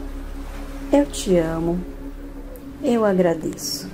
eu te amo, eu agradeço.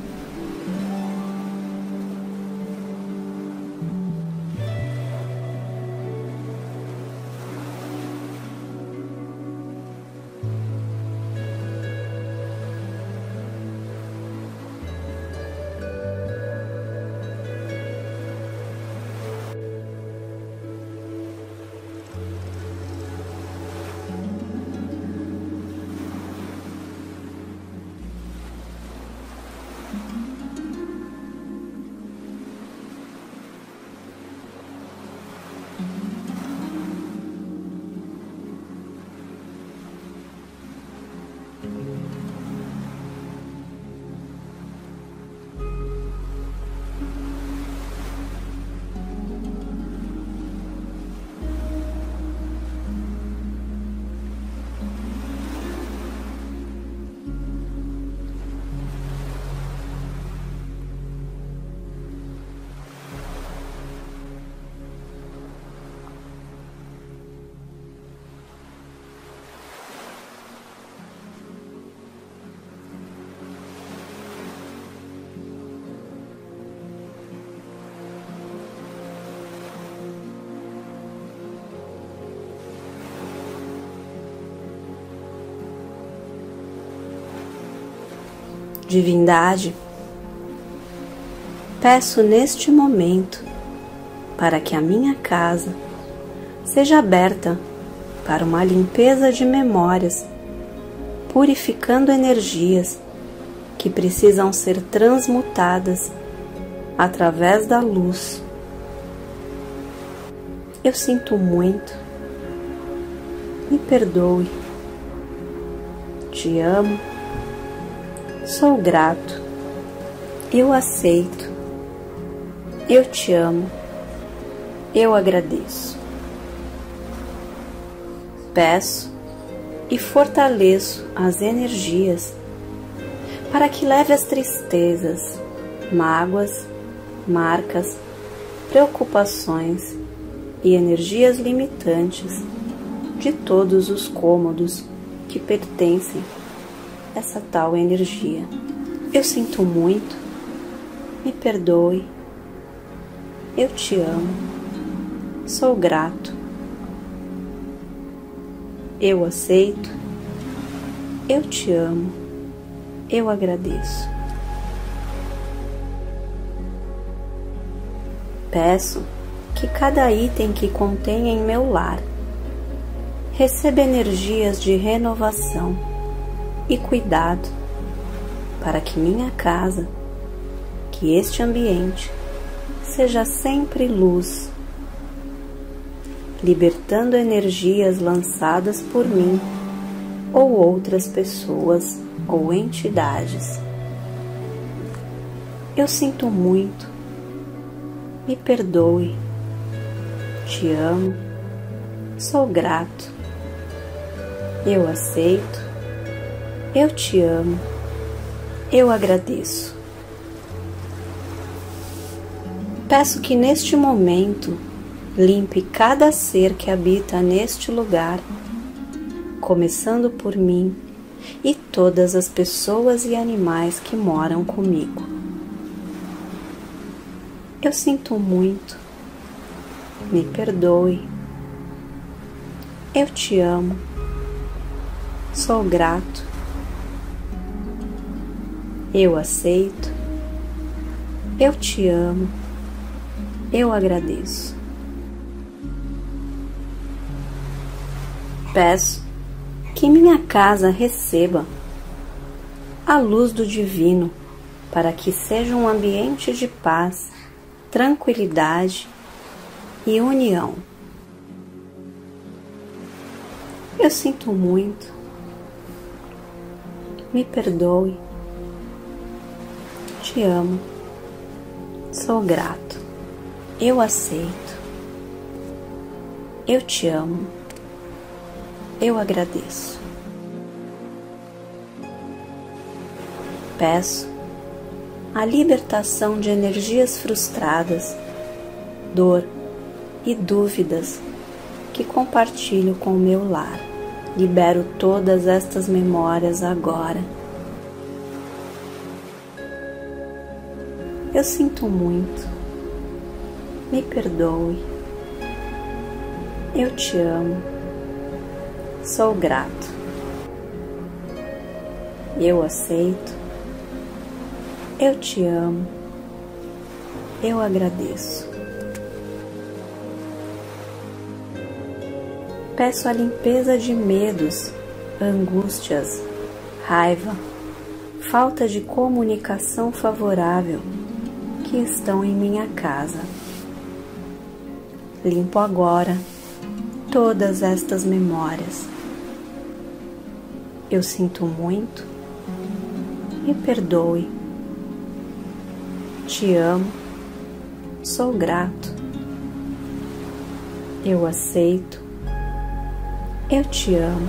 Divindade, peço neste momento para que a minha casa seja aberta para uma limpeza de memórias, purificando energias que precisam ser transmutadas através da luz. Eu sinto muito, me perdoe, te amo, sou grato, eu aceito, eu te amo, eu agradeço. Peço e fortaleço as energias para que leve as tristezas, mágoas, marcas, preocupações e energias limitantes de todos os cômodos que pertencem essa tal energia. Eu sinto muito, me perdoe, eu te amo, sou grato, eu aceito, eu te amo, eu agradeço. Peço que cada item que contém em meu lar receba energias de renovação e cuidado para que minha casa, que este ambiente seja sempre luz, libertando energias lançadas por mim ou outras pessoas ou entidades. Eu sinto muito me perdoe. Te amo, sou grato. Eu aceito, eu te amo, eu agradeço. Peço que neste momento limpe cada ser que habita neste lugar, começando por mim e todas as pessoas e animais que moram comigo. Eu sinto muito. Me perdoe. Eu te amo. Sou grato. Eu aceito. Eu te amo. Eu agradeço. Peço que minha casa receba a luz do Divino para que seja um ambiente de paz tranquilidade e união. Eu sinto muito, me perdoe, te amo, sou grato, eu aceito, eu te amo, eu agradeço. Peço a libertação de energias frustradas, dor e dúvidas que compartilho com o meu lar. Libero todas estas memórias agora. Eu sinto muito. Me perdoe. Eu te amo. Sou grato. Eu aceito eu te amo. Eu agradeço. Peço a limpeza de medos, angústias, raiva, falta de comunicação favorável que estão em minha casa. Limpo agora todas estas memórias. Eu sinto muito. Me perdoe te amo, sou grato, eu aceito, eu te amo,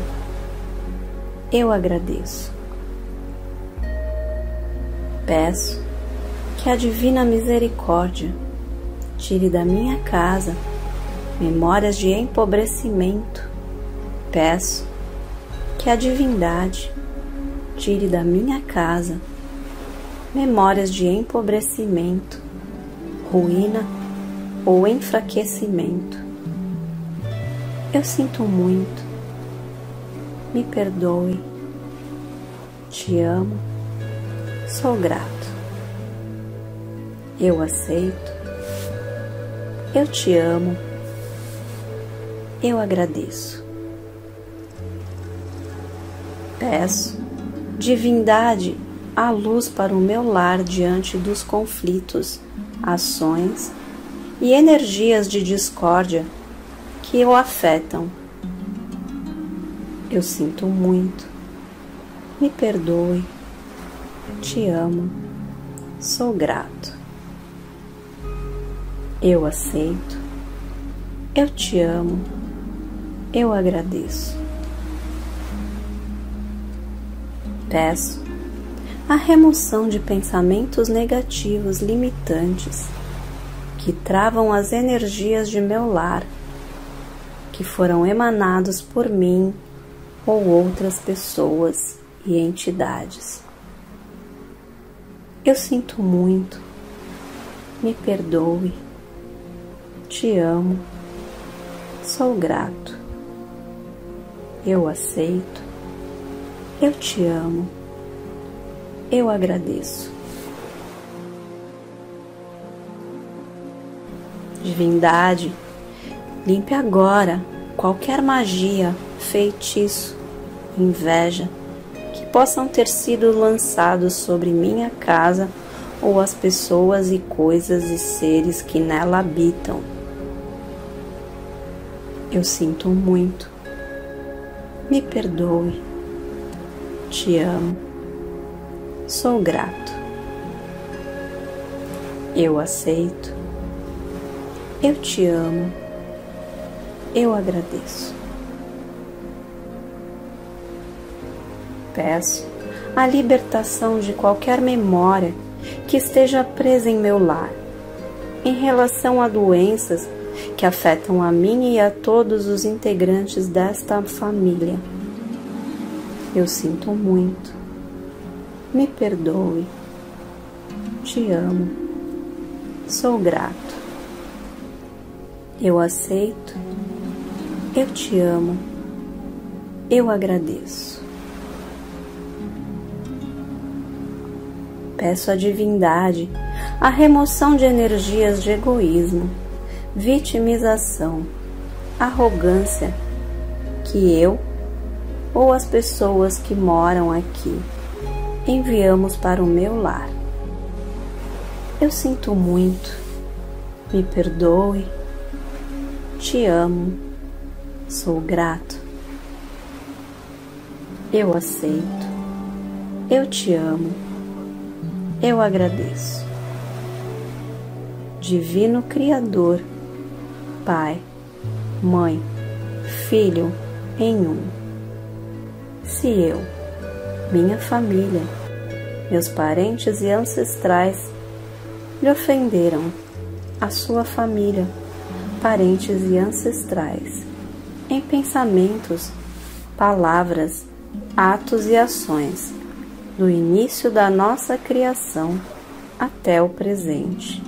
eu agradeço. Peço que a Divina Misericórdia tire da minha casa memórias de empobrecimento. Peço que a divindade tire da minha casa memórias de empobrecimento, ruína ou enfraquecimento. Eu sinto muito, me perdoe, te amo, sou grato. Eu aceito. Eu te amo. Eu agradeço. Peço, divindade, a luz para o meu lar diante dos conflitos, ações e energias de discórdia que o afetam. Eu sinto muito. Me perdoe. Te amo. Sou grato. Eu aceito. Eu te amo. Eu agradeço. Peço a remoção de pensamentos negativos limitantes que travam as energias de meu lar, que foram emanados por mim ou outras pessoas e entidades. Eu sinto muito, me perdoe te amo, sou grato, eu aceito, eu te amo, eu agradeço. Divindade, limpe agora qualquer magia, feitiço, inveja que possam ter sido lançados sobre minha casa ou as pessoas e coisas e seres que nela habitam eu sinto muito. Me perdoe. Te amo. Sou grato. Eu aceito. Eu te amo. Eu agradeço. Peço a libertação de qualquer memória que esteja presa em meu lar em relação a doenças que afetam a mim e a todos os integrantes desta família. Eu sinto muito. Me perdoe. Te amo. Sou grato. Eu aceito. Eu te amo. Eu agradeço. Peço à divindade a remoção de energias de egoísmo vitimização, arrogância que eu ou as pessoas que moram aqui enviamos para o meu lar. Eu sinto muito, me perdoe, te amo, sou grato. Eu aceito, eu te amo, eu agradeço. Divino Criador, Pai, Mãe, Filho em um. Se eu, minha família, meus parentes e ancestrais lhe ofenderam, a sua família, parentes e ancestrais, em pensamentos, palavras, atos e ações, do início da nossa criação até o presente.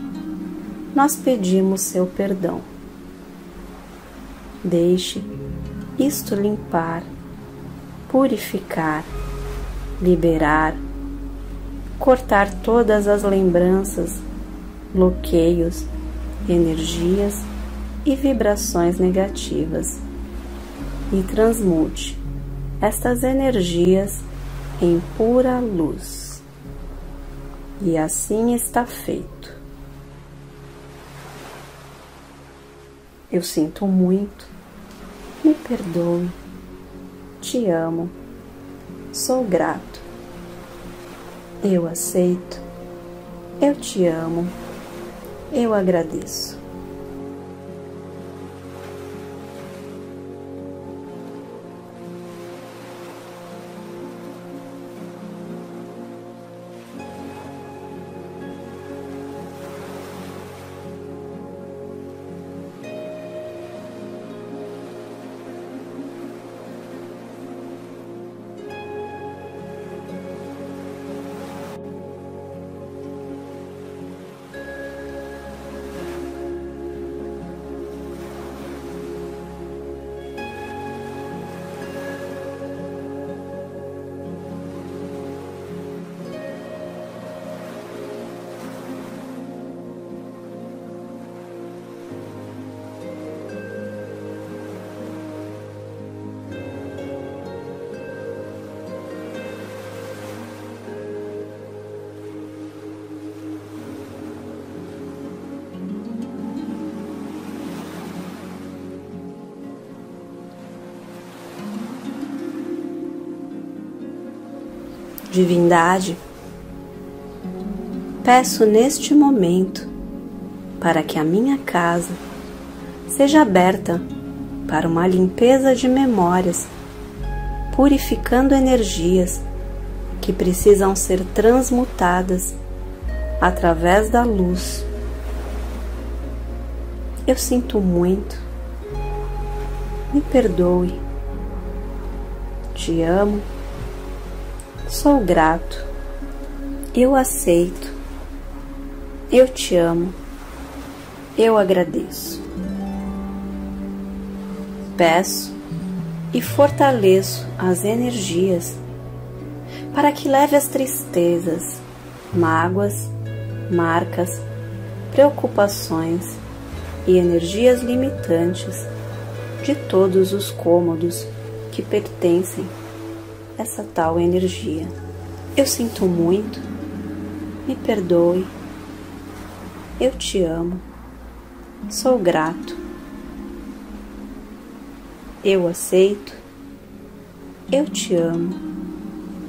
Nós pedimos seu perdão Deixe isto limpar, purificar, liberar, cortar todas as lembranças, bloqueios, energias e vibrações negativas e transmute estas energias em pura luz. E assim está feito. Eu sinto muito me perdoe, te amo, sou grato, eu aceito, eu te amo, eu agradeço. Divindade, peço neste momento para que a minha casa seja aberta para uma limpeza de memórias, purificando energias que precisam ser transmutadas através da luz. Eu sinto muito, me perdoe, te amo, sou grato, eu aceito, eu te amo, eu agradeço. Peço e fortaleço as energias para que leve as tristezas, mágoas, marcas, preocupações e energias limitantes de todos os cômodos que pertencem essa tal energia. Eu sinto muito, me perdoe, eu te amo, sou grato, eu aceito, eu te amo,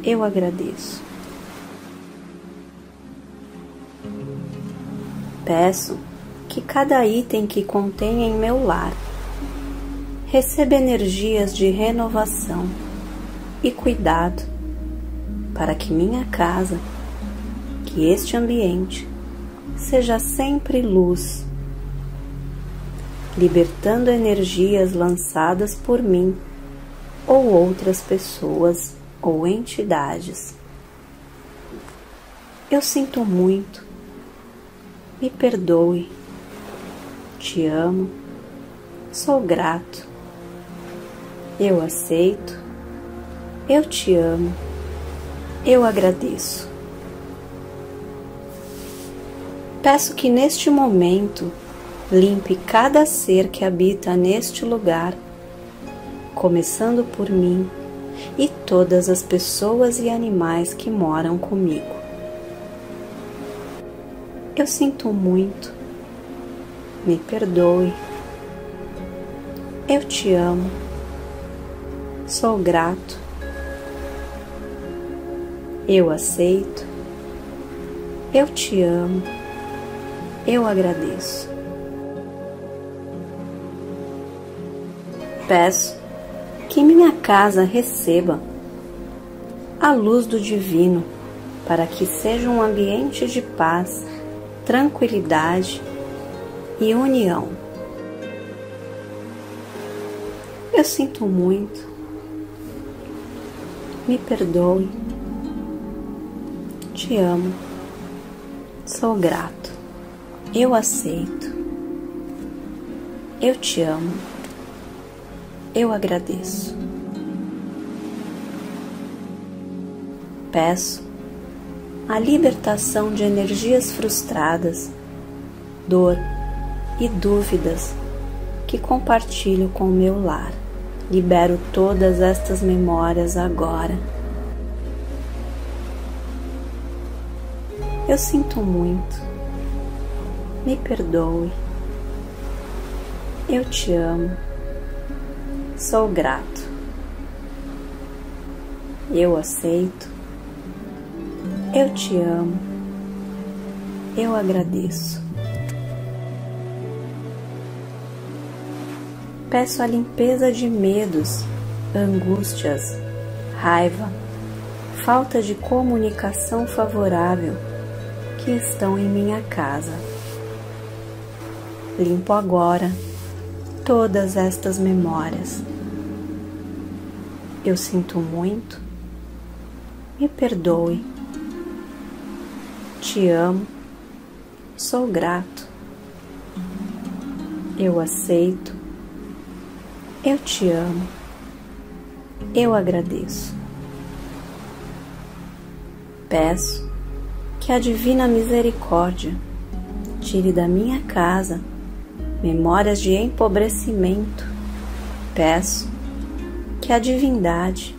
eu agradeço. Peço que cada item que contém em meu lar receba energias de renovação e cuidado para que minha casa, que este ambiente seja sempre luz, libertando energias lançadas por mim ou outras pessoas ou entidades. Eu sinto muito me perdoe. Te amo. Sou grato. Eu aceito. Eu te amo. Eu agradeço. Peço que neste momento limpe cada ser que habita neste lugar, começando por mim e todas as pessoas e animais que moram comigo. Eu sinto muito. Me perdoe. Eu te amo. Sou grato. Eu aceito. Eu te amo. Eu agradeço. Peço que minha casa receba a luz do Divino para que seja um ambiente de paz tranquilidade e união. Eu sinto muito, me perdoe, te amo, sou grato, eu aceito, eu te amo, eu agradeço. Peço a libertação de energias frustradas, dor e dúvidas que compartilho com o meu lar. Libero todas estas memórias agora. Eu sinto muito. Me perdoe. Eu te amo. Sou grato. Eu aceito eu te amo. Eu agradeço. Peço a limpeza de medos, angústias, raiva, falta de comunicação favorável que estão em minha casa. Limpo agora todas estas memórias. Eu sinto muito, me perdoe te amo, sou grato, eu aceito, eu te amo, eu agradeço. Peço que a Divina Misericórdia tire da minha casa memórias de empobrecimento. Peço que a divindade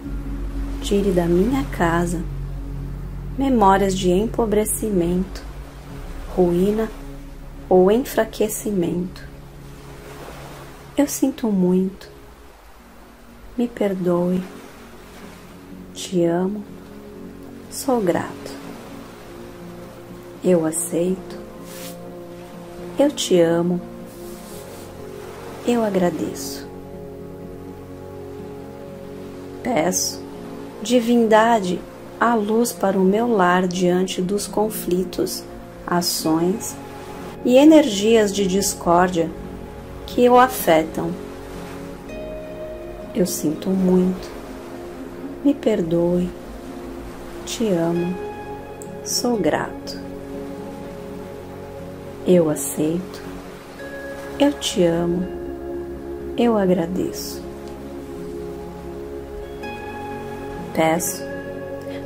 tire da minha casa memórias de empobrecimento, ruína ou enfraquecimento. Eu sinto muito, me perdoe, te amo, Sou grato. Eu aceito. Eu te amo. Eu agradeço. Peço, divindade, a luz para o meu lar diante dos conflitos, ações e energias de discórdia que o afetam. Eu sinto muito. Me perdoe. Te amo. Sou grato. Eu aceito. Eu te amo. Eu agradeço. Peço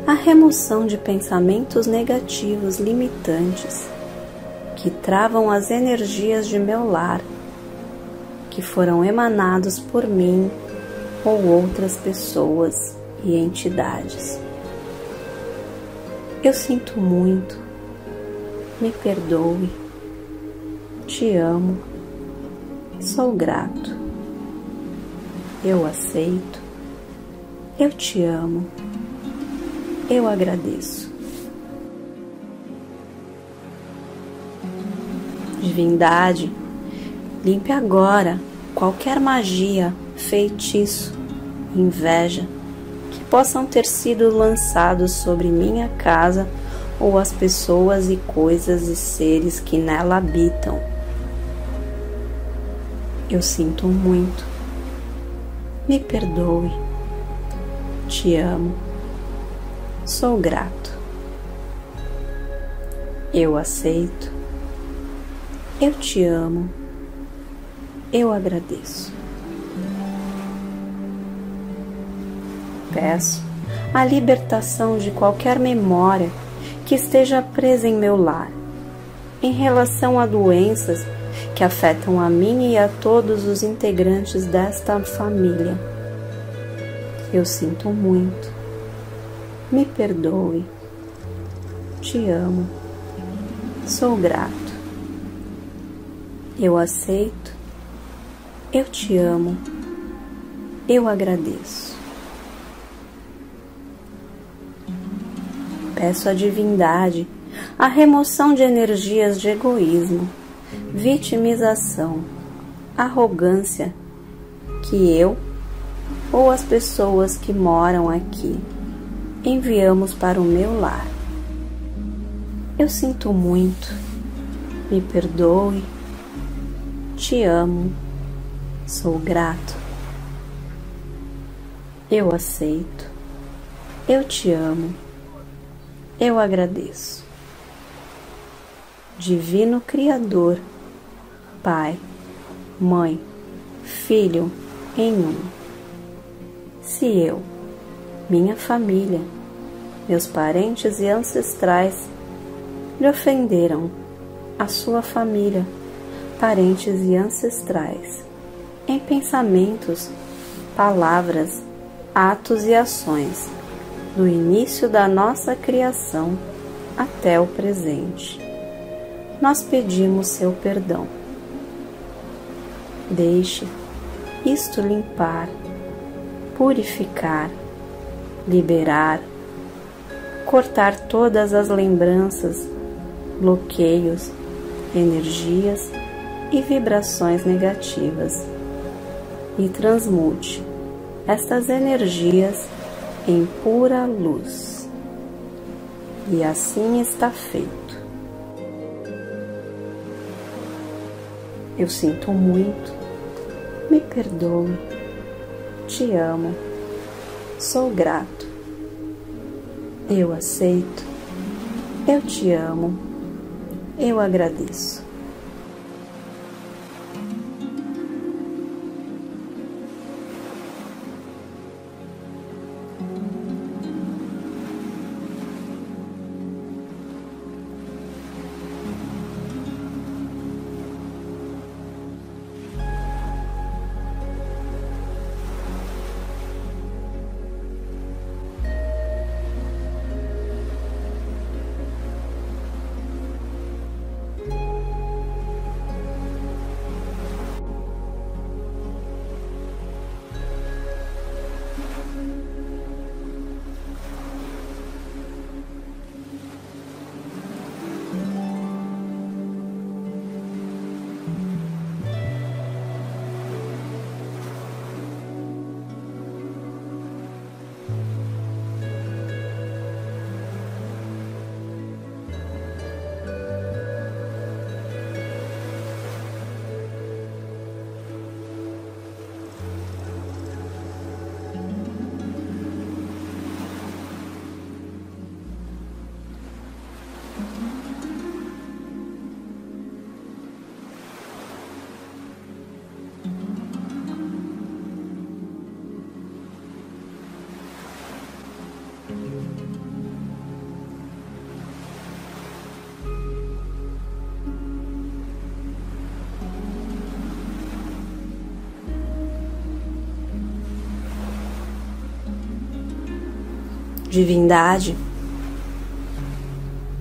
a remoção de pensamentos negativos limitantes que travam as energias de meu lar, que foram emanados por mim ou outras pessoas e entidades. Eu sinto muito, me perdoe, te amo, sou grato, eu aceito, eu te amo eu agradeço. Divindade, limpe agora qualquer magia, feitiço, inveja que possam ter sido lançados sobre minha casa ou as pessoas e coisas e seres que nela habitam. Eu sinto muito. Me perdoe. Te amo Sou grato. Eu aceito. Eu te amo. Eu agradeço. Peço a libertação de qualquer memória que esteja presa em meu lar, em relação a doenças que afetam a mim e a todos os integrantes desta família. Eu sinto muito. Me perdoe, te amo, sou grato, eu aceito, eu te amo, eu agradeço. Peço à divindade a remoção de energias de egoísmo, vitimização, arrogância que eu ou as pessoas que moram aqui enviamos para o meu lar. Eu sinto muito, me perdoe, te amo, sou grato. Eu aceito, eu te amo, eu agradeço. Divino Criador, Pai, Mãe, Filho em um. Se eu, minha família, meus parentes e ancestrais lhe ofenderam, a sua família, parentes e ancestrais, em pensamentos, palavras, atos e ações, do início da nossa criação até o presente. Nós pedimos seu perdão. Deixe isto limpar, purificar, liberar cortar todas as lembranças, bloqueios, energias e vibrações negativas e transmute estas energias em pura luz. E assim está feito. Eu sinto muito, me perdoe, te amo, sou grato. Eu aceito, eu te amo, eu agradeço. Divindade,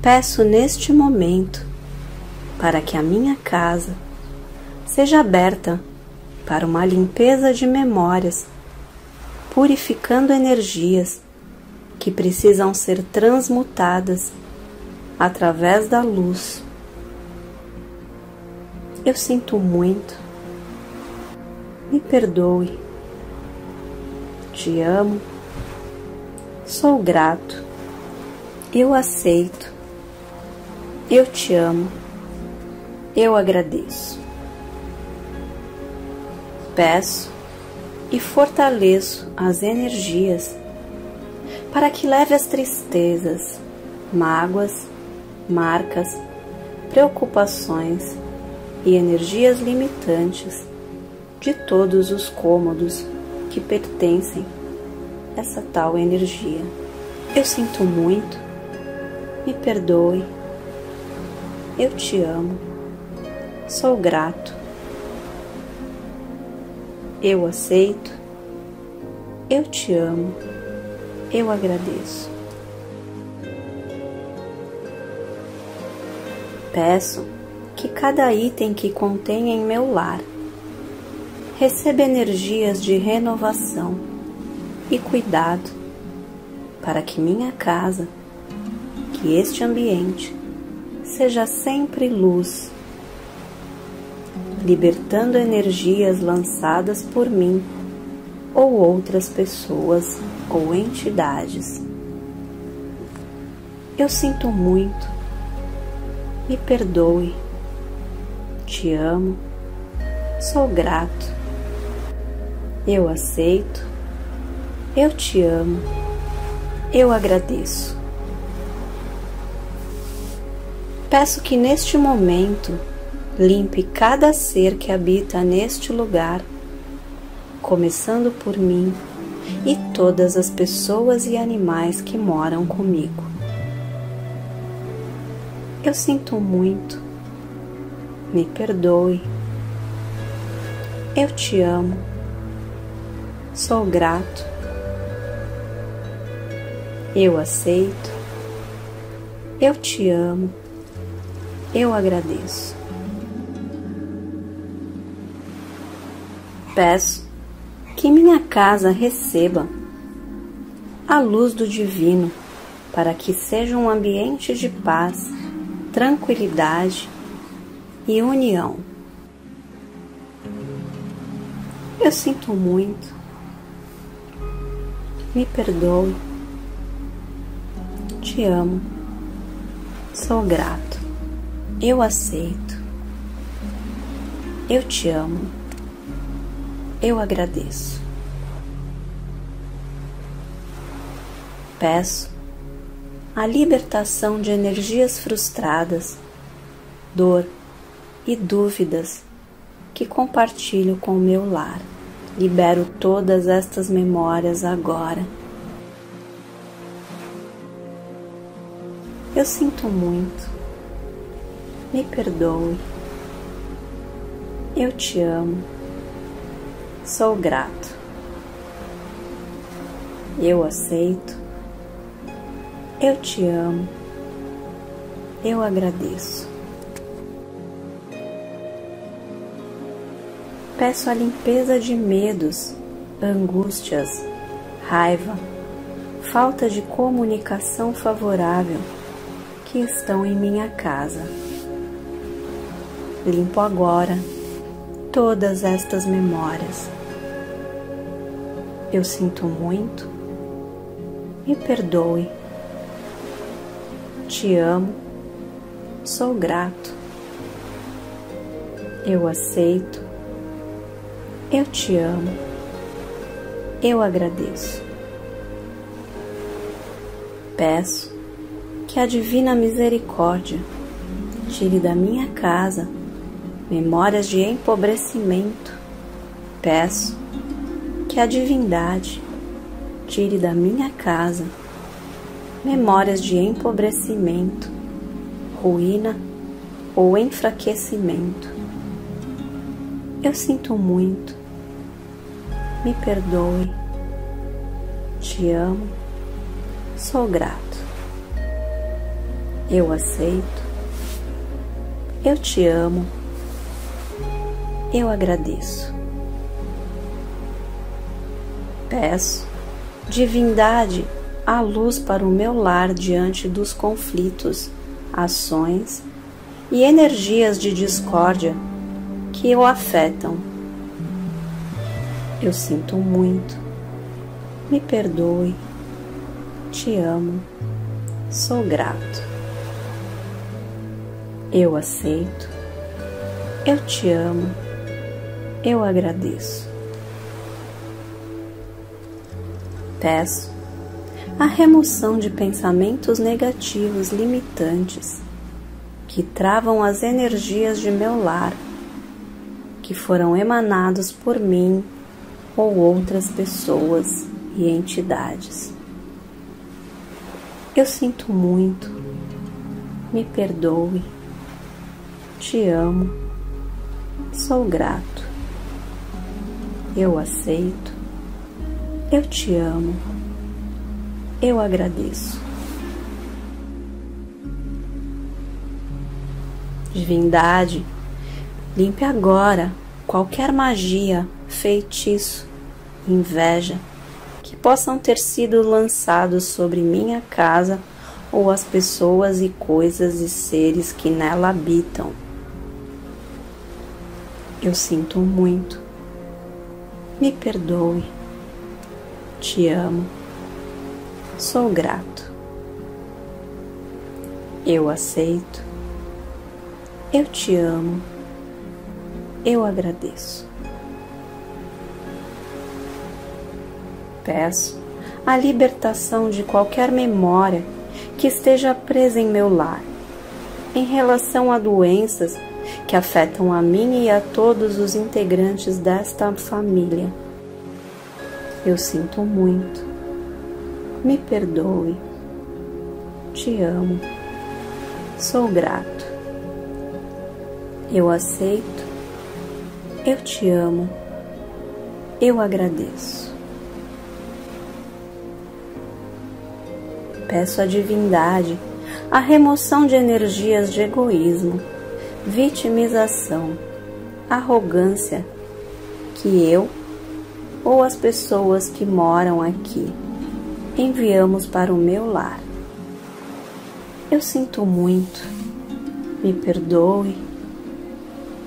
peço neste momento para que a minha casa seja aberta para uma limpeza de memórias, purificando energias que precisam ser transmutadas através da luz. Eu sinto muito. Me perdoe. Te amo. Sou grato. Eu aceito. Eu te amo. Eu agradeço. Peço e fortaleço as energias para que leve as tristezas, mágoas, marcas, preocupações e energias limitantes de todos os cômodos que pertencem essa tal energia. Eu sinto muito, me perdoe, eu te amo, sou grato, eu aceito, eu te amo, eu agradeço. Peço que cada item que contém em meu lar receba energias de renovação e cuidado para que minha casa, que este ambiente seja sempre luz, libertando energias lançadas por mim ou outras pessoas ou entidades. Eu sinto muito, me perdoe, te amo, sou grato, eu aceito, eu te amo, eu agradeço. Peço que neste momento limpe cada ser que habita neste lugar, começando por mim e todas as pessoas e animais que moram comigo. Eu sinto muito, me perdoe, eu te amo, sou grato, eu aceito, eu te amo eu agradeço. Peço que minha casa receba a luz do Divino para que seja um ambiente de paz, tranquilidade e união. Eu sinto muito, me perdoe, te amo, sou grato. Eu aceito. Eu te amo. Eu agradeço. Peço a libertação de energias frustradas, dor e dúvidas que compartilho com o meu lar. Libero todas estas memórias agora. Eu sinto muito me perdoe. Eu te amo. Sou grato. Eu aceito. Eu te amo. Eu agradeço. Peço a limpeza de medos, angústias, raiva, falta de comunicação favorável que estão em minha casa. Limpo agora todas estas memórias. Eu sinto muito, me perdoe, te amo, sou grato, eu aceito, eu te amo, eu agradeço. Peço que a Divina Misericórdia tire da minha casa memórias de empobrecimento, peço que a divindade tire da minha casa memórias de empobrecimento, ruína ou enfraquecimento. Eu sinto muito, me perdoe, te amo, Sou grato. Eu aceito. Eu te amo. Eu agradeço. Peço, divindade, a luz para o meu lar diante dos conflitos, ações e energias de discórdia que o afetam. Eu sinto muito. Me perdoe. Te amo. Sou grato. Eu aceito. Eu te amo. Eu agradeço. Peço a remoção de pensamentos negativos limitantes que travam as energias de meu lar, que foram emanados por mim ou outras pessoas e entidades. Eu sinto muito, me perdoe, te amo, sou grato, eu aceito, eu te amo, eu agradeço. Divindade, limpe agora qualquer magia, feitiço, inveja que possam ter sido lançados sobre minha casa ou as pessoas e coisas e seres que nela habitam. Eu sinto muito. Me perdoe. Te amo. Sou grato. Eu aceito eu te amo. Eu agradeço. Peço a libertação de qualquer memória que esteja presa em meu lar, em relação a doenças que afetam a mim e a todos os integrantes desta família. Eu sinto muito. Me perdoe. Te amo. Sou grato. Eu aceito, eu te amo, eu agradeço. Peço à divindade a remoção de energias de egoísmo, vitimização, arrogância que eu ou as pessoas que moram aqui enviamos para o meu lar. Eu sinto muito, me perdoe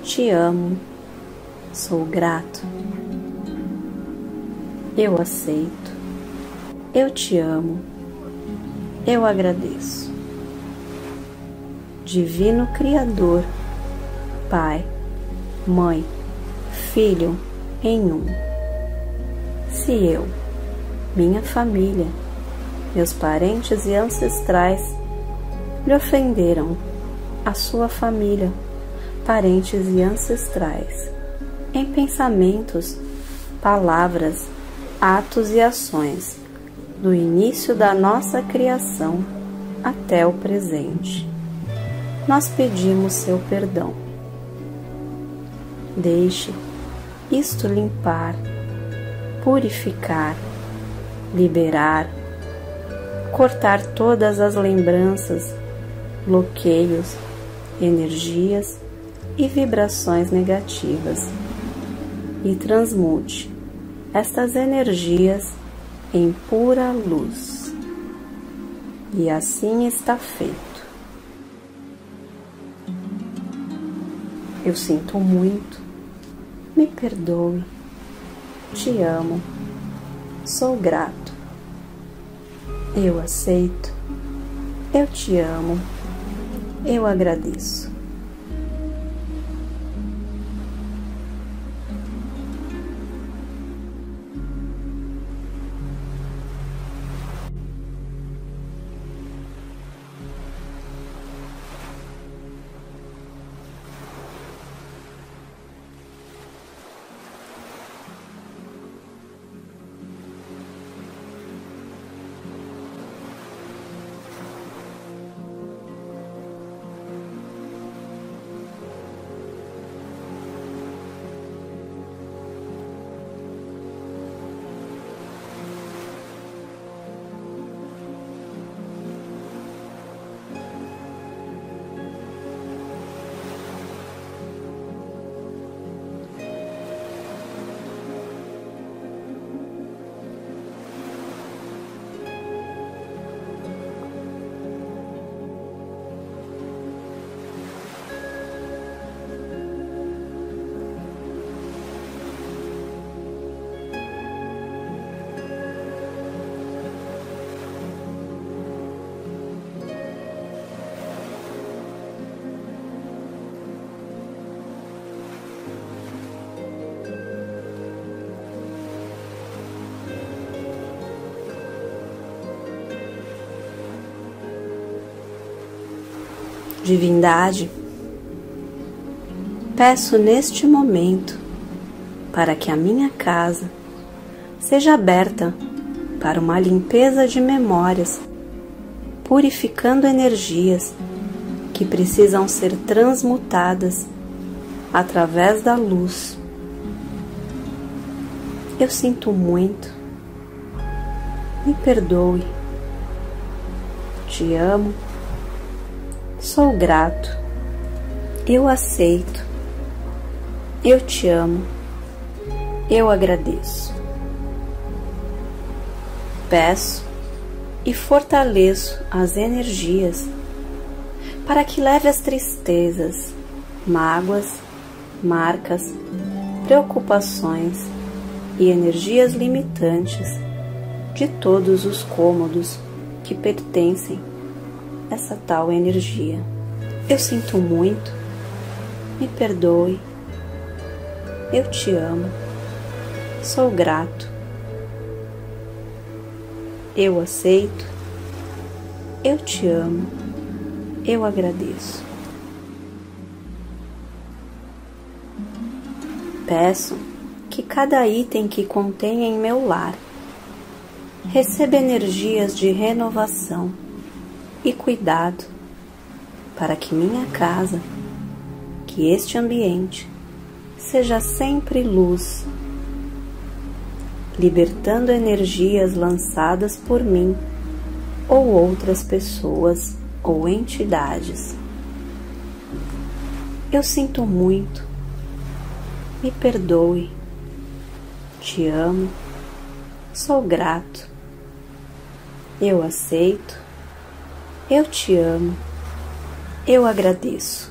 te amo, sou grato. Eu aceito, eu te amo, eu agradeço. Divino Criador, Pai, Mãe, Filho em um. Se eu, minha família, meus parentes e ancestrais lhe ofenderam, a sua família, parentes e ancestrais, em pensamentos, palavras, atos e ações, do início da nossa criação até o presente. Nós pedimos seu perdão. Deixe isto limpar, purificar, liberar, cortar todas as lembranças, bloqueios, energias e vibrações negativas e transmute estas energias em pura luz. E assim está feito. Eu sinto muito, me perdoe, te amo, sou grato, eu aceito, eu te amo, eu agradeço. Divindade, peço neste momento para que a minha casa seja aberta para uma limpeza de memórias, purificando energias que precisam ser transmutadas através da luz. Eu sinto muito, me perdoe, te amo Sou grato. Eu aceito. Eu te amo. Eu agradeço. Peço e fortaleço as energias para que leve as tristezas, mágoas, marcas, preocupações e energias limitantes de todos os cômodos que pertencem essa tal energia. Eu sinto muito, me perdoe, eu te amo, sou grato, eu aceito, eu te amo, eu agradeço. Peço que cada item que contém em meu lar receba energias de renovação e cuidado para que minha casa, que este ambiente seja sempre luz, libertando energias lançadas por mim ou outras pessoas ou entidades. Eu sinto muito, me perdoe, te amo, sou grato, eu aceito eu te amo. Eu agradeço.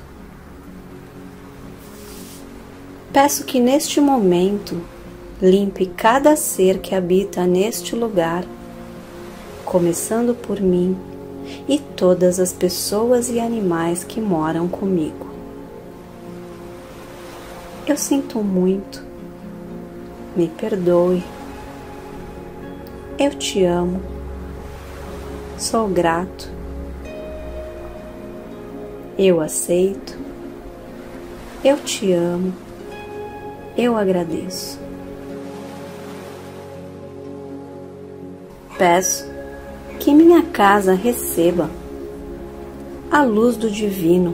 Peço que neste momento limpe cada ser que habita neste lugar, começando por mim e todas as pessoas e animais que moram comigo. Eu sinto muito, me perdoe, eu te amo, sou grato eu aceito, eu te amo, eu agradeço. Peço que minha casa receba a luz do Divino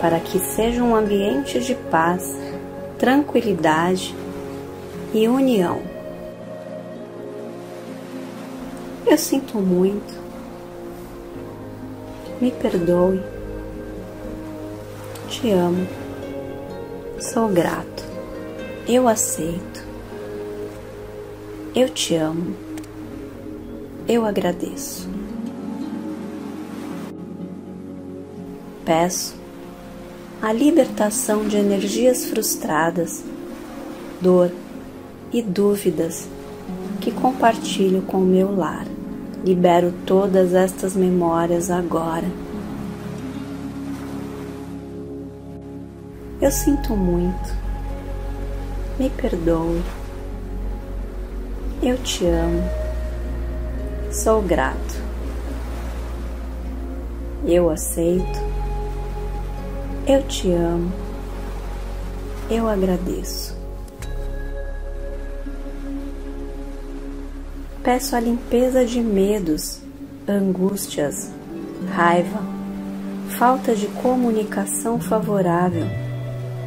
para que seja um ambiente de paz, tranquilidade e união. Eu sinto muito, me perdoe te amo, sou grato, eu aceito, eu te amo, eu agradeço. Peço a libertação de energias frustradas, dor e dúvidas que compartilho com o meu lar. Libero todas estas memórias agora Eu sinto muito. Me perdoe. Eu te amo. Sou grato. Eu aceito. Eu te amo. Eu agradeço. Peço a limpeza de medos, angústias, raiva, falta de comunicação favorável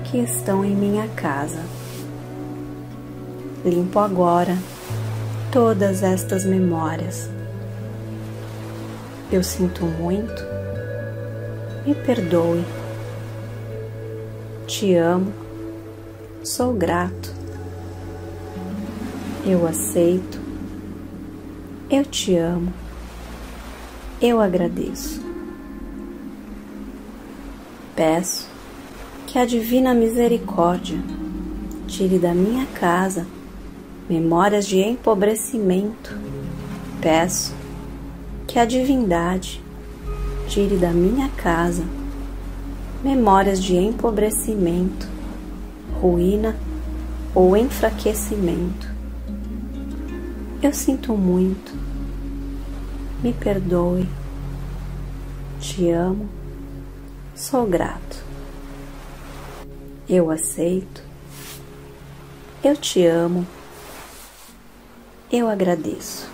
que estão em minha casa. Limpo agora todas estas memórias. Eu sinto muito, me perdoe. Te amo, sou grato. Eu aceito, eu te amo, eu agradeço. Peço que a divina misericórdia tire da minha casa memórias de empobrecimento. Peço que a divindade tire da minha casa memórias de empobrecimento, ruína ou enfraquecimento. Eu sinto muito, me perdoe, te amo, sou grato. Eu aceito. Eu te amo. Eu agradeço.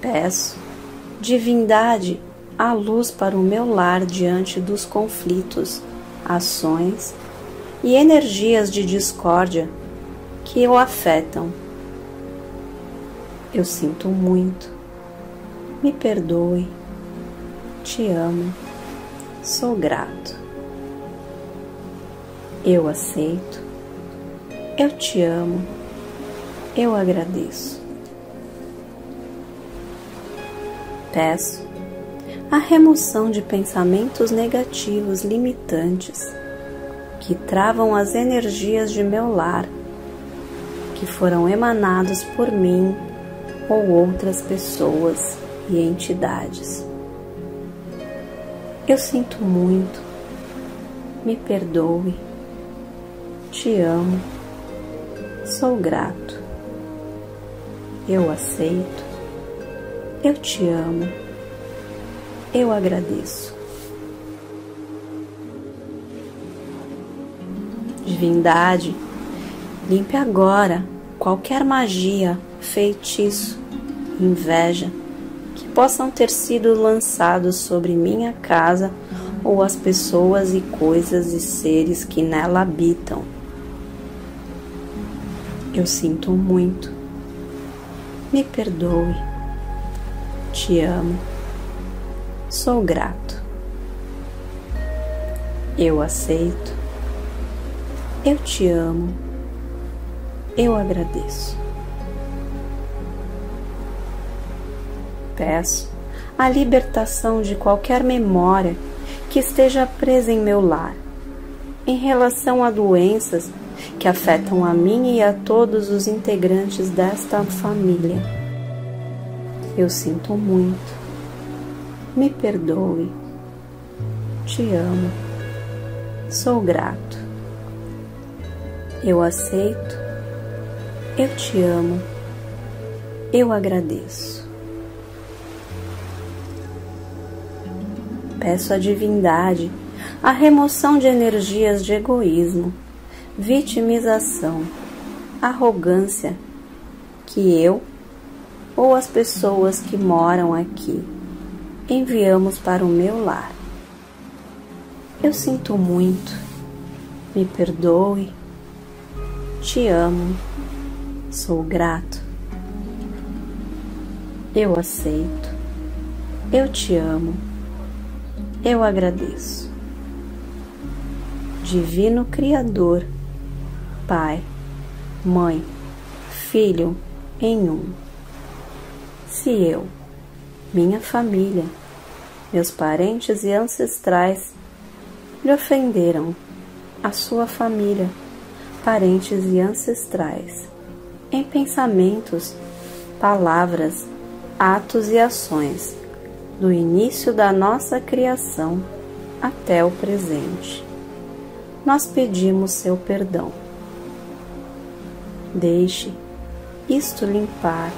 Peço, divindade, a luz para o meu lar diante dos conflitos, ações e energias de discórdia que o afetam. Eu sinto muito. Me perdoe. Te amo. Sou grato. Eu aceito. Eu te amo. Eu agradeço. Peço a remoção de pensamentos negativos limitantes que travam as energias de meu lar, que foram emanados por mim ou outras pessoas e entidades. Eu sinto muito, me perdoe, te amo, sou grato, eu aceito, eu te amo, eu agradeço. Divindade, limpe agora qualquer magia, feitiço, inveja que possam ter sido lançados sobre minha casa ou as pessoas e coisas e seres que nela habitam. Eu sinto muito. Me perdoe. Te amo. Sou grato. Eu aceito. Eu te amo. Eu agradeço. Peço a libertação de qualquer memória que esteja presa em meu lar, em relação a doenças que afetam a mim e a todos os integrantes desta família. Eu sinto muito. Me perdoe. Te amo. Sou grato. Eu aceito. Eu te amo. Eu agradeço. Peço à divindade a remoção de energias de egoísmo, vitimização, arrogância que eu ou as pessoas que moram aqui enviamos para o meu lar. Eu sinto muito, me perdoe, te amo, sou grato. Eu aceito, eu te amo eu agradeço. Divino Criador, Pai, Mãe, Filho em um. Se eu, minha família, meus parentes e ancestrais lhe ofenderam, a sua família, parentes e ancestrais, em pensamentos, palavras, atos e ações, do início da nossa criação até o presente. Nós pedimos seu perdão. Deixe isto limpar,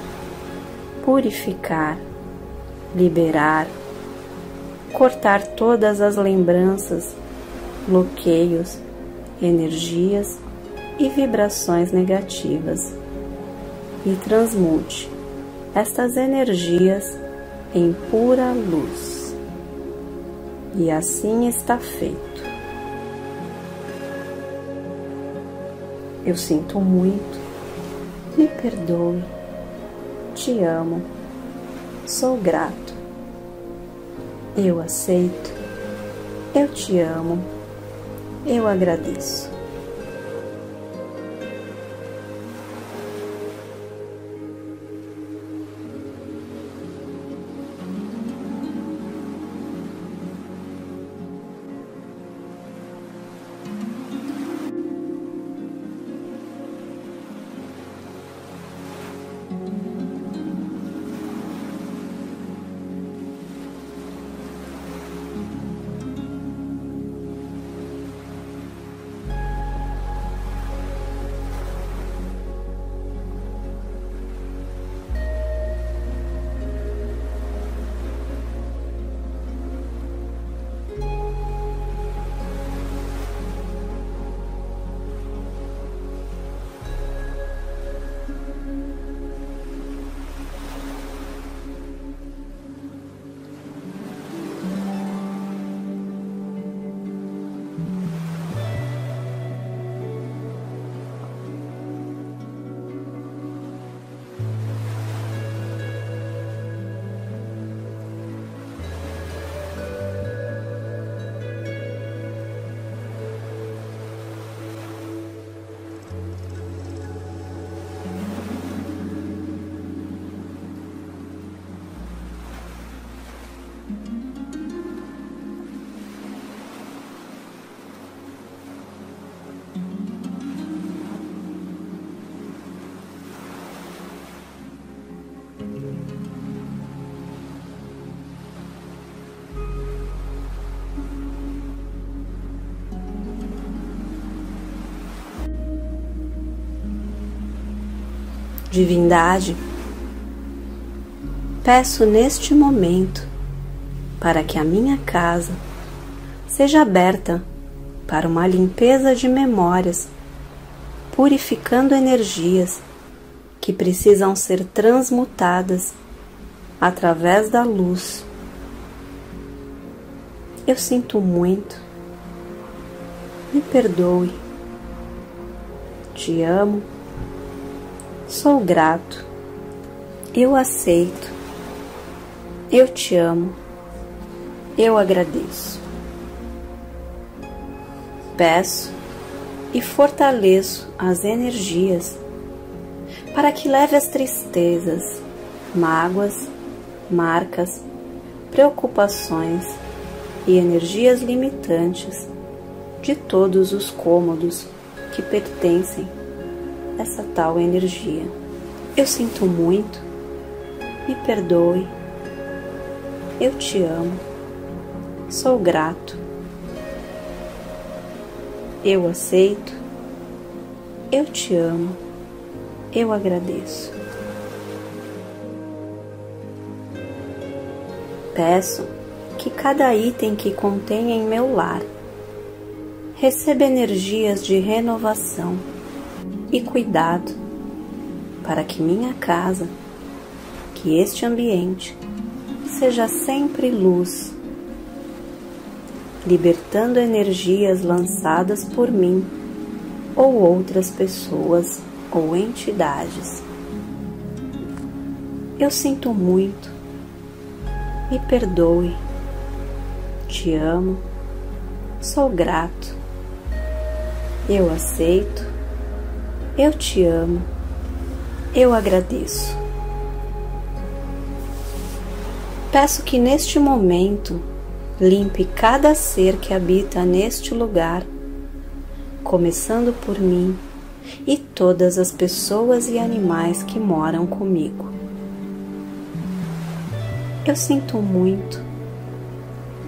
purificar, liberar, cortar todas as lembranças, bloqueios, energias e vibrações negativas e transmute estas energias em pura luz. E assim está feito. Eu sinto muito, me perdoe, te amo, sou grato. Eu aceito, eu te amo, eu agradeço. Divindade, peço neste momento para que a minha casa seja aberta para uma limpeza de memórias, purificando energias que precisam ser transmutadas através da luz. Eu sinto muito. Me perdoe. Te amo. Sou grato. Eu aceito. Eu te amo. Eu agradeço. Peço e fortaleço as energias para que leve as tristezas, mágoas, marcas, preocupações e energias limitantes de todos os cômodos que pertencem essa tal energia. Eu sinto muito, me perdoe, eu te amo, sou grato, eu aceito, eu te amo, eu agradeço. Peço que cada item que contém em meu lar receba energias de renovação e cuidado para que minha casa, que este ambiente seja sempre luz, libertando energias lançadas por mim ou outras pessoas ou entidades. Eu sinto muito me perdoe. Te amo, sou grato. Eu aceito, eu te amo, eu agradeço. Peço que neste momento limpe cada ser que habita neste lugar, começando por mim e todas as pessoas e animais que moram comigo. Eu sinto muito.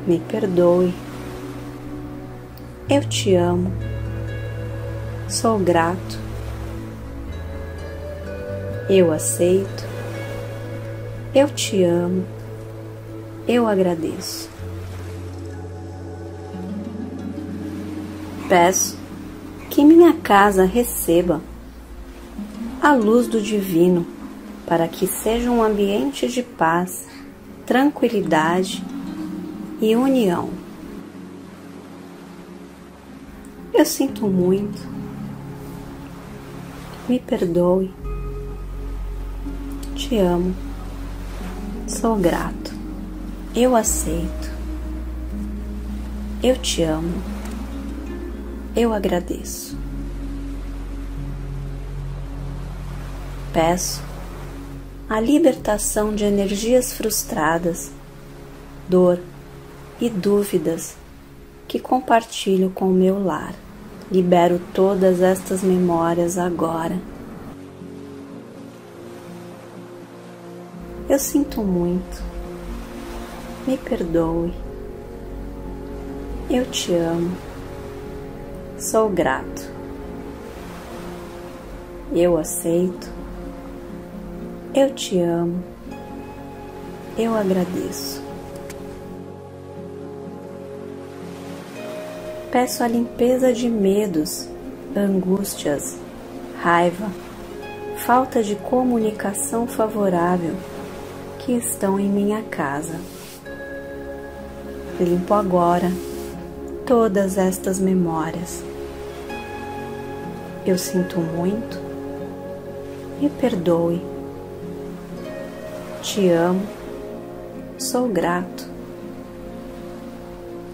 Me perdoe. Eu te amo. Sou grato. Eu aceito. Eu te amo. Eu agradeço. Peço que minha casa receba a luz do Divino para que seja um ambiente de paz tranquilidade e união. Eu sinto muito, me perdoe, te amo, sou grato, eu aceito, eu te amo, eu agradeço. Peço a libertação de energias frustradas, dor e dúvidas que compartilho com o meu lar. Libero todas estas memórias agora. Eu sinto muito. Me perdoe. Eu te amo. Sou grato. Eu aceito eu te amo. Eu agradeço. Peço a limpeza de medos, angústias, raiva, falta de comunicação favorável que estão em minha casa. Limpo agora todas estas memórias. Eu sinto muito. Me perdoe te amo, sou grato,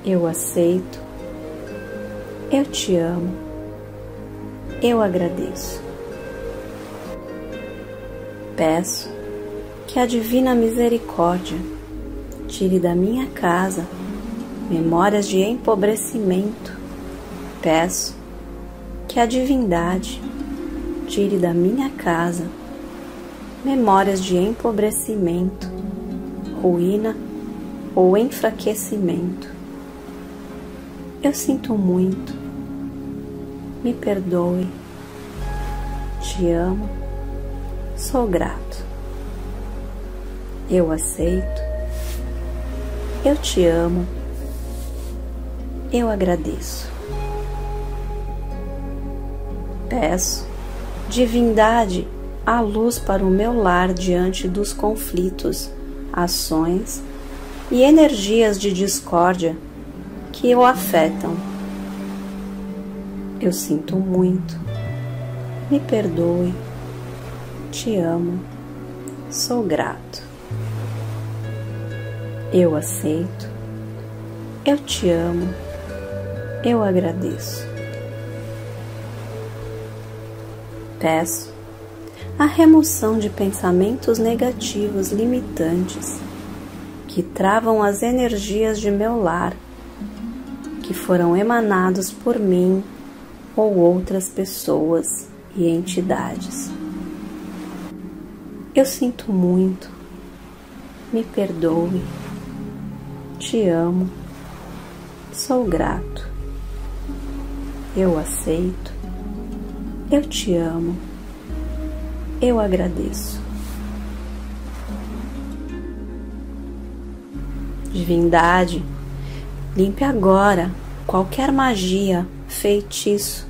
eu aceito, eu te amo, eu agradeço. Peço que a Divina Misericórdia tire da minha casa memórias de empobrecimento. Peço que a divindade tire da minha casa memórias de empobrecimento, ruína ou enfraquecimento. Eu sinto muito, me perdoe, te amo, Sou grato. Eu aceito. Eu te amo. Eu agradeço. Peço, divindade, a luz para o meu lar diante dos conflitos, ações e energias de discórdia que o afetam. Eu sinto muito. Me perdoe. Te amo. Sou grato. Eu aceito. Eu te amo. Eu agradeço. Peço a remoção de pensamentos negativos limitantes que travam as energias de meu lar que foram emanados por mim ou outras pessoas e entidades. Eu sinto muito, me perdoe, te amo, sou grato, eu aceito, eu te amo, eu agradeço. Divindade, Limpe agora qualquer magia, feitiço,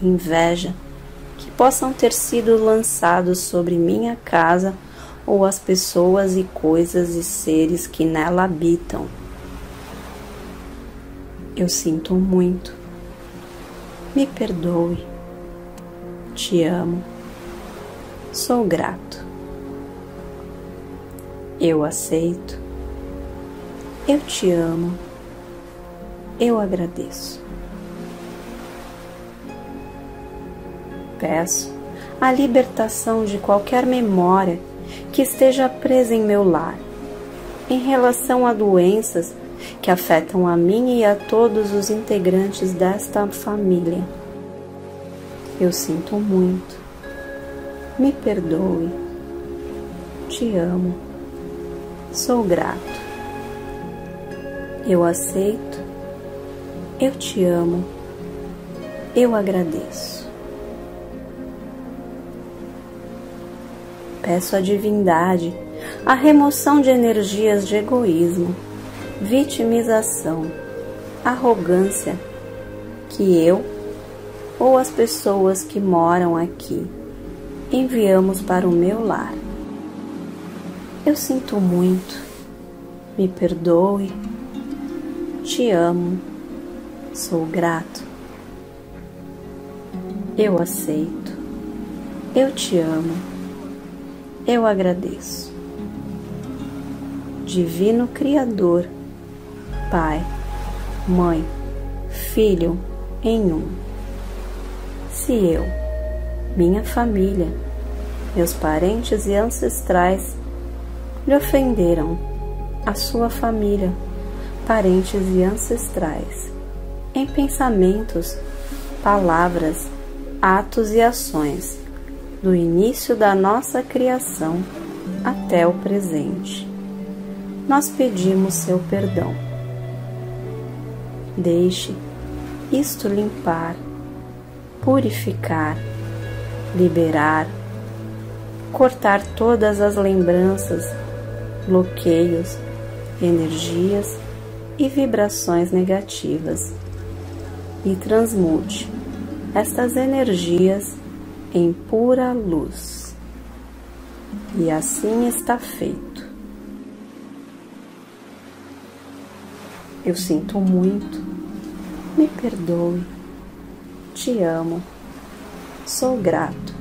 inveja que possam ter sido lançados sobre minha casa ou as pessoas e coisas e seres que nela habitam. Eu sinto muito. Me perdoe. Te amo. Sou grato. Eu aceito. Eu te amo eu agradeço. Peço a libertação de qualquer memória que esteja presa em meu lar, em relação a doenças que afetam a mim e a todos os integrantes desta família. Eu sinto muito. Me perdoe. Te amo. Sou grato. Eu aceito eu te amo. Eu agradeço. Peço à divindade a remoção de energias de egoísmo, vitimização, arrogância que eu ou as pessoas que moram aqui enviamos para o meu lar. Eu sinto muito, me perdoe, te amo Sou grato. Eu aceito. Eu te amo. Eu agradeço. Divino Criador, Pai, Mãe, Filho em um. Se eu, minha família, meus parentes e ancestrais lhe ofenderam, a sua família, parentes e ancestrais, em pensamentos, palavras, atos e ações, do início da nossa criação até o presente. Nós pedimos seu perdão. Deixe isto limpar, purificar, liberar, cortar todas as lembranças, bloqueios, energias e vibrações negativas e transmute estas energias em pura luz. E assim está feito. Eu sinto muito, me perdoe, te amo, sou grato,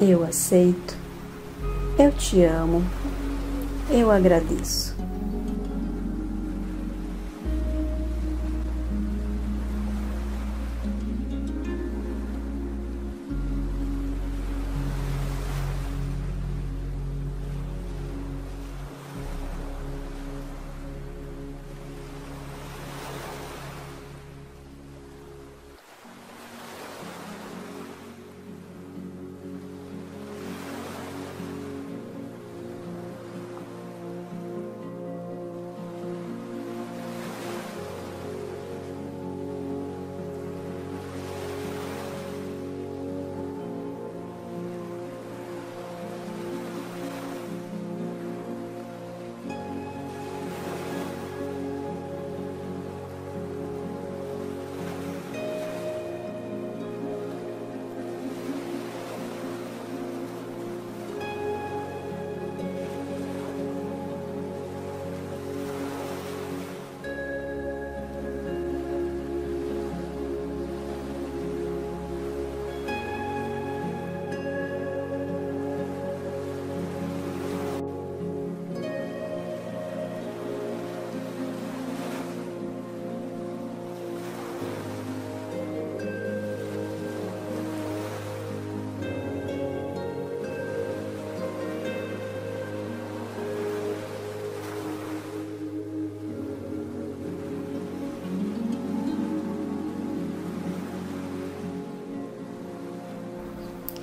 eu aceito, eu te amo, eu agradeço.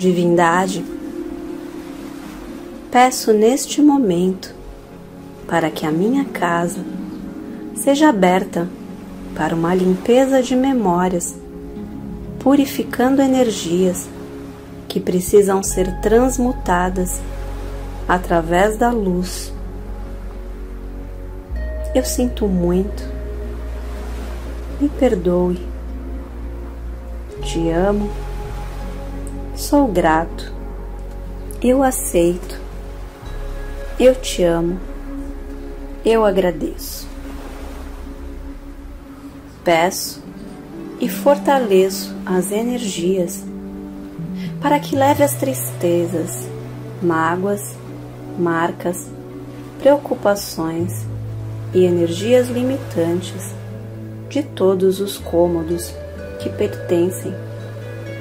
Divindade, peço neste momento para que a minha casa seja aberta para uma limpeza de memórias, purificando energias que precisam ser transmutadas através da luz. Eu sinto muito, me perdoe, te amo Sou grato. Eu aceito. Eu te amo. Eu agradeço. Peço e fortaleço as energias para que leve as tristezas, mágoas, marcas, preocupações e energias limitantes de todos os cômodos que pertencem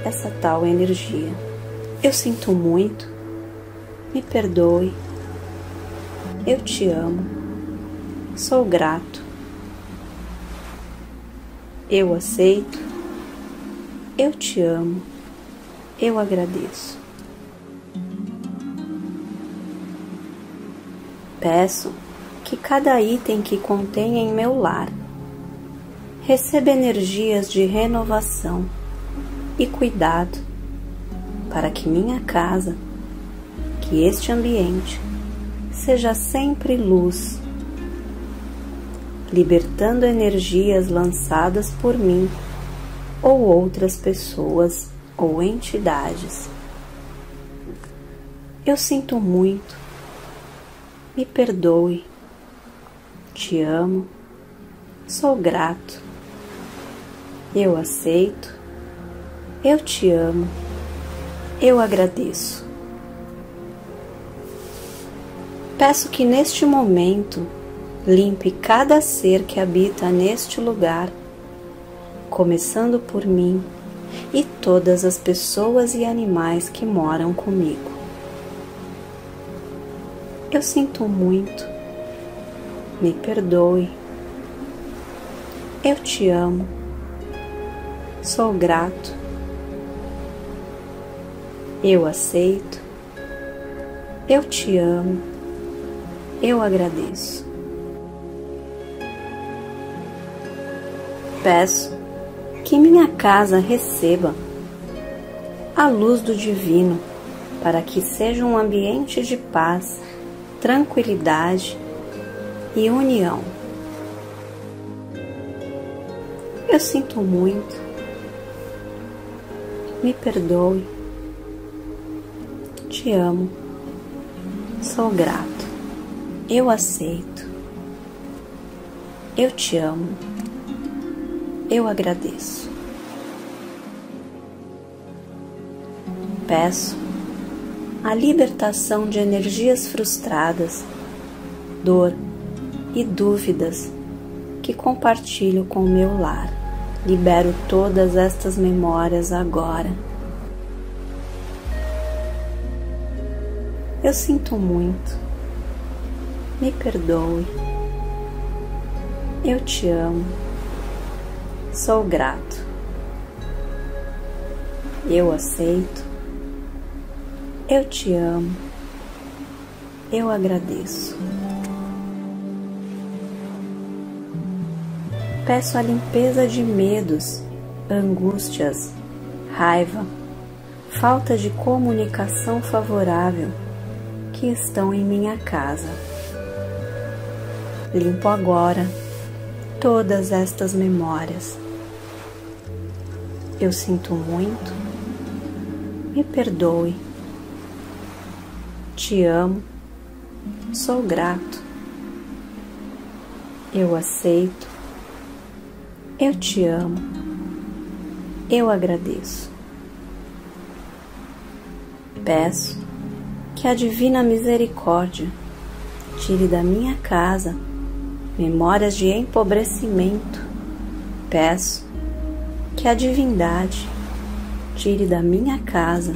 essa tal energia. Eu sinto muito, me perdoe, eu te amo, sou grato, eu aceito, eu te amo, eu agradeço. Peço que cada item que contém em meu lar receba energias de renovação e cuidado para que minha casa, que este ambiente seja sempre luz, libertando energias lançadas por mim ou outras pessoas ou entidades. Eu sinto muito, me perdoe, te amo, sou grato, eu aceito eu te amo. Eu agradeço. Peço que neste momento limpe cada ser que habita neste lugar, começando por mim e todas as pessoas e animais que moram comigo. Eu sinto muito, me perdoe. Eu te amo, sou grato eu aceito, eu te amo, eu agradeço. Peço que minha casa receba a luz do Divino para que seja um ambiente de paz, tranquilidade e união. Eu sinto muito, me perdoe te amo, sou grato, eu aceito, eu te amo, eu agradeço. Peço a libertação de energias frustradas, dor e dúvidas que compartilho com o meu lar. Libero todas estas memórias agora Eu sinto muito. Me perdoe. Eu te amo. Sou grato. Eu aceito. Eu te amo. Eu agradeço. Peço a limpeza de medos, angústias, raiva, falta de comunicação favorável que estão em minha casa. Limpo agora todas estas memórias. Eu sinto muito, me perdoe, te amo, sou grato, eu aceito, eu te amo, eu agradeço. Peço que a divina misericórdia tire da minha casa memórias de empobrecimento. Peço que a divindade tire da minha casa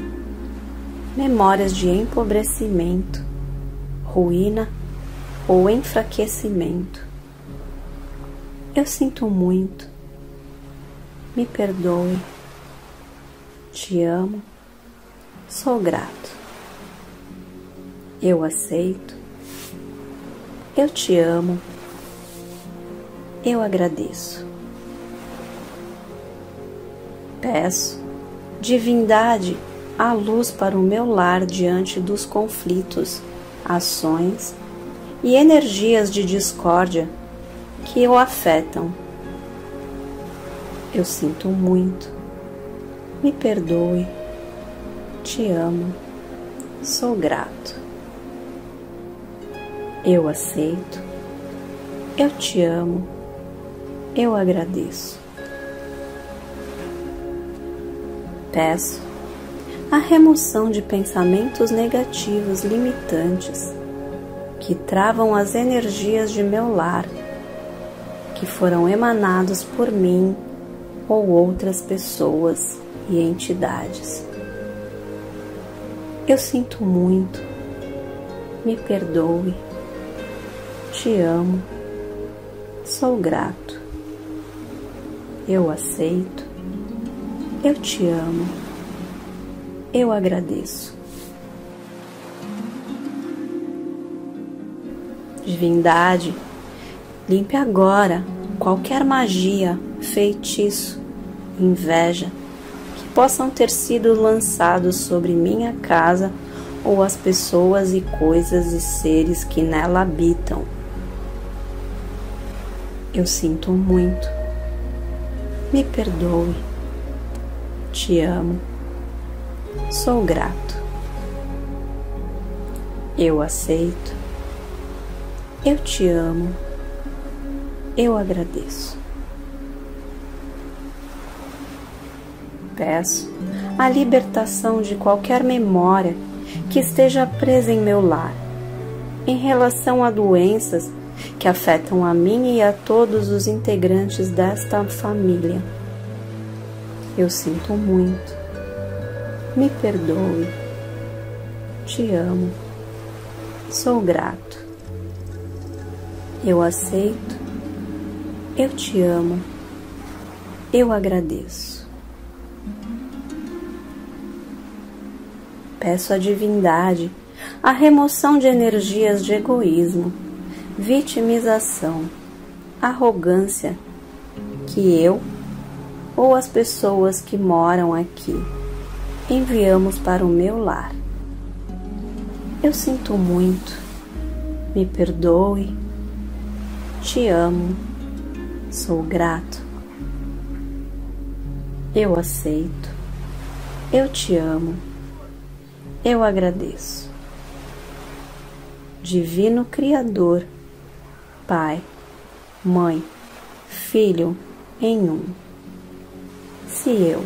memórias de empobrecimento, ruína ou enfraquecimento. Eu sinto muito, me perdoe, te amo, Sou grato. Eu aceito. Eu te amo. Eu agradeço. Peço, divindade, a luz para o meu lar diante dos conflitos, ações e energias de discórdia que o afetam. Eu sinto muito. Me perdoe. Te amo. Sou grato. Eu aceito. Eu te amo. Eu agradeço. Peço a remoção de pensamentos negativos limitantes que travam as energias de meu lar, que foram emanados por mim ou outras pessoas e entidades. Eu sinto muito, me perdoe, te amo, sou grato, eu aceito, eu te amo, eu agradeço. Divindade, limpe agora qualquer magia, feitiço, inveja que possam ter sido lançados sobre minha casa ou as pessoas e coisas e seres que nela habitam. Eu sinto muito. Me perdoe. Te amo. Sou grato. Eu aceito. Eu te amo. Eu agradeço. Peço a libertação de qualquer memória que esteja presa em meu lar, em relação a doenças que afetam a mim e a todos os integrantes desta família. Eu sinto muito. Me perdoe. Te amo. Sou grato. Eu aceito. Eu te amo. Eu agradeço. Peço à divindade a remoção de energias de egoísmo, vitimização, arrogância que eu ou as pessoas que moram aqui enviamos para o meu lar. Eu sinto muito, me perdoe, te amo, sou grato. Eu aceito, eu te amo eu agradeço. Divino Criador, Pai, Mãe, Filho em um. Se eu,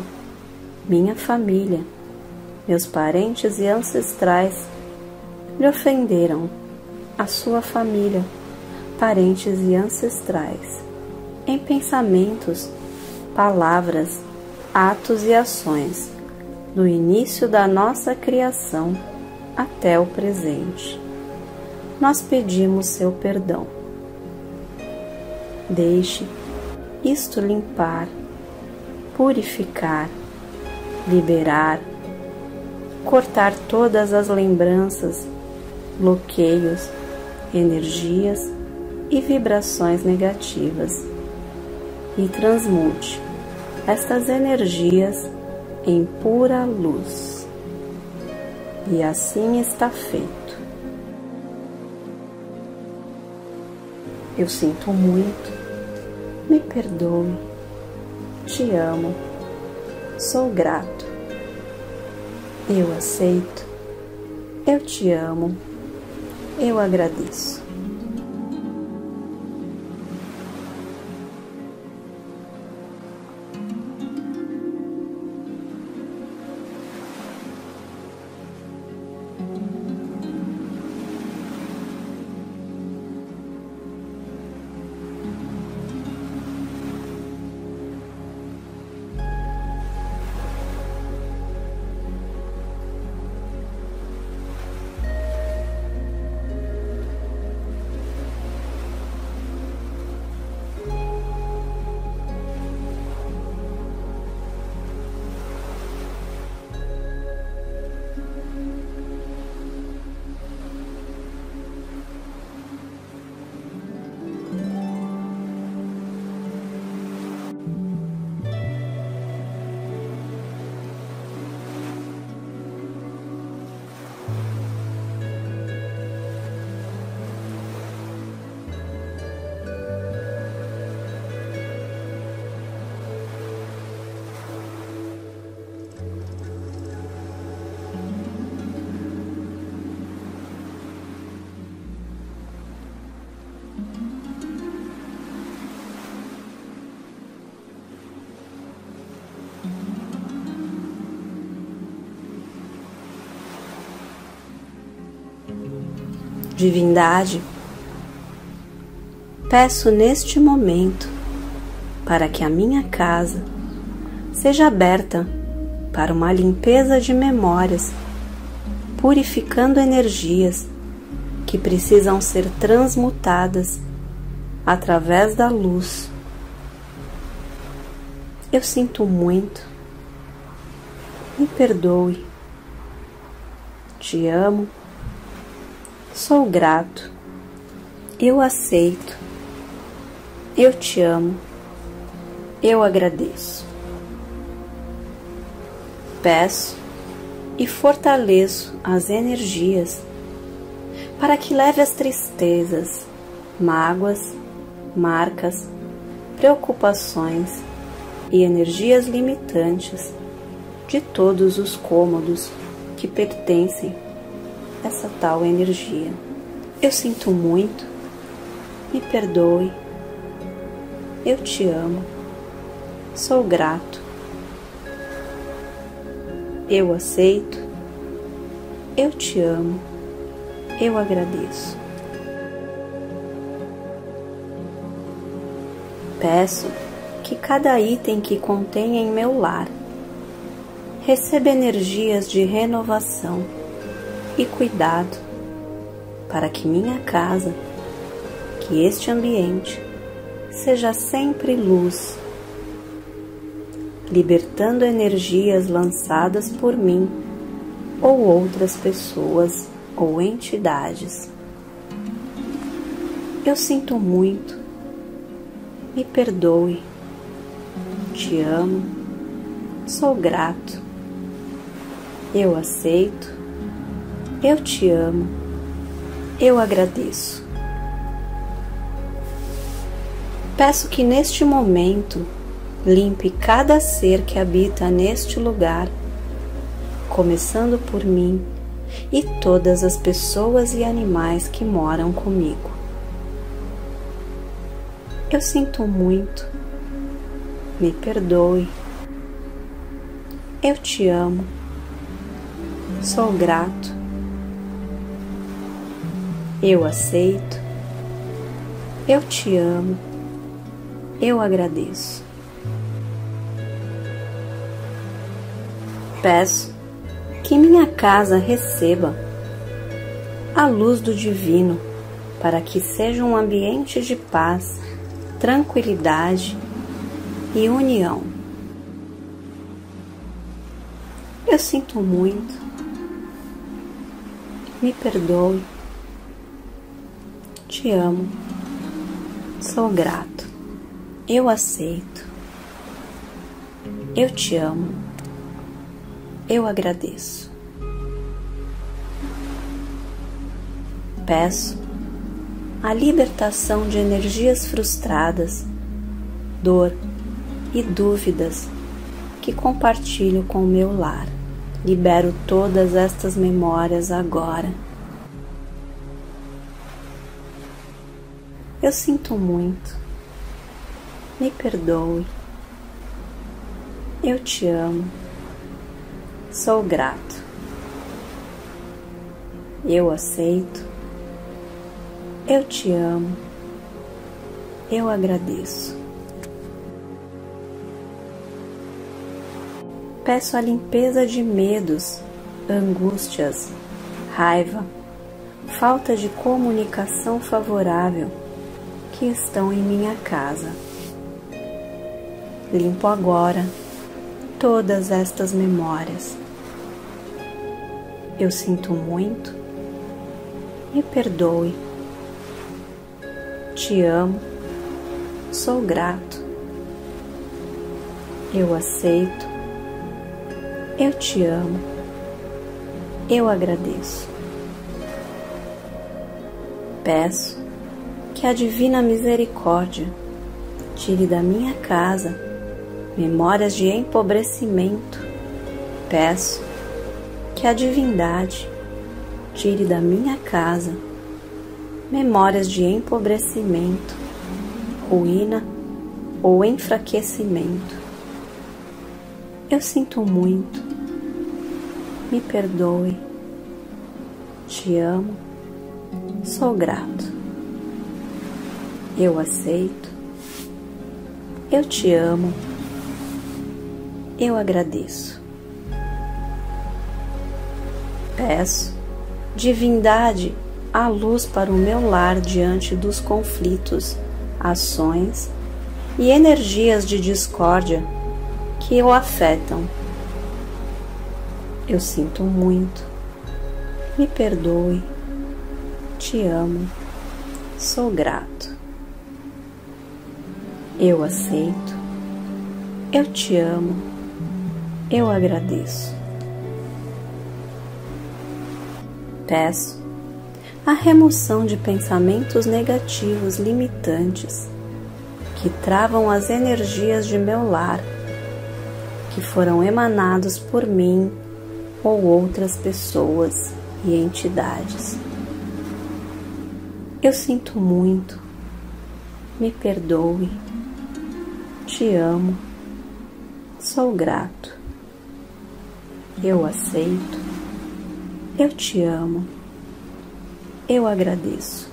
minha família, meus parentes e ancestrais lhe ofenderam, a sua família, parentes e ancestrais, em pensamentos, palavras, atos e ações, do início da nossa criação até o presente. Nós pedimos seu perdão. Deixe isto limpar, purificar, liberar, cortar todas as lembranças, bloqueios, energias e vibrações negativas e transmute estas energias em pura luz. E assim está feito. Eu sinto muito, me perdoe, te amo, sou grato, eu aceito, eu te amo, eu agradeço. Divindade, peço neste momento para que a minha casa seja aberta para uma limpeza de memórias, purificando energias que precisam ser transmutadas através da luz. Eu sinto muito, me perdoe, te amo, sou grato, eu aceito, eu te amo, eu agradeço. Peço e fortaleço as energias para que leve as tristezas, mágoas, marcas, preocupações e energias limitantes de todos os cômodos que pertencem essa tal energia. Eu sinto muito, me perdoe, eu te amo, sou grato, eu aceito, eu te amo, eu agradeço. Peço que cada item que contém em meu lar receba energias de renovação e cuidado para que minha casa, que este ambiente seja sempre luz, libertando energias lançadas por mim ou outras pessoas ou entidades. Eu sinto muito me perdoe. Te amo, sou grato. Eu aceito, eu te amo, eu agradeço. Peço que neste momento limpe cada ser que habita neste lugar, começando por mim e todas as pessoas e animais que moram comigo. Eu sinto muito. Me perdoe. Eu te amo. Sou grato. Eu aceito. Eu te amo. Eu agradeço. Peço que minha casa receba a luz do Divino para que seja um ambiente de paz tranquilidade e união. Eu sinto muito, me perdoe, te amo, sou grato, eu aceito, eu te amo, eu agradeço. Peço a libertação de energias frustradas, dor e dúvidas que compartilho com o meu lar. Libero todas estas memórias agora. Eu sinto muito. Me perdoe. Eu te amo. Sou grato. Eu aceito eu te amo. Eu agradeço. Peço a limpeza de medos, angústias, raiva, falta de comunicação favorável que estão em minha casa. Limpo agora todas estas memórias. Eu sinto muito, me perdoe te amo, sou grato, eu aceito, eu te amo, eu agradeço. Peço que a Divina Misericórdia tire da minha casa memórias de empobrecimento. Peço que a Divindade tire da minha casa memórias de empobrecimento, ruína ou enfraquecimento. Eu sinto muito, me perdoe, te amo, Sou grato. Eu aceito. Eu te amo. Eu agradeço. Peço, divindade, a luz para o meu lar diante dos conflitos, ações e energias de discórdia que o afetam. Eu sinto muito. Me perdoe. Te amo. Sou grato. Eu aceito. Eu te amo. Eu agradeço. Peço a remoção de pensamentos negativos limitantes que travam as energias de meu lar, que foram emanados por mim ou outras pessoas e entidades. Eu sinto muito, me perdoe, te amo, sou grato, eu aceito, eu te amo, eu agradeço.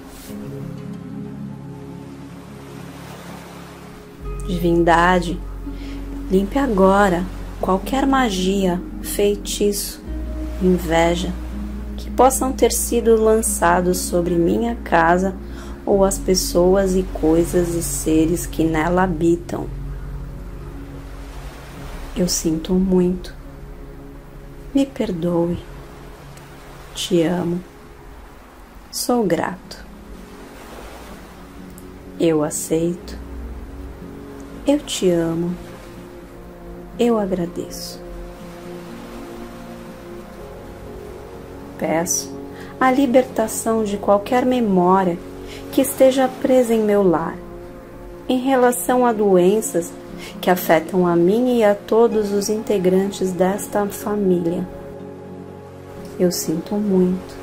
Divindade, limpe agora qualquer magia, feitiço, inveja que possam ter sido lançados sobre minha casa ou as pessoas e coisas e seres que nela habitam. Eu sinto muito. Me perdoe. Te amo. Sou grato. Eu aceito eu te amo. Eu agradeço. Peço a libertação de qualquer memória que esteja presa em meu lar, em relação a doenças que afetam a mim e a todos os integrantes desta família. Eu sinto muito.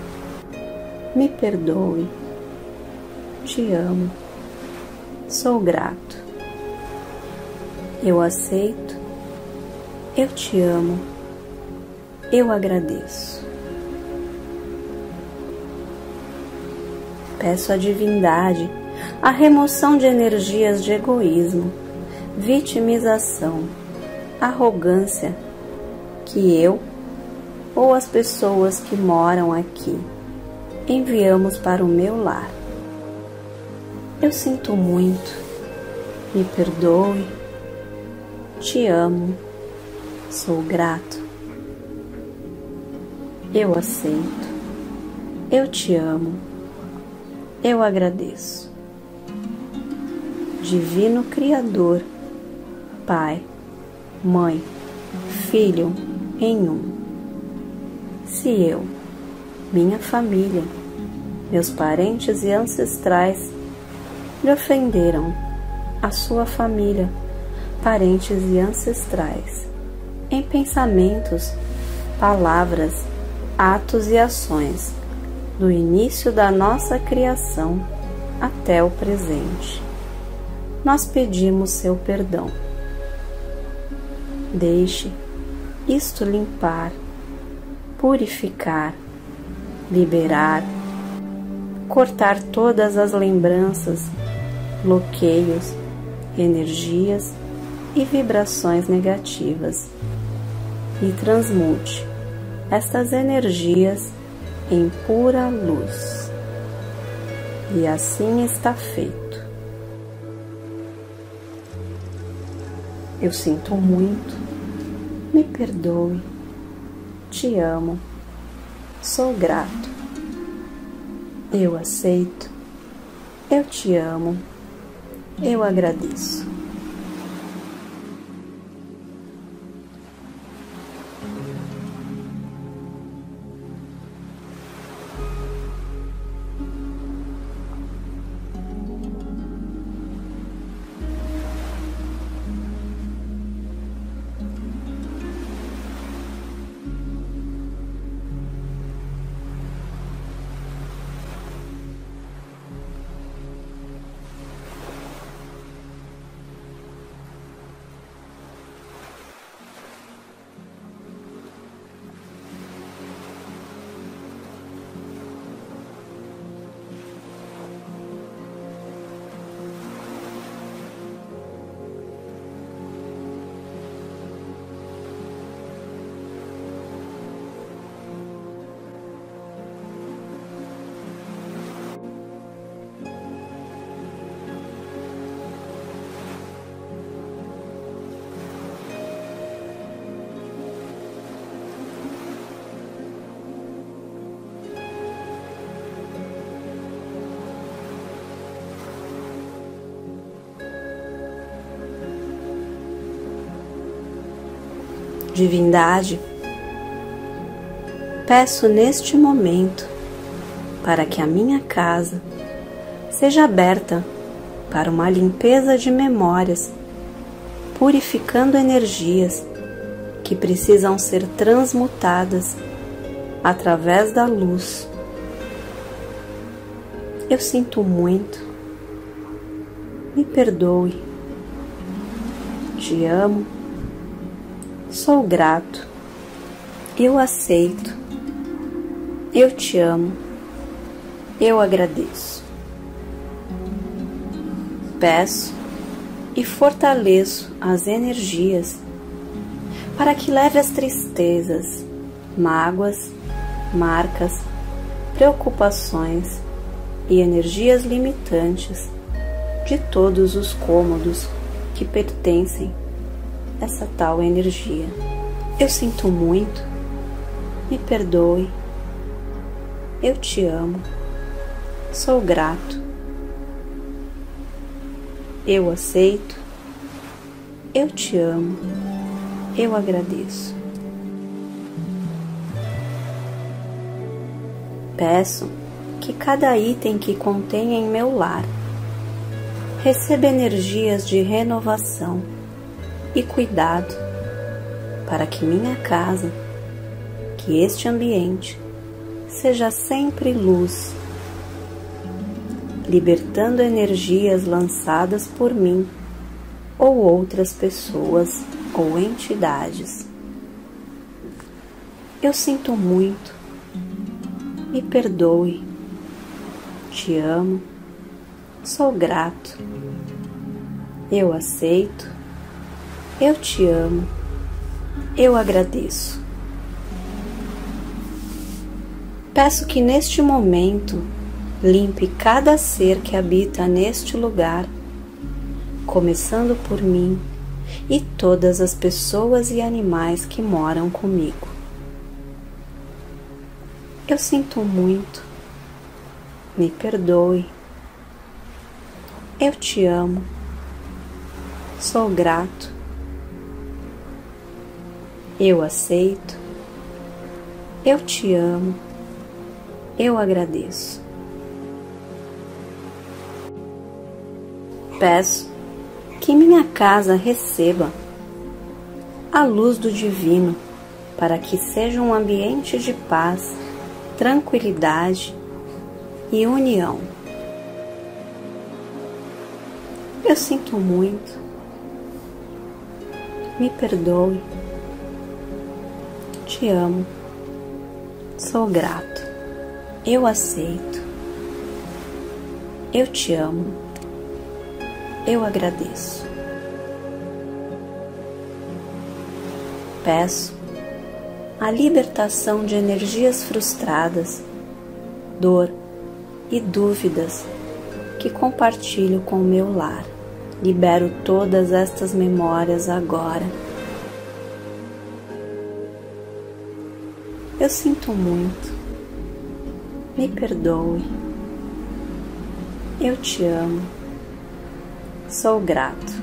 Me perdoe. Te amo. Sou grato. Eu aceito, eu te amo, eu agradeço. Peço à divindade a remoção de energias de egoísmo, vitimização, arrogância que eu ou as pessoas que moram aqui enviamos para o meu lar. Eu sinto muito, me perdoe te amo, sou grato. Eu aceito, eu te amo, eu agradeço. Divino Criador, Pai, Mãe, Filho em um. Se eu, minha família, meus parentes e ancestrais lhe ofenderam, a sua família, parentes e ancestrais, em pensamentos, palavras, atos e ações, do início da nossa criação até o presente. Nós pedimos seu perdão. Deixe isto limpar, purificar, liberar, cortar todas as lembranças, bloqueios, energias e vibrações negativas e transmute estas energias em pura luz. E assim está feito. Eu sinto muito, me perdoe, te amo, sou grato, eu aceito, eu te amo, eu agradeço. Divindade, peço neste momento para que a minha casa seja aberta para uma limpeza de memórias, purificando energias que precisam ser transmutadas através da luz. Eu sinto muito, me perdoe, te amo, sou grato, eu aceito, eu te amo, eu agradeço. Peço e fortaleço as energias para que leve as tristezas, mágoas, marcas, preocupações e energias limitantes de todos os cômodos que pertencem essa tal energia. Eu sinto muito, me perdoe, eu te amo, sou grato, eu aceito, eu te amo. Eu agradeço. Peço que cada item que contenha em meu lar receba energias de renovação e cuidado para que minha casa, que este ambiente seja sempre luz, libertando energias lançadas por mim ou outras pessoas ou entidades. Eu sinto muito, me perdoe, te amo, sou grato, eu aceito, eu te amo, eu agradeço. Peço que neste momento limpe cada ser que habita neste lugar, começando por mim e todas as pessoas e animais que moram comigo. Eu sinto muito, me perdoe, eu te amo, sou grato, eu aceito, eu te amo, eu agradeço. Peço que minha casa receba a luz do Divino, para que seja um ambiente de paz, tranquilidade e união. Eu sinto muito, me perdoe, te amo, sou grato, eu aceito, eu te amo eu agradeço. Peço a libertação de energias frustradas, dor e dúvidas que compartilho com o meu lar. Libero todas estas memórias agora. Eu sinto muito. Me perdoe. Eu te amo. Sou grato.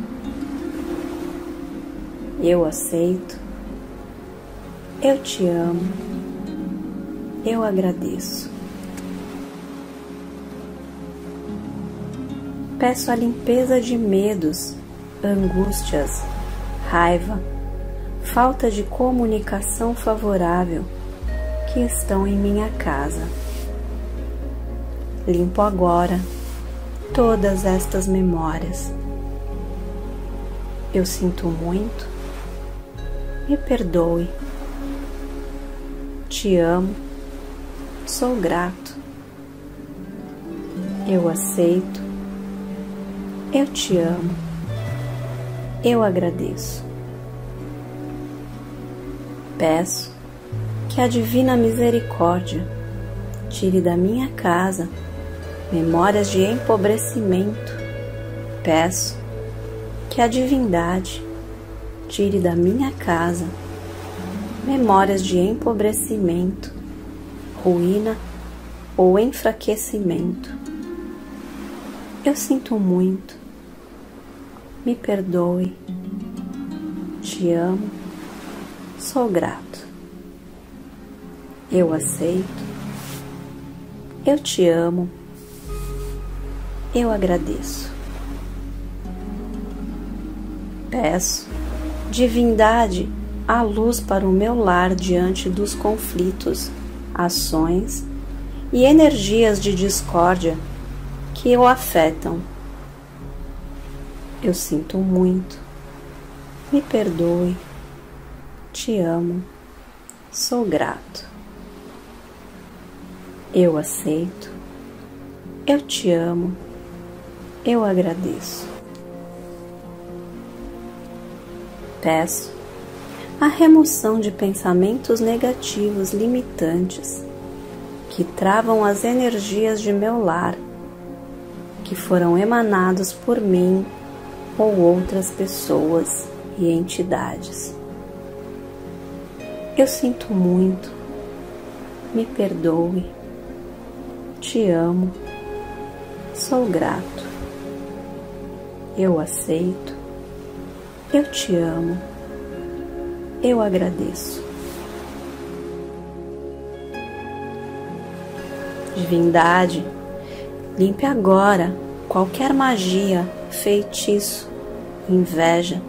Eu aceito. Eu te amo. Eu agradeço. Peço a limpeza de medos, angústias, raiva, falta de comunicação favorável que estão em minha casa. Limpo agora todas estas memórias. Eu sinto muito, me perdoe, te amo, sou grato, eu aceito, eu te amo, eu agradeço. Peço que a Divina Misericórdia tire da minha casa memórias de empobrecimento, peço que a divindade tire da minha casa memórias de empobrecimento, ruína ou enfraquecimento. Eu sinto muito, me perdoe, te amo, Sou grato. Eu aceito. Eu te amo. Eu agradeço. Peço, divindade, a luz para o meu lar diante dos conflitos, ações e energias de discórdia que o afetam. Eu sinto muito. Me perdoe. Te amo. Sou grato. Eu aceito. Eu te amo. Eu agradeço. Peço a remoção de pensamentos negativos limitantes que travam as energias de meu lar, que foram emanados por mim ou outras pessoas e entidades. Eu sinto muito, me perdoe te amo, sou grato, eu aceito, eu te amo, eu agradeço. Divindade, limpe agora qualquer magia, feitiço, inveja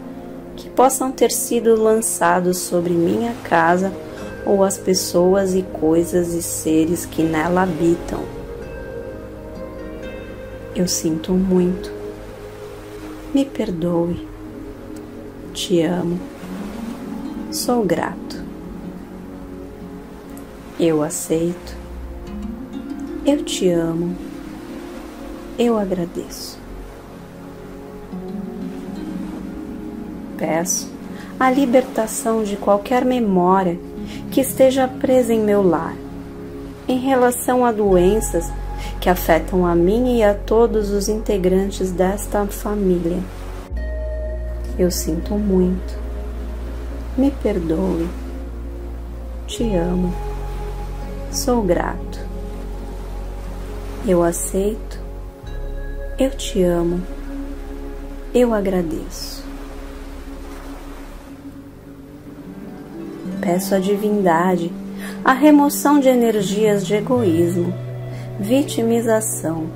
que possam ter sido lançados sobre minha casa ou as pessoas e coisas e seres que nela habitam eu sinto muito. Me perdoe. Te amo. Sou grato. Eu aceito. Eu te amo. Eu agradeço. Peço a libertação de qualquer memória que esteja presa em meu lar em relação a doenças que afetam a mim e a todos os integrantes desta família. Eu sinto muito. Me perdoe. Te amo. Sou grato. Eu aceito. Eu te amo. Eu agradeço. Peço à divindade a remoção de energias de egoísmo vitimização,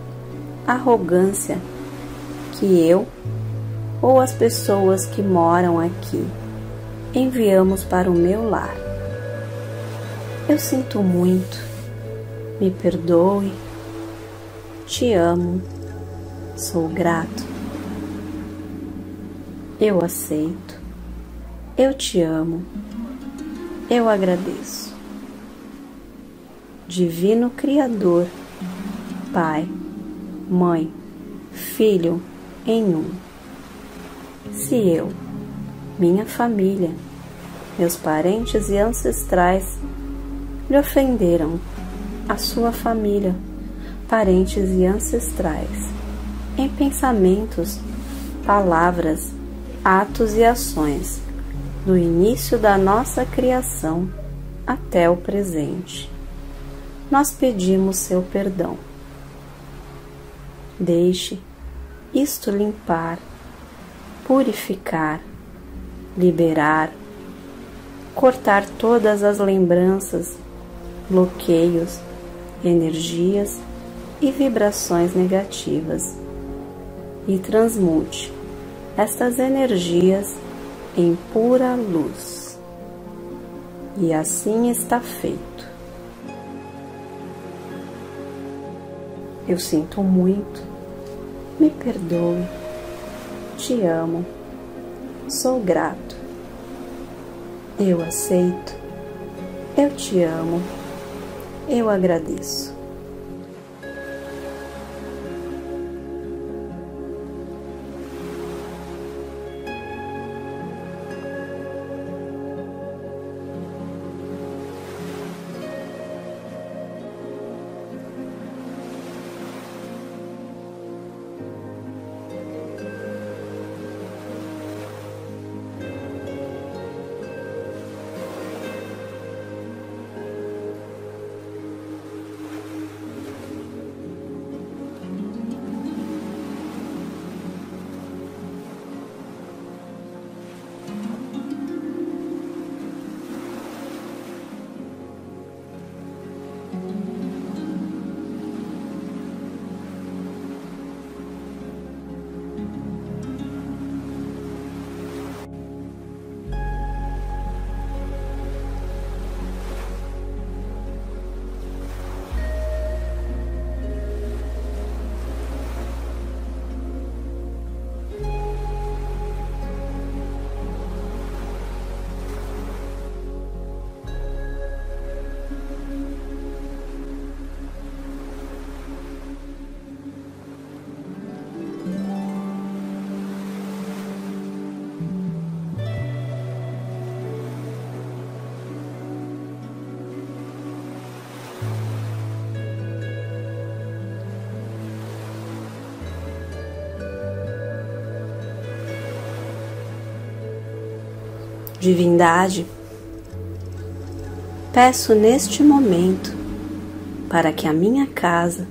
arrogância que eu ou as pessoas que moram aqui enviamos para o meu lar. Eu sinto muito, me perdoe, te amo, sou grato. Eu aceito, eu te amo, eu agradeço. Divino Criador, Pai, Mãe, Filho em um. Se eu, minha família, meus parentes e ancestrais lhe ofenderam, a sua família, parentes e ancestrais, em pensamentos, palavras, atos e ações, do início da nossa criação até o presente. Nós pedimos seu perdão Deixe isto limpar, purificar, liberar, cortar todas as lembranças, bloqueios, energias e vibrações negativas e transmute estas energias em pura luz. E assim está feito. Eu sinto muito me perdoe, te amo, sou grato, eu aceito, eu te amo, eu agradeço. Divindade, peço neste momento para que a minha casa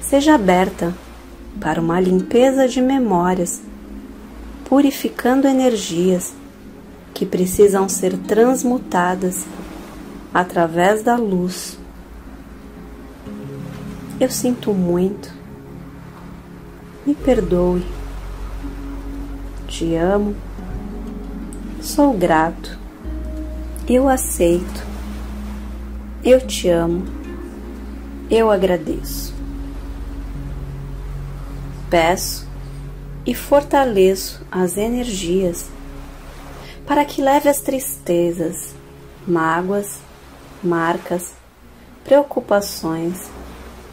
seja aberta para uma limpeza de memórias, purificando energias que precisam ser transmutadas através da luz. Eu sinto muito. Me perdoe. Te amo. Sou grato. Eu aceito. Eu te amo. Eu agradeço. Peço e fortaleço as energias para que leve as tristezas, mágoas, marcas, preocupações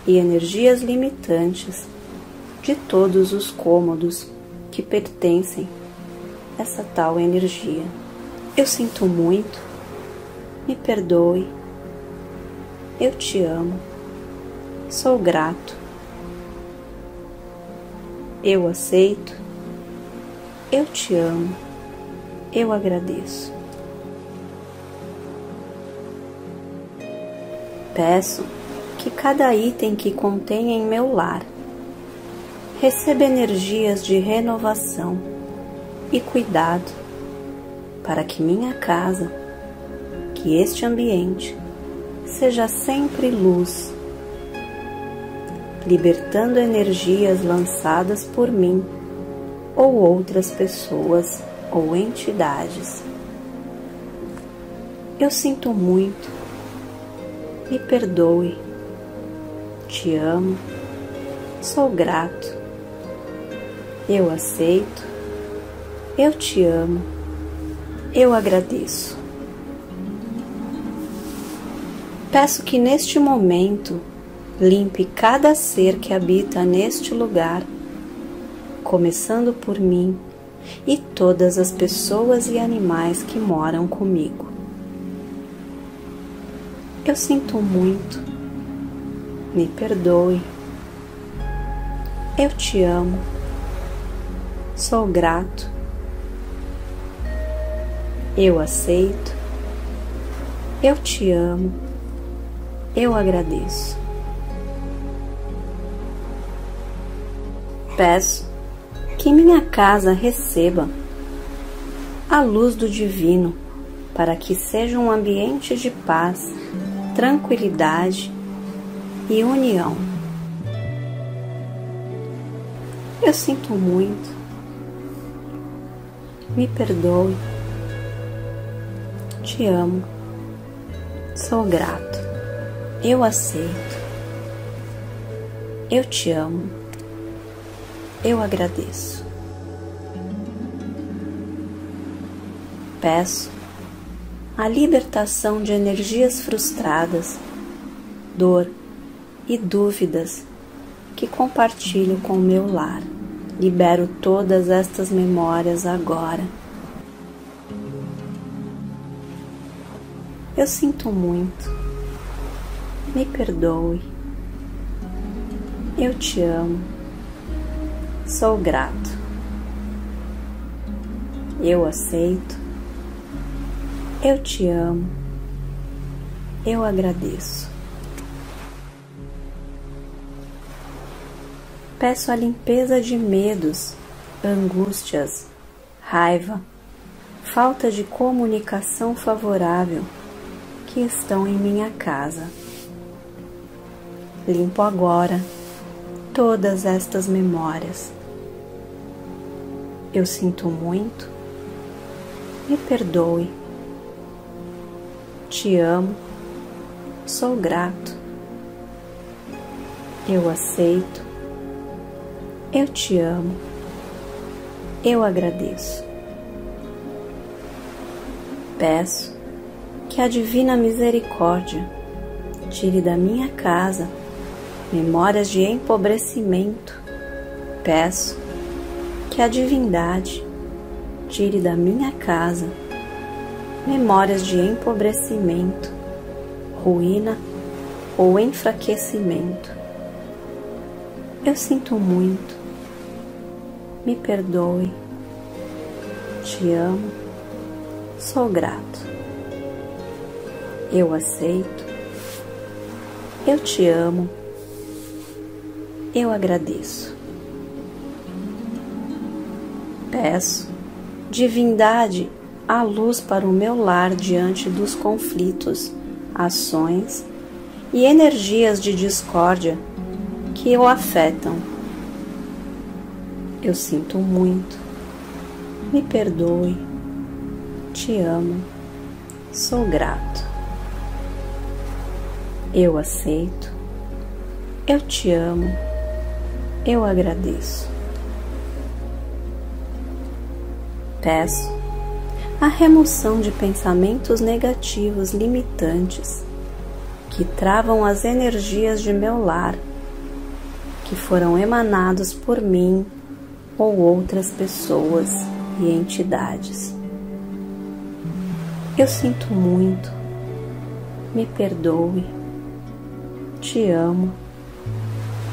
e energias limitantes de todos os cômodos que pertencem essa tal energia. Eu sinto muito, me perdoe, eu te amo, sou grato, eu aceito, eu te amo. Eu agradeço. Peço que cada item que contém em meu lar receba energias de renovação e cuidado para que minha casa, que este ambiente seja sempre luz, libertando energias lançadas por mim ou outras pessoas ou entidades. Eu sinto muito, me perdoe, te amo, sou grato, eu aceito, eu te amo, eu agradeço. Peço que neste momento limpe cada ser que habita neste lugar, começando por mim e todas as pessoas e animais que moram comigo. Eu sinto muito, me perdoe, eu te amo, sou grato, eu aceito, eu te amo, eu agradeço. Peço que minha casa receba a luz do Divino, para que seja um ambiente de paz, tranquilidade e união. Eu sinto muito, me perdoe, te amo, sou grato, eu aceito, eu te amo eu agradeço. Peço a libertação de energias frustradas, dor e dúvidas que compartilho com o meu lar. Libero todas estas memórias agora. Eu sinto muito. Me perdoe. Eu te amo. Sou grato. Eu aceito. Eu te amo. Eu agradeço. Peço a limpeza de medos, angústias, raiva, falta de comunicação favorável que estão em minha casa. Limpo agora todas estas memórias. Eu sinto muito, me perdoe, te amo, sou grato, eu aceito, eu te amo, eu agradeço. Peço que a Divina Misericórdia tire da minha casa memórias de empobrecimento. Peço que a divindade tire da minha casa memórias de empobrecimento, ruína ou enfraquecimento. Eu sinto muito, me perdoe, te amo, Sou grato. Eu aceito. Eu te amo. Eu agradeço. Peço, divindade, a luz para o meu lar diante dos conflitos, ações e energias de discórdia que o afetam. Eu sinto muito. Me perdoe. Te amo. Sou grato. Eu aceito. Eu te amo. Eu agradeço. Peço a remoção de pensamentos negativos limitantes que travam as energias de meu lar, que foram emanados por mim ou outras pessoas e entidades. Eu sinto muito, me perdoe, te amo,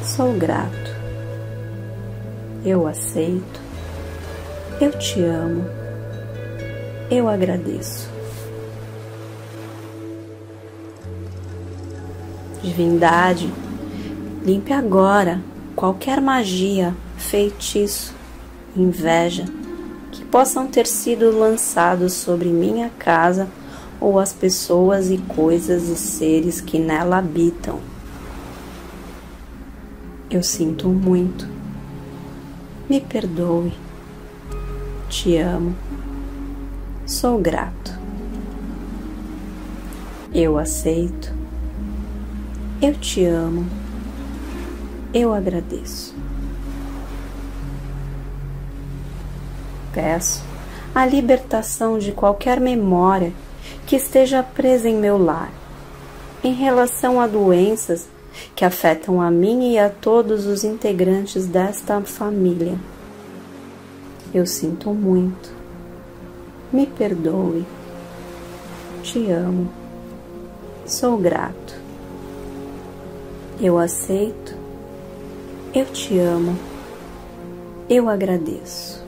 sou grato, eu aceito, eu te amo, eu agradeço. Divindade, limpe agora qualquer magia, feitiço, inveja que possam ter sido lançados sobre minha casa ou as pessoas e coisas e seres que nela habitam. Eu sinto muito. Me perdoe. Te amo. Sou grato. Eu aceito eu te amo. Eu agradeço. Peço a libertação de qualquer memória que esteja presa em meu lar, em relação a doenças que afetam a mim e a todos os integrantes desta família. Eu sinto muito. Me perdoe. Te amo. Sou grato. Eu aceito, eu te amo, eu agradeço.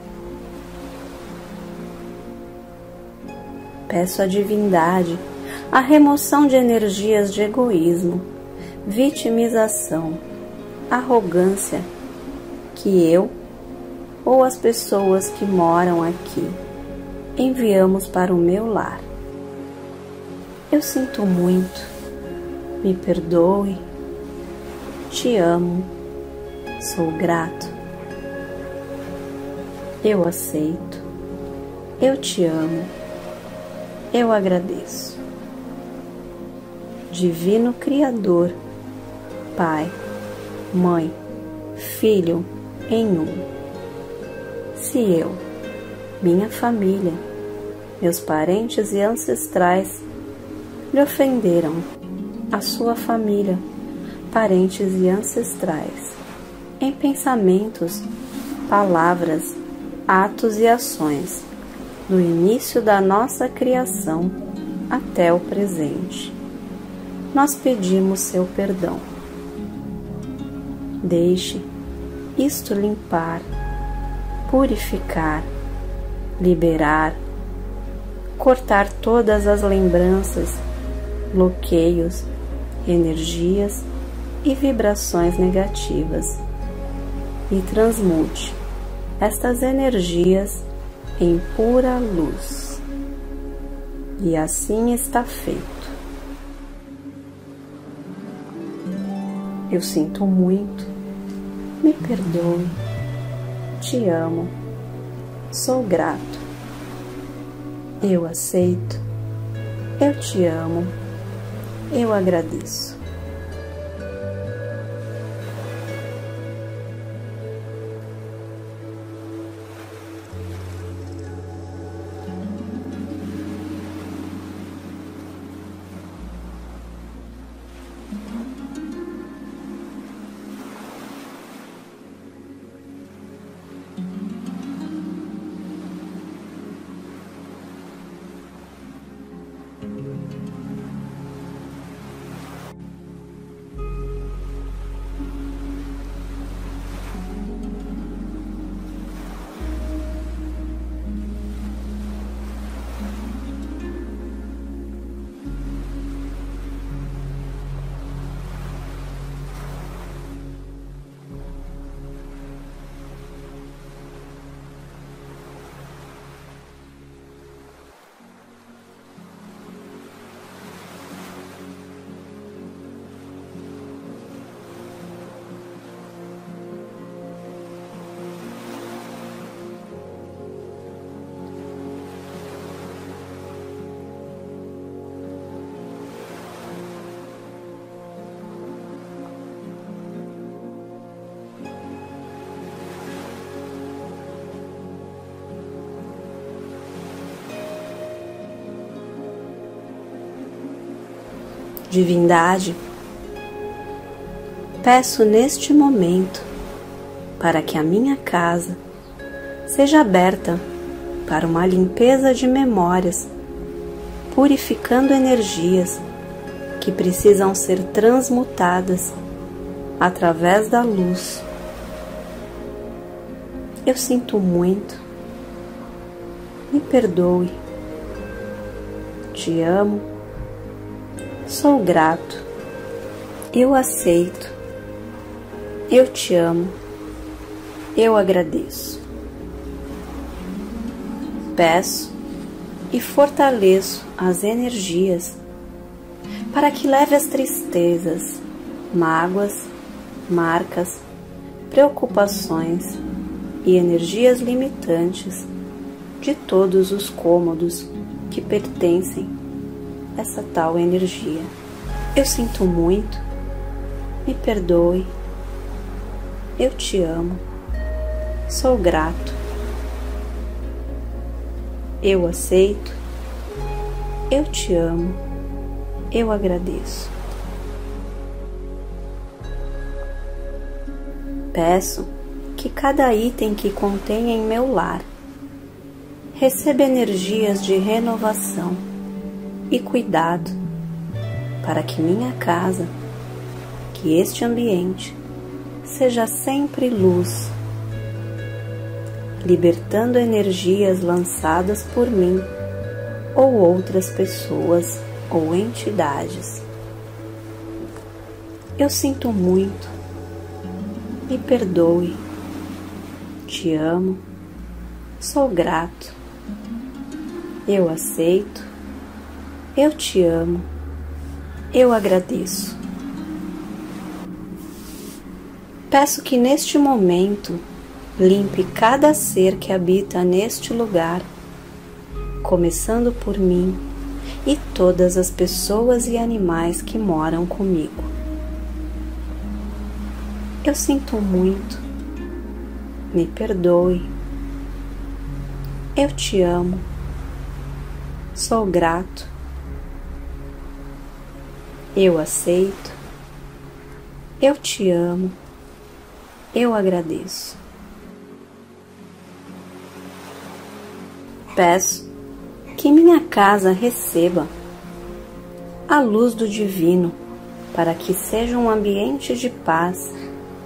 Peço à divindade a remoção de energias de egoísmo, vitimização, arrogância que eu ou as pessoas que moram aqui enviamos para o meu lar. Eu sinto muito, me perdoe te amo, sou grato. Eu aceito, eu te amo, eu agradeço. Divino Criador, Pai, Mãe, Filho em um. Se eu, minha família, meus parentes e ancestrais lhe ofenderam, a sua família, parentes e ancestrais, em pensamentos, palavras, atos e ações, do início da nossa criação até o presente. Nós pedimos seu perdão. Deixe isto limpar, purificar, liberar, cortar todas as lembranças, bloqueios, energias e vibrações negativas e transmute estas energias em pura luz. E assim está feito. Eu sinto muito, me perdoe, te amo, sou grato. Eu aceito, eu te amo, eu agradeço. Divindade, peço neste momento para que a minha casa seja aberta para uma limpeza de memórias, purificando energias que precisam ser transmutadas através da luz. Eu sinto muito, me perdoe, te amo, sou grato, eu aceito, eu te amo, eu agradeço. Peço e fortaleço as energias para que leve as tristezas, mágoas, marcas, preocupações e energias limitantes de todos os cômodos que pertencem essa tal energia. Eu sinto muito, me perdoe, eu te amo, sou grato, eu aceito, eu te amo. Eu agradeço. Peço que cada item que contém em meu lar receba energias de renovação e cuidado para que minha casa, que este ambiente seja sempre luz, libertando energias lançadas por mim ou outras pessoas ou entidades. Eu sinto muito, me perdoe, te amo, sou grato, eu aceito, eu te amo, eu agradeço. Peço que neste momento limpe cada ser que habita neste lugar, começando por mim e todas as pessoas e animais que moram comigo. Eu sinto muito, me perdoe, eu te amo, sou grato, eu aceito, eu te amo, eu agradeço. Peço que minha casa receba a luz do Divino, para que seja um ambiente de paz,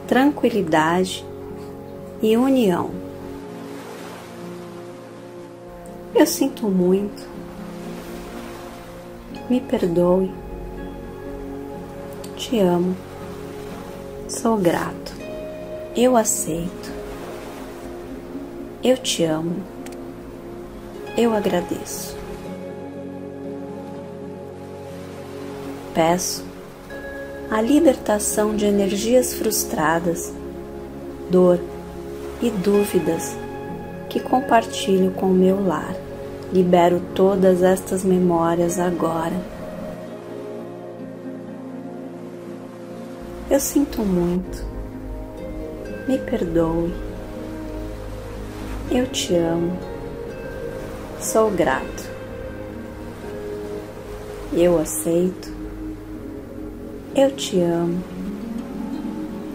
tranquilidade e união. Eu sinto muito, me perdoe, te amo, sou grato, eu aceito, eu te amo eu agradeço. Peço a libertação de energias frustradas, dor e dúvidas que compartilho com o meu lar. Libero todas estas memórias agora. Eu sinto muito. Me perdoe. Eu te amo Sou grato. Eu aceito. Eu te amo.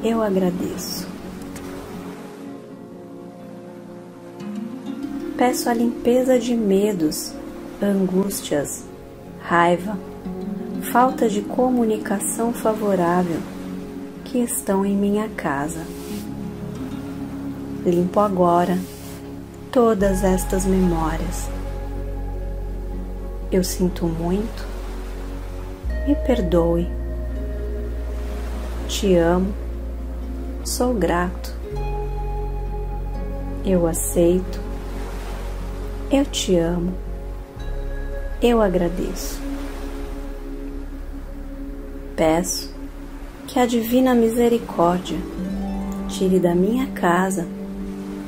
Eu agradeço. Peço a limpeza de medos, angústias, raiva, falta de comunicação favorável que estão em minha casa. Limpo agora todas estas memórias. Eu sinto muito, me perdoe, te amo, sou grato, eu aceito, eu te amo, eu agradeço. Peço que a Divina Misericórdia tire da minha casa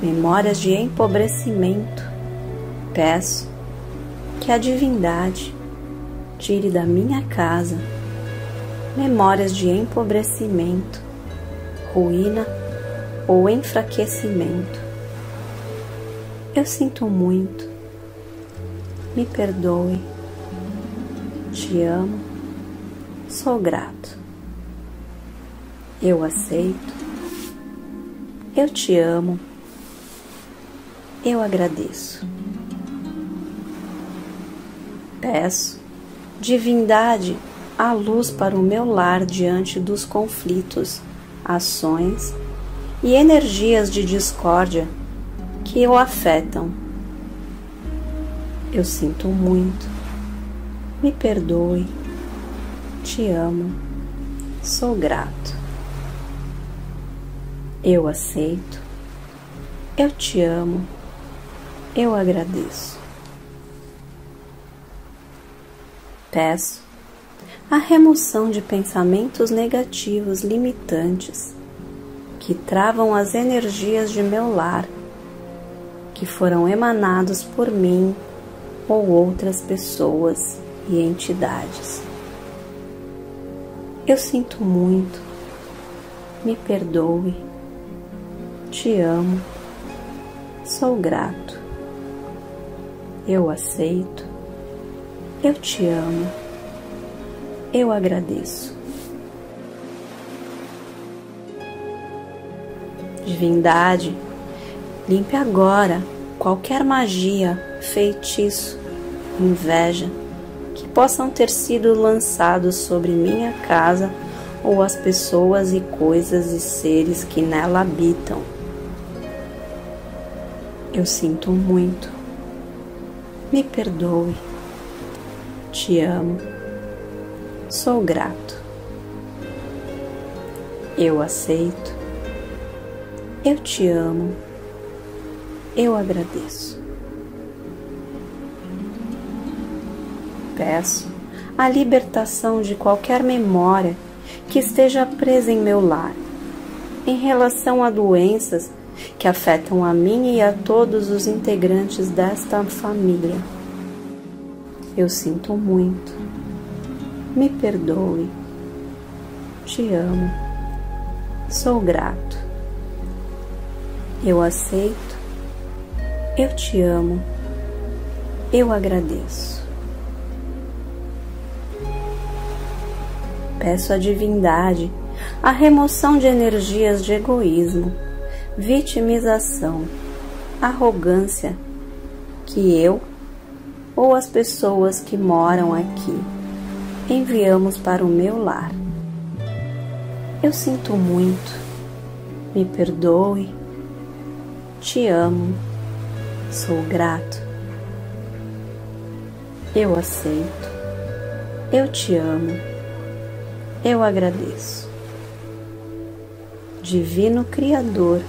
memórias de empobrecimento. Peço que a divindade tire da minha casa memórias de empobrecimento, ruína ou enfraquecimento. Eu sinto muito, me perdoe, te amo, sou grato. Eu aceito. Eu te amo. Eu agradeço. Peço, divindade, a luz para o meu lar diante dos conflitos, ações e energias de discórdia que o afetam. Eu sinto muito. Me perdoe. Te amo. Sou grato. Eu aceito. Eu te amo. Eu agradeço. Peço a remoção de pensamentos negativos limitantes que travam as energias de meu lar, que foram emanados por mim ou outras pessoas e entidades. Eu sinto muito, me perdoe, te amo, sou grato, eu aceito eu te amo. Eu agradeço. Divindade, limpe agora qualquer magia, feitiço, inveja que possam ter sido lançados sobre minha casa ou as pessoas e coisas e seres que nela habitam. Eu sinto muito. Me perdoe te amo, sou grato. Eu aceito, eu te amo, eu agradeço. Peço a libertação de qualquer memória que esteja presa em meu lar, em relação a doenças que afetam a mim e a todos os integrantes desta família eu sinto muito. Me perdoe. Te amo. Sou grato. Eu aceito. Eu te amo. Eu agradeço. Peço à divindade a remoção de energias de egoísmo, vitimização, arrogância que eu ou as pessoas que moram aqui. Enviamos para o meu lar. Eu sinto muito, me perdoe, te amo, sou grato. Eu aceito, eu te amo, eu agradeço. Divino Criador,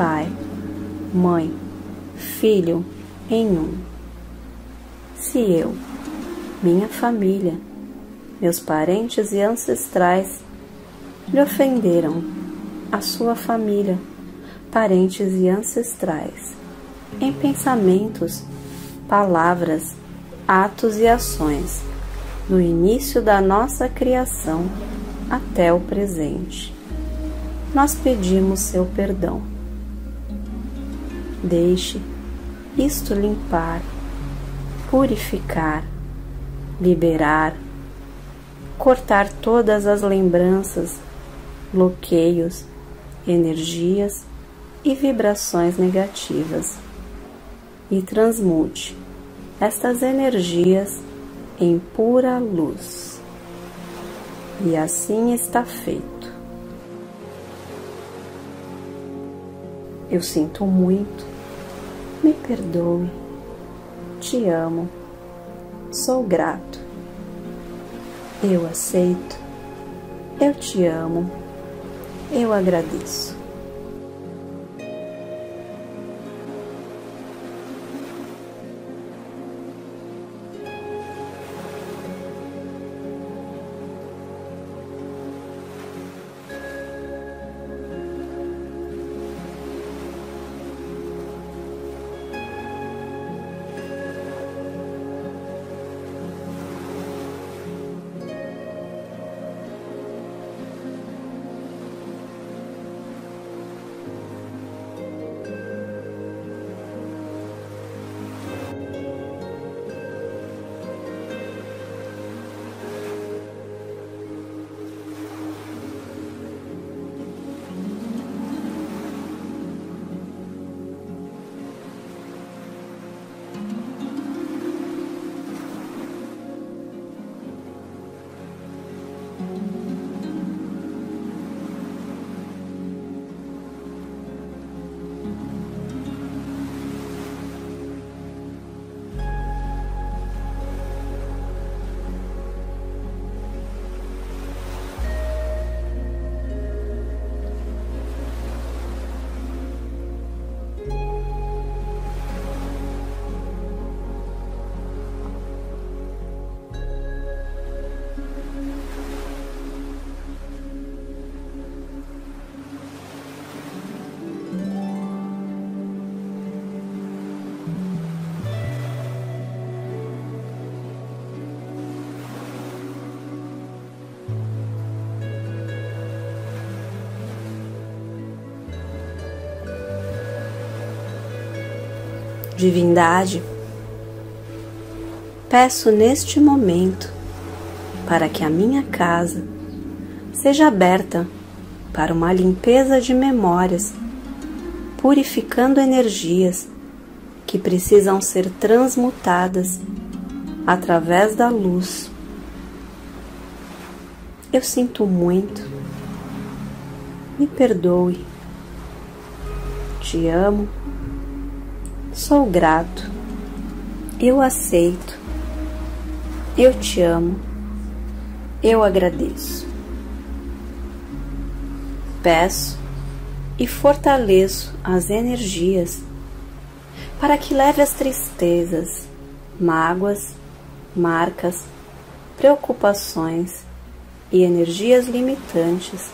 Pai, Mãe, Filho em um se eu, minha família, meus parentes e ancestrais lhe ofenderam, a sua família, parentes e ancestrais, em pensamentos, palavras, atos e ações, do início da nossa criação até o presente. Nós pedimos seu perdão. Deixe isto limpar purificar, liberar, cortar todas as lembranças, bloqueios, energias e vibrações negativas e transmute estas energias em pura luz. E assim está feito. Eu sinto muito, me perdoe te amo, sou grato. Eu aceito, eu te amo, eu agradeço. Divindade, peço neste momento para que a minha casa seja aberta para uma limpeza de memórias, purificando energias que precisam ser transmutadas através da luz. Eu sinto muito, me perdoe, te amo, sou grato, eu aceito, eu te amo, eu agradeço. Peço e fortaleço as energias para que leve as tristezas, mágoas, marcas, preocupações e energias limitantes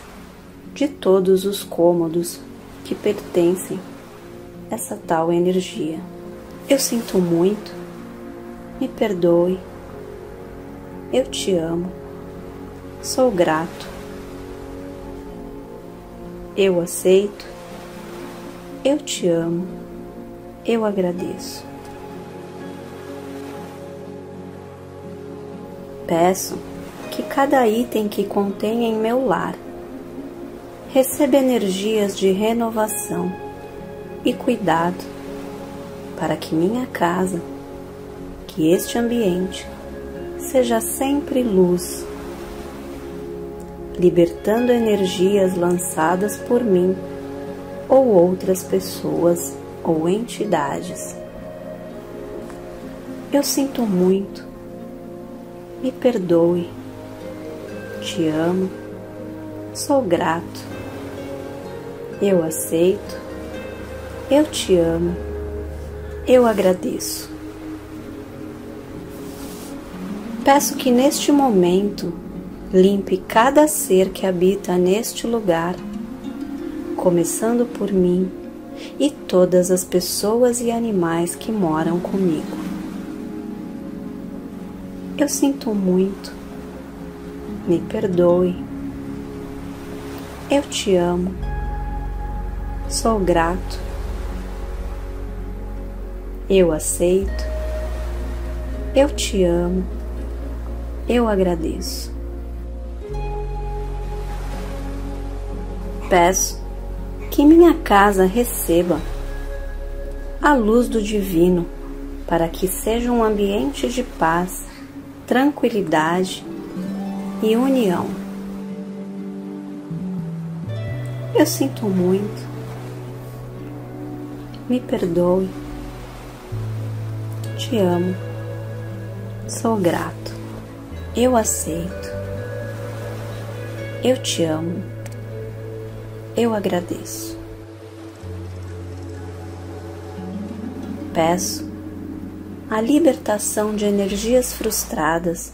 de todos os cômodos que pertencem essa tal energia. Eu sinto muito, me perdoe, eu te amo, sou grato, eu aceito, eu te amo. Eu agradeço. Peço que cada item que contenha em meu lar receba energias de renovação e cuidado para que minha casa, que este ambiente seja sempre luz, libertando energias lançadas por mim ou outras pessoas ou entidades. Eu sinto muito, me perdoe, te amo, sou grato, eu aceito, eu te amo, eu agradeço. Peço que neste momento limpe cada ser que habita neste lugar, começando por mim e todas as pessoas e animais que moram comigo. Eu sinto muito, me perdoe, eu te amo, sou grato, eu aceito, eu te amo, eu agradeço. Peço que minha casa receba a luz do Divino, para que seja um ambiente de paz, tranquilidade e união. Eu sinto muito, me perdoe, te amo, sou grato, eu aceito, eu te amo eu agradeço. Peço a libertação de energias frustradas,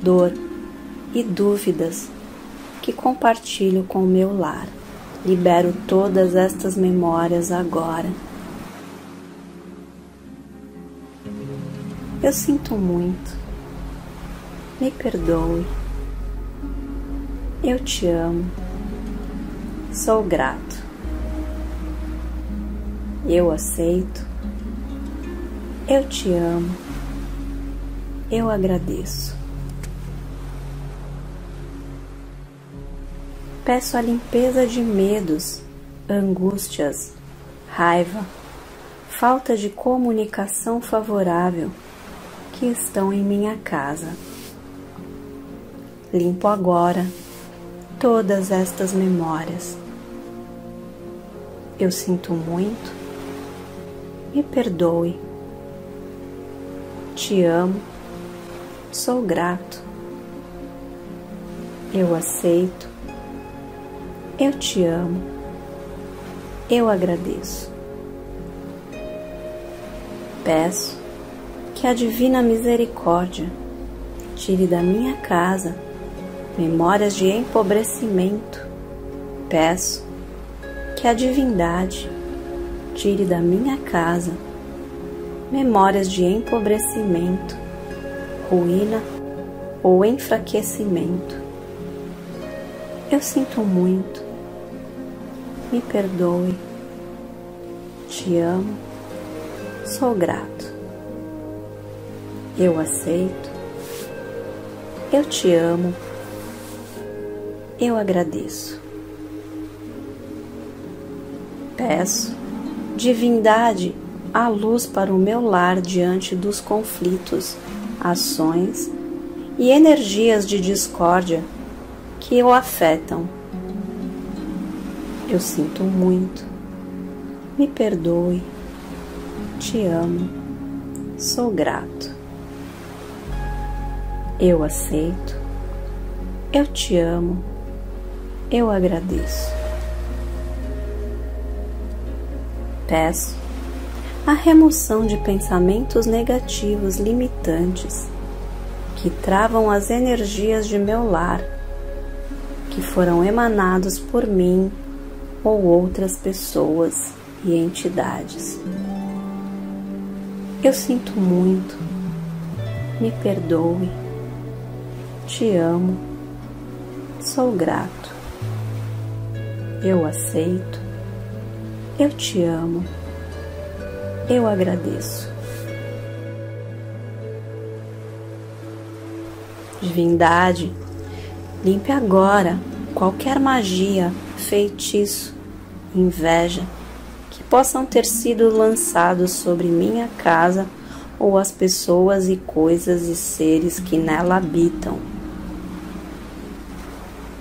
dor e dúvidas que compartilho com o meu lar. Libero todas estas memórias agora. Eu sinto muito. Me perdoe. Eu te amo. Sou grato. Eu aceito. Eu te amo. Eu agradeço. Peço a limpeza de medos, angústias, raiva, falta de comunicação favorável que estão em minha casa. Limpo agora todas estas memórias. Eu sinto muito, me perdoe, te amo, sou grato, eu aceito, eu te amo, eu agradeço. Peço que a Divina Misericórdia tire da minha casa memórias de empobrecimento, peço que a divindade tire da minha casa memórias de empobrecimento, ruína ou enfraquecimento. Eu sinto muito, me perdoe, te amo, Sou grato. Eu aceito. Eu te amo. Eu agradeço. Peço, divindade, a luz para o meu lar diante dos conflitos, ações e energias de discórdia que o afetam. Eu sinto muito. Me perdoe. Te amo. Sou grato. Eu aceito. Eu te amo. Eu agradeço. Peço a remoção de pensamentos negativos limitantes que travam as energias de meu lar, que foram emanados por mim ou outras pessoas e entidades. Eu sinto muito, me perdoe, te amo, sou grato, eu aceito, eu te amo, eu agradeço. Divindade, limpe agora qualquer magia, feitiço, inveja que possam ter sido lançados sobre minha casa ou as pessoas e coisas e seres que nela habitam.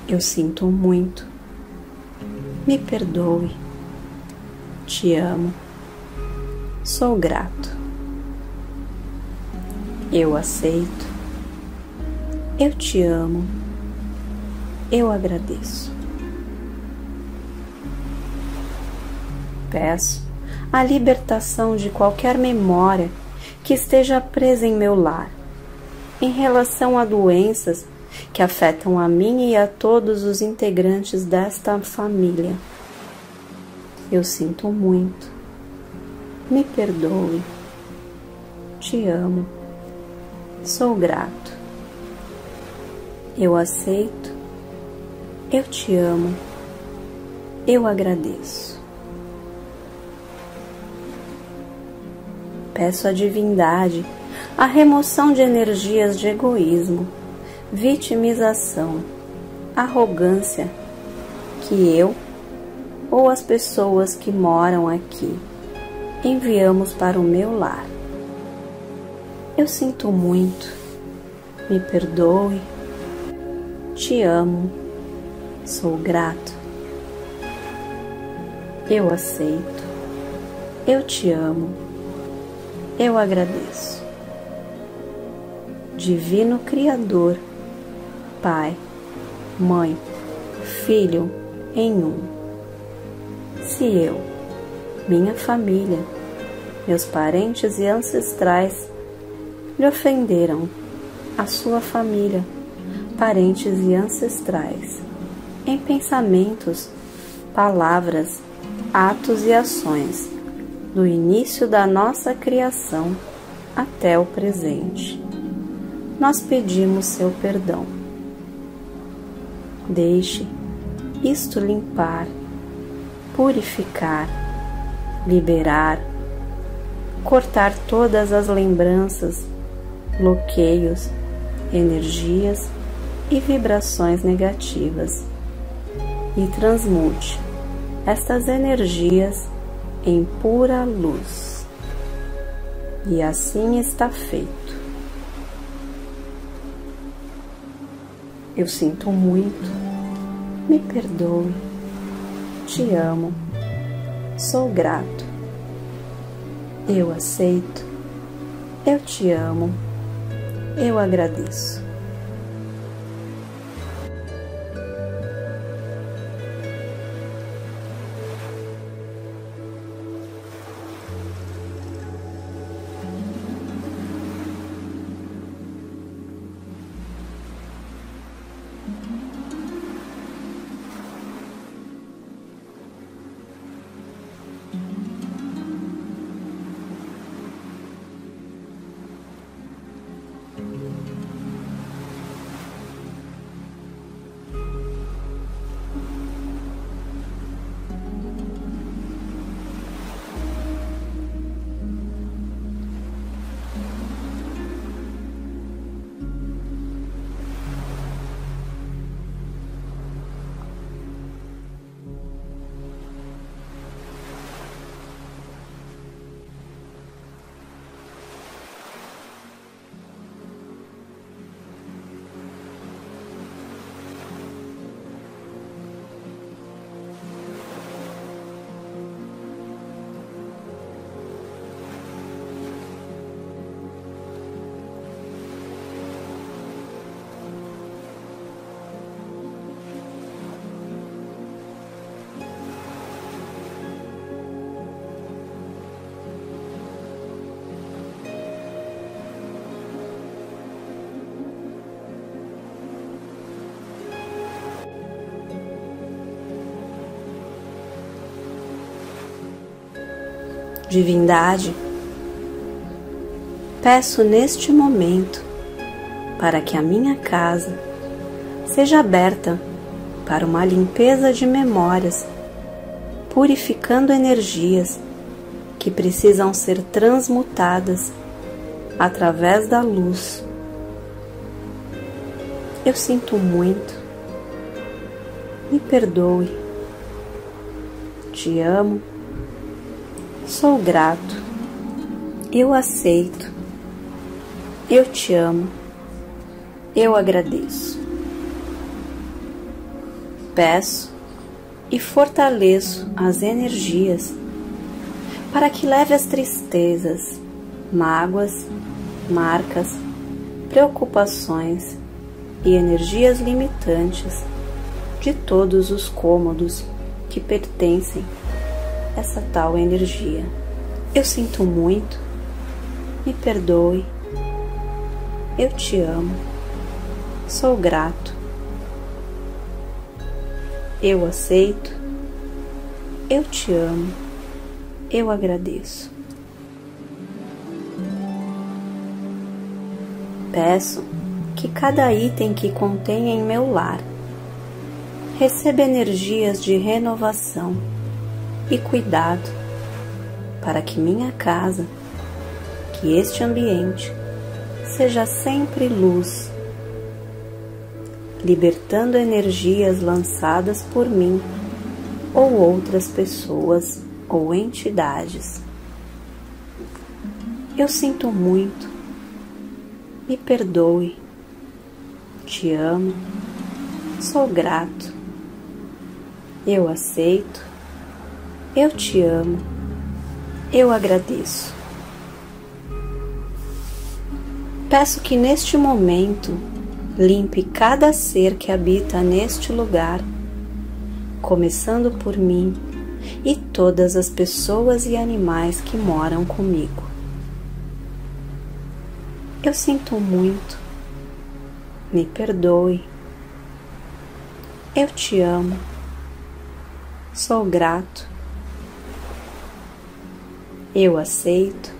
Eu sinto muito. Me perdoe. Te amo. Sou grato. Eu aceito eu te amo. Eu agradeço. Peço a libertação de qualquer memória que esteja presa em meu lar, em relação a doenças que afetam a mim e a todos os integrantes desta família. Eu sinto muito. Me perdoe. Te amo. Sou grato. Eu aceito, eu te amo, eu agradeço. Peço à divindade a remoção de energias de egoísmo, vitimização, arrogância que eu ou as pessoas que moram aqui enviamos para o meu lar. Eu sinto muito, me perdoe te amo, sou grato. Eu aceito, eu te amo, eu agradeço. Divino Criador, Pai, Mãe, Filho em um. Se eu, minha família, meus parentes e ancestrais lhe ofenderam, a sua família, parentes e ancestrais, em pensamentos, palavras, atos e ações, do início da nossa criação até o presente. Nós pedimos seu perdão. Deixe isto limpar, purificar, liberar, cortar todas as lembranças, bloqueios, energias e vibrações negativas e transmute estas energias em pura luz. E assim está feito. Eu sinto muito, me perdoe, te amo, sou grato, eu aceito, eu te amo, eu agradeço. Divindade, peço neste momento para que a minha casa seja aberta para uma limpeza de memórias, purificando energias que precisam ser transmutadas através da luz. Eu sinto muito, me perdoe, te amo, sou grato, eu aceito, eu te amo, eu agradeço. Peço e fortaleço as energias para que leve as tristezas, mágoas, marcas, preocupações e energias limitantes de todos os cômodos que pertencem essa tal energia. Eu sinto muito, me perdoe, eu te amo, sou grato, eu aceito, eu te amo, eu agradeço. Peço que cada item que contém em meu lar receba energias de renovação e cuidado para que minha casa, que este ambiente seja sempre luz, libertando energias lançadas por mim ou outras pessoas ou entidades. Eu sinto muito me perdoe. Te amo. Sou grato. Eu aceito. Eu te amo. Eu agradeço. Peço que neste momento limpe cada ser que habita neste lugar, começando por mim e todas as pessoas e animais que moram comigo. Eu sinto muito. Me perdoe. Eu te amo. Sou grato. Eu aceito.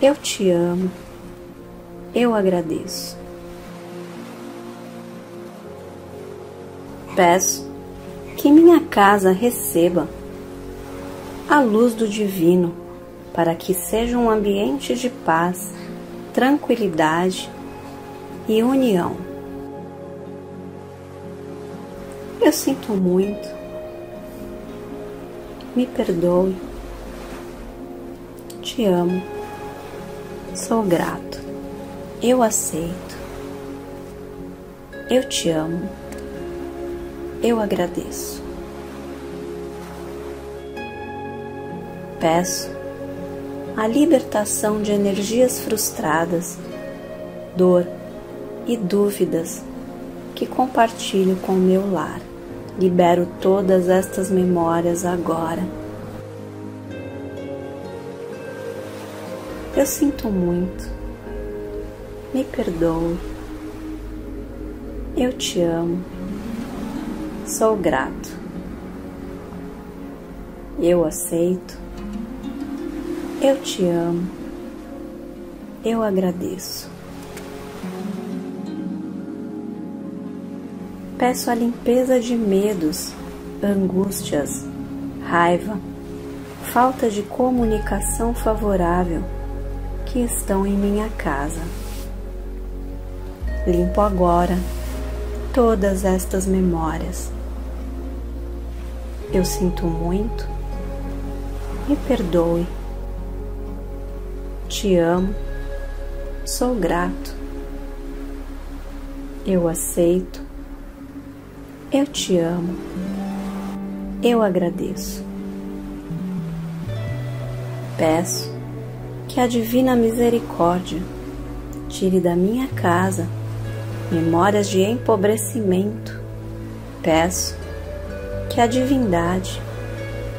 Eu te amo. Eu agradeço. Peço que minha casa receba a luz do Divino para que seja um ambiente de paz tranquilidade e união. Eu sinto muito, me perdoe, te amo, sou grato, eu aceito, eu te amo, eu agradeço. Peço a libertação de energias frustradas, dor e dúvidas que compartilho com meu lar. Libero todas estas memórias agora. Eu sinto muito. Me perdoe. Eu te amo. Sou grato. Eu aceito eu te amo. Eu agradeço. Peço a limpeza de medos, angústias, raiva, falta de comunicação favorável que estão em minha casa. Limpo agora todas estas memórias. Eu sinto muito. Me perdoe te amo, sou grato, eu aceito, eu te amo, eu agradeço. Peço que a Divina Misericórdia tire da minha casa memórias de empobrecimento. Peço que a Divindade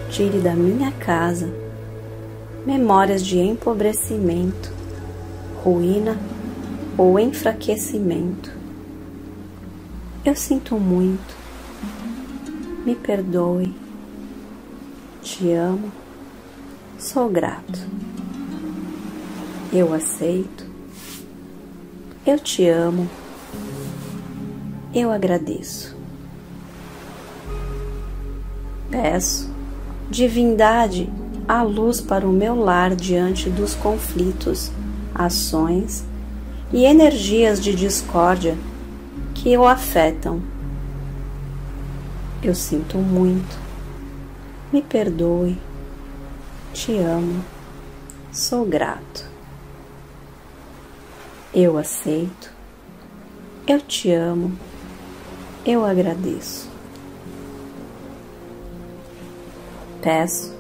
tire da minha casa memórias de empobrecimento, ruína ou enfraquecimento. Eu sinto muito, me perdoe, te amo, Sou grato. Eu aceito. Eu te amo. Eu agradeço. Peço, divindade, a luz para o meu lar diante dos conflitos, ações e energias de discórdia que o afetam. Eu sinto muito. Me perdoe. Te amo. Sou grato. Eu aceito. Eu te amo. Eu agradeço. Peço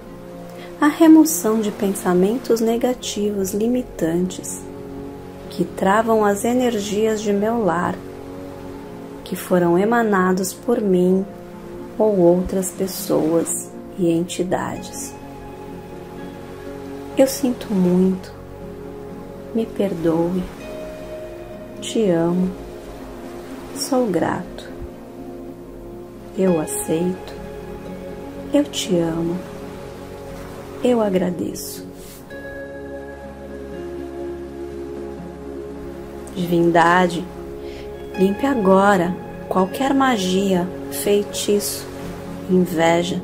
a remoção de pensamentos negativos limitantes que travam as energias de meu lar, que foram emanados por mim ou outras pessoas e entidades. Eu sinto muito, me perdoe, te amo, sou grato, eu aceito, eu te amo, eu agradeço. Divindade, limpe agora qualquer magia, feitiço, inveja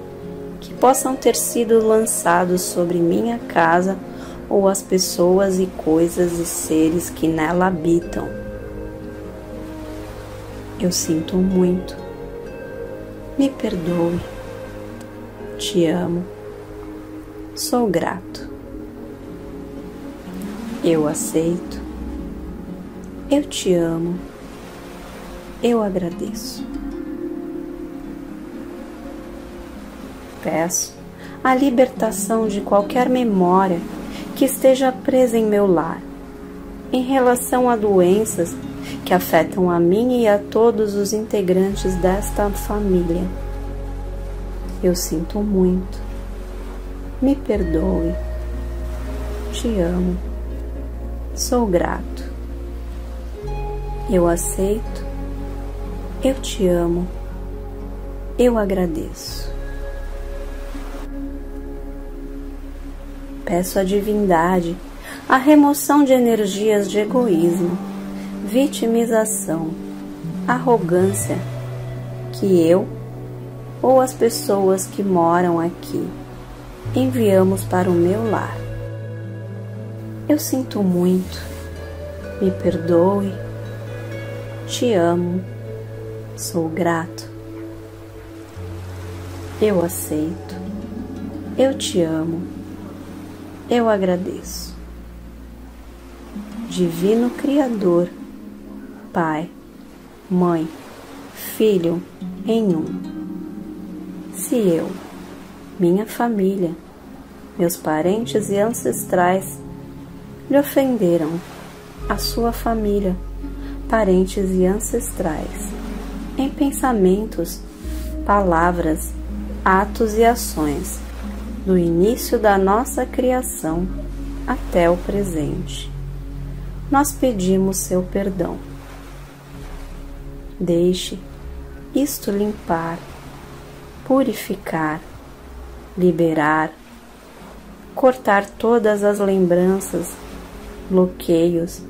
que possam ter sido lançados sobre minha casa ou as pessoas e coisas e seres que nela habitam. Eu sinto muito. Me perdoe. Te amo. Sou grato. Eu aceito. Eu te amo. Eu agradeço. Peço a libertação de qualquer memória que esteja presa em meu lar, em relação a doenças que afetam a mim e a todos os integrantes desta família. Eu sinto muito. Me perdoe. Te amo. Sou grato. Eu aceito. Eu te amo. Eu agradeço. Peço à divindade a remoção de energias de egoísmo, vitimização, arrogância que eu ou as pessoas que moram aqui enviamos para o meu lar. Eu sinto muito, me perdoe, te amo, sou grato. Eu aceito, eu te amo eu agradeço. Divino Criador, Pai, Mãe, Filho em um. Se eu, minha família, meus parentes e ancestrais lhe ofenderam, a sua família, parentes e ancestrais, em pensamentos, palavras, atos e ações, do início da nossa criação até o presente. Nós pedimos seu perdão. Deixe isto limpar, purificar, liberar, cortar todas as lembranças, bloqueios,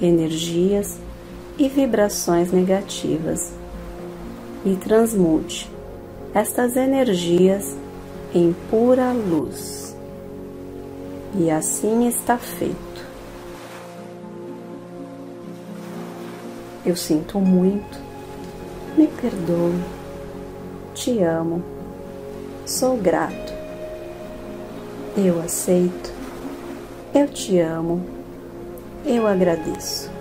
energias e vibrações negativas e transmute estas energias em pura luz. E assim está feito. Eu sinto muito, me perdoe, te amo, sou grato. Eu aceito, eu te amo, eu agradeço.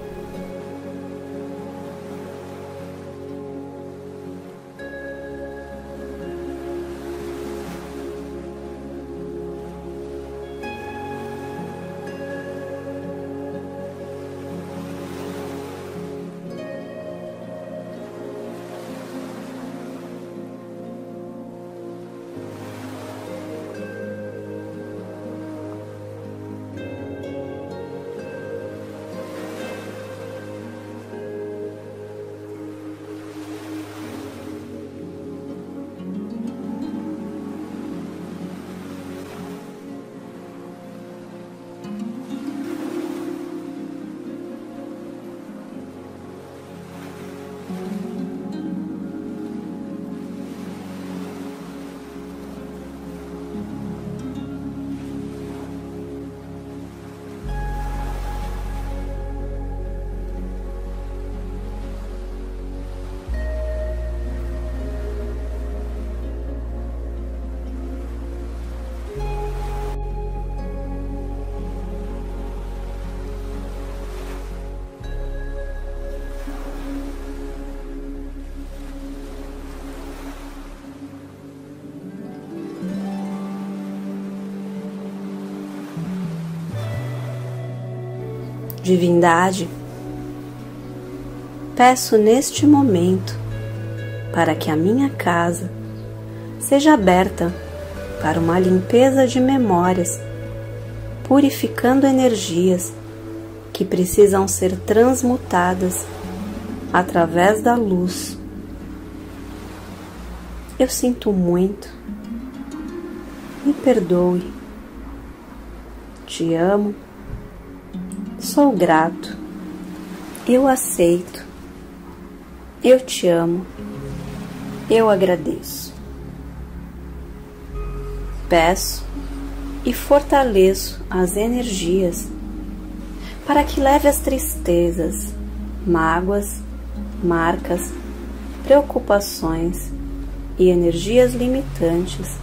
Divindade, peço neste momento para que a minha casa seja aberta para uma limpeza de memórias, purificando energias que precisam ser transmutadas através da luz. Eu sinto muito, me perdoe, te amo Sou grato. Eu aceito. Eu te amo. Eu agradeço. Peço e fortaleço as energias para que leve as tristezas, mágoas, marcas, preocupações e energias limitantes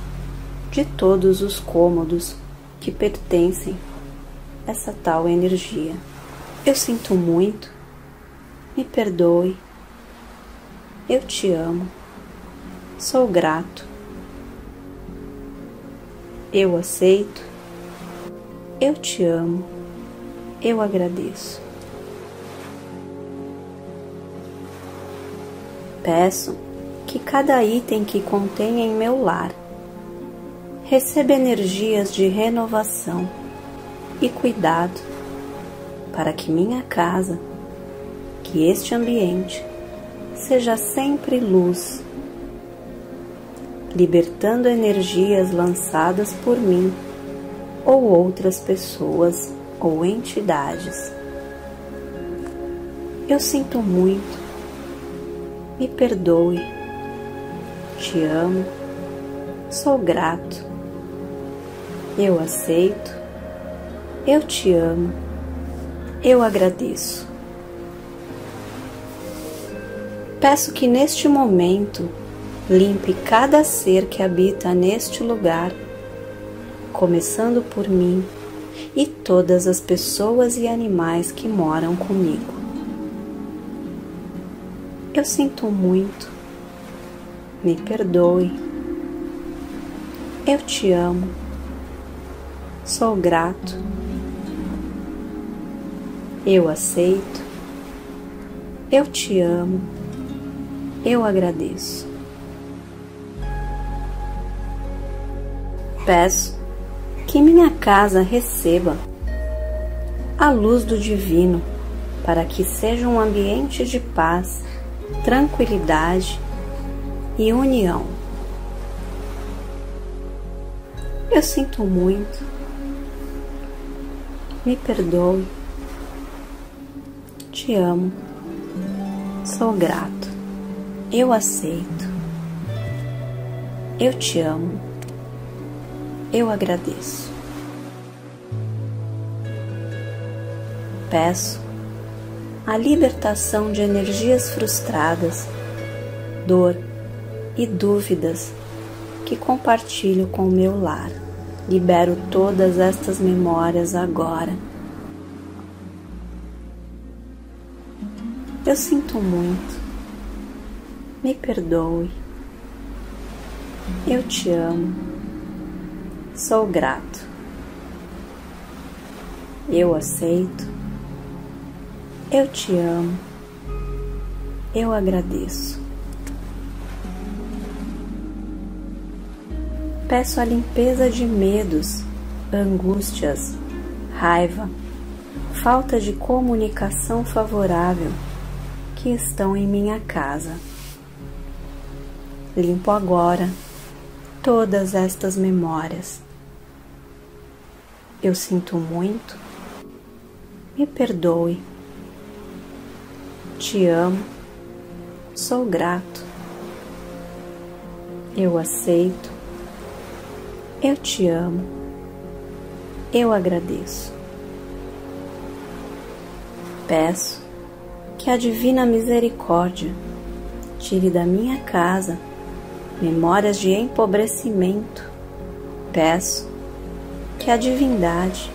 de todos os cômodos que pertencem essa tal energia. Eu sinto muito, me perdoe, eu te amo, sou grato, eu aceito, eu te amo, eu agradeço. Peço que cada item que contém em meu lar receba energias de renovação e cuidado para que minha casa, que este ambiente seja sempre luz, libertando energias lançadas por mim ou outras pessoas ou entidades. Eu sinto muito, me perdoe, te amo, sou grato, eu aceito eu te amo. Eu agradeço. Peço que neste momento limpe cada ser que habita neste lugar, começando por mim e todas as pessoas e animais que moram comigo. Eu sinto muito, me perdoe, eu te amo, sou grato eu aceito, eu te amo, eu agradeço. Peço que minha casa receba a luz do Divino para que seja um ambiente de paz, tranquilidade e união. Eu sinto muito, me perdoe te amo, sou grato, eu aceito, eu te amo, eu agradeço. Peço a libertação de energias frustradas, dor e dúvidas que compartilho com o meu lar. Libero todas estas memórias agora Eu sinto muito. Me perdoe. Eu te amo. Sou grato. Eu aceito. Eu te amo. Eu agradeço. Peço a limpeza de medos, angústias, raiva, falta de comunicação favorável que estão em minha casa. Limpo agora todas estas memórias. Eu sinto muito, me perdoe, te amo, sou grato, eu aceito, eu te amo, eu agradeço. Peço que a divina misericórdia tire da minha casa memórias de empobrecimento. Peço que a divindade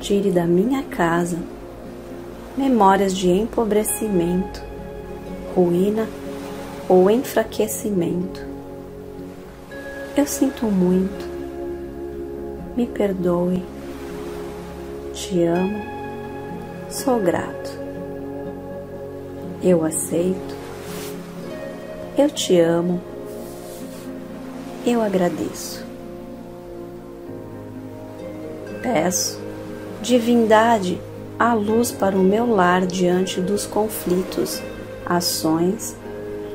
tire da minha casa memórias de empobrecimento, ruína ou enfraquecimento. Eu sinto muito, me perdoe, te amo, sou grato. Eu aceito. Eu te amo. Eu agradeço. Peço, divindade, a luz para o meu lar diante dos conflitos, ações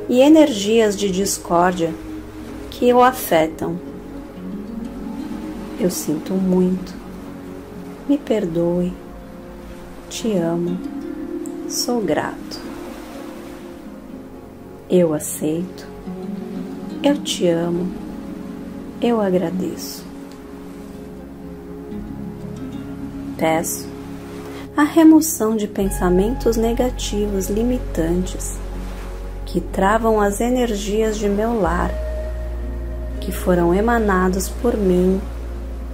e energias de discórdia que o afetam. Eu sinto muito. Me perdoe. Te amo. Sou grato. Eu aceito. Eu te amo. Eu agradeço. Peço a remoção de pensamentos negativos limitantes que travam as energias de meu lar, que foram emanados por mim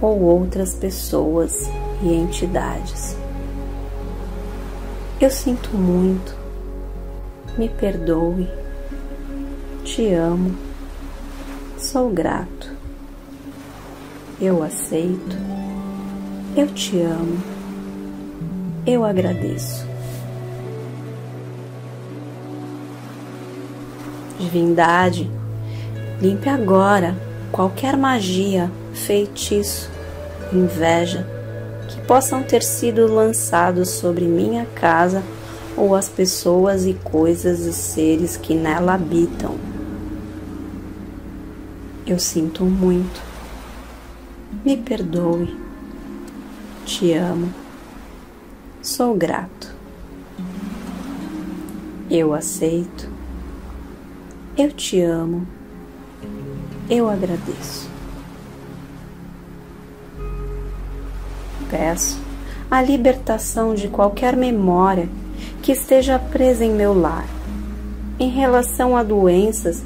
ou outras pessoas e entidades. Eu sinto muito, me perdoe, te amo, sou grato, eu aceito, eu te amo, eu agradeço. Divindade, limpe agora qualquer magia, feitiço, inveja que possam ter sido lançados sobre minha casa ou as pessoas e coisas e seres que nela habitam. Eu sinto muito. Me perdoe. Te amo. Sou grato. Eu aceito. Eu te amo. Eu agradeço. Peço a libertação de qualquer memória que esteja presa em meu lar, em relação a doenças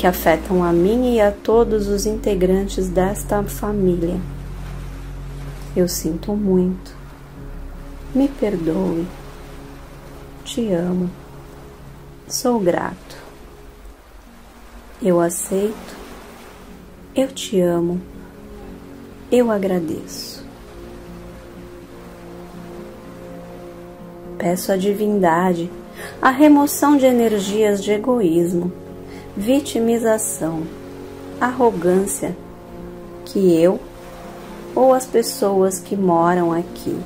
que afetam a mim e a todos os integrantes desta família. Eu sinto muito. Me perdoe. Te amo. Sou grato. Eu aceito. Eu te amo. Eu agradeço. Peço à divindade a remoção de energias de egoísmo, vitimização, arrogância que eu ou as pessoas que moram aqui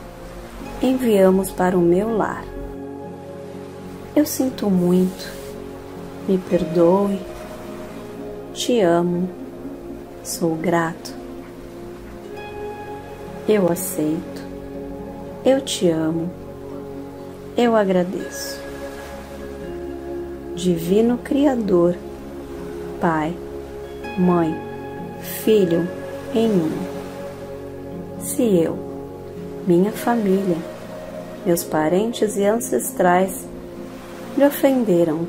enviamos para o meu lar. Eu sinto muito, me perdoe, te amo, sou grato. Eu aceito, eu te amo eu agradeço. Divino Criador, Pai, Mãe, Filho em um. Se eu, minha família, meus parentes e ancestrais lhe ofenderam,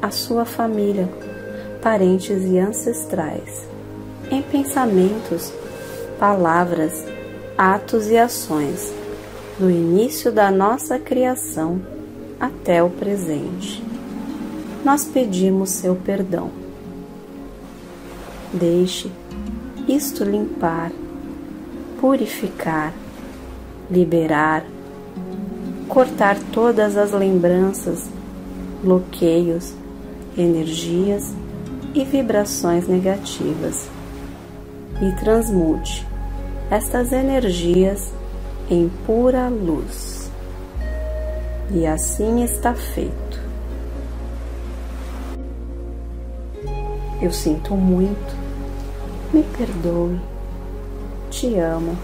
a sua família, parentes e ancestrais, em pensamentos, palavras, atos e ações, do início da nossa criação até o presente. Nós pedimos seu perdão. Deixe isto limpar, purificar, liberar, cortar todas as lembranças, bloqueios, energias e vibrações negativas e transmute estas energias em pura luz. E assim está feito. Eu sinto muito, me perdoe, te amo,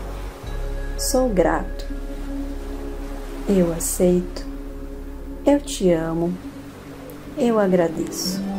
sou grato, eu aceito, eu te amo, eu agradeço.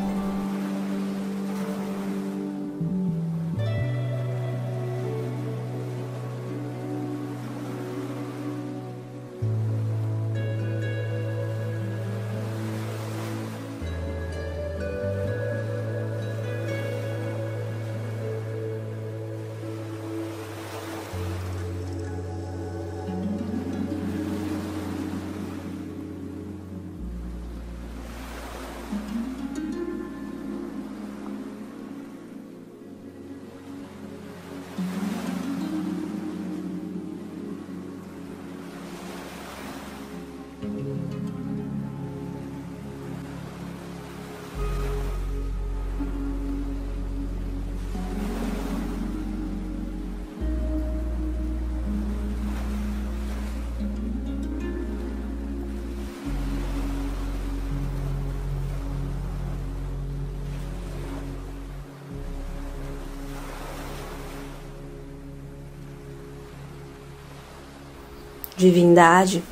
Divindade,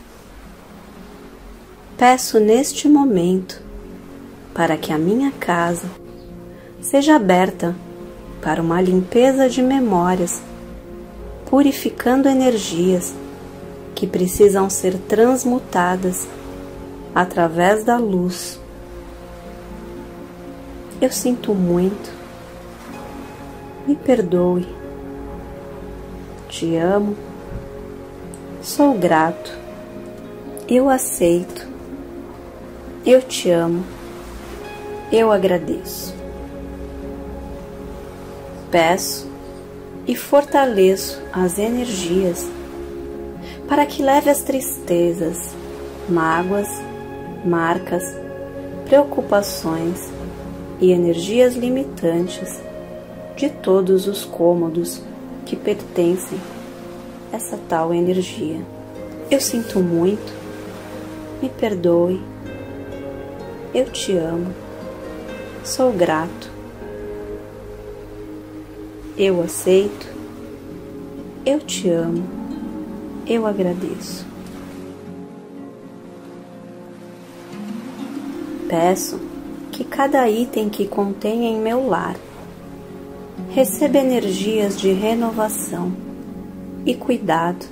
peço neste momento para que a minha casa seja aberta para uma limpeza de memórias, purificando energias que precisam ser transmutadas através da luz. Eu sinto muito, me perdoe, te amo, sou grato, eu aceito, eu te amo, eu agradeço. Peço e fortaleço as energias para que leve as tristezas, mágoas, marcas, preocupações e energias limitantes de todos os cômodos que pertencem essa tal energia. Eu sinto muito, me perdoe, eu te amo, sou grato, eu aceito, eu te amo. Eu agradeço. Peço que cada item que contém em meu lar receba energias de renovação e cuidado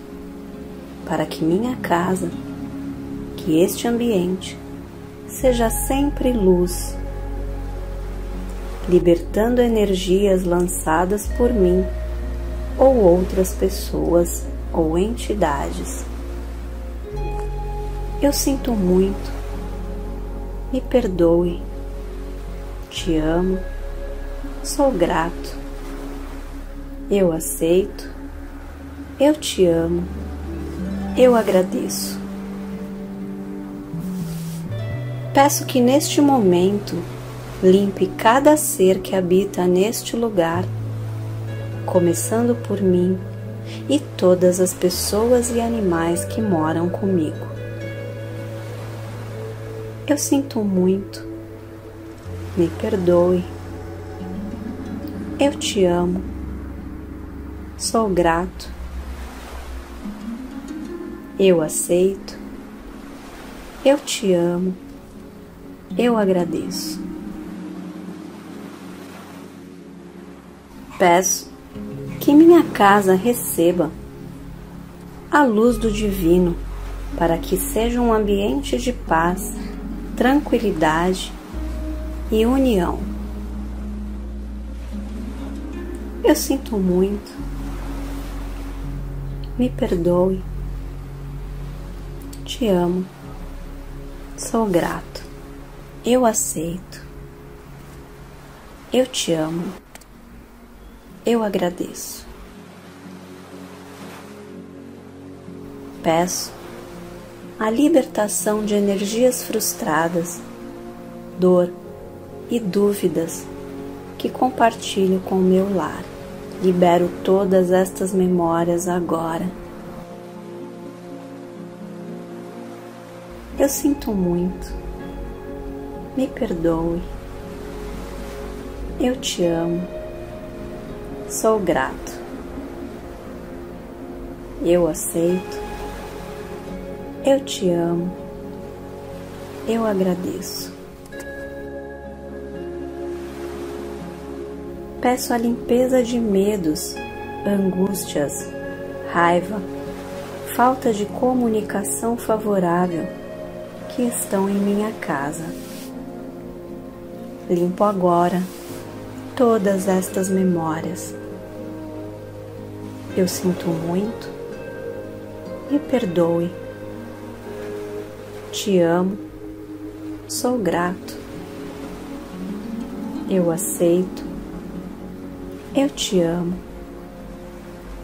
para que minha casa, que este ambiente seja sempre luz, libertando energias lançadas por mim ou outras pessoas ou entidades. Eu sinto muito, me perdoe, te amo, sou grato, eu aceito, eu te amo, eu agradeço. Peço que neste momento limpe cada ser que habita neste lugar, começando por mim e todas as pessoas e animais que moram comigo. Eu sinto muito, me perdoe, eu te amo, sou grato, eu aceito, eu te amo, eu agradeço. Peço que minha casa receba a luz do Divino, para que seja um ambiente de paz, tranquilidade e união. Eu sinto muito, me perdoe, te amo, sou grato, eu aceito, eu te amo eu agradeço. Peço a libertação de energias frustradas, dor e dúvidas que compartilho com o meu lar. Libero todas estas memórias agora. Eu sinto muito. Me perdoe. Eu te amo Sou grato. Eu aceito. Eu te amo. Eu agradeço. Peço a limpeza de medos, angústias, raiva, falta de comunicação favorável que estão em minha casa. Limpo agora todas estas memórias. Eu sinto muito, me perdoe, te amo, sou grato, eu aceito, eu te amo,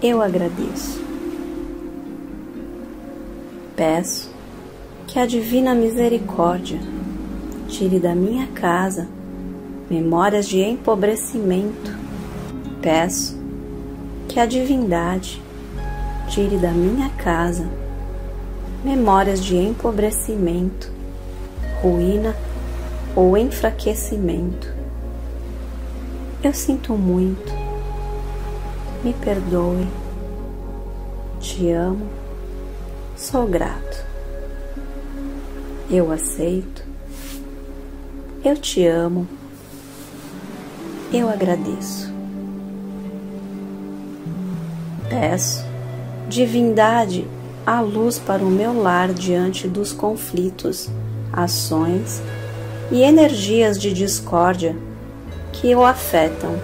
eu agradeço. Peço que a Divina Misericórdia tire da minha casa memórias de empobrecimento. Peço que a divindade tire da minha casa memórias de empobrecimento, ruína ou enfraquecimento. Eu sinto muito, me perdoe, te amo, Sou grato. Eu aceito. Eu te amo. Eu agradeço. Peço, divindade, a luz para o meu lar diante dos conflitos, ações e energias de discórdia que o afetam.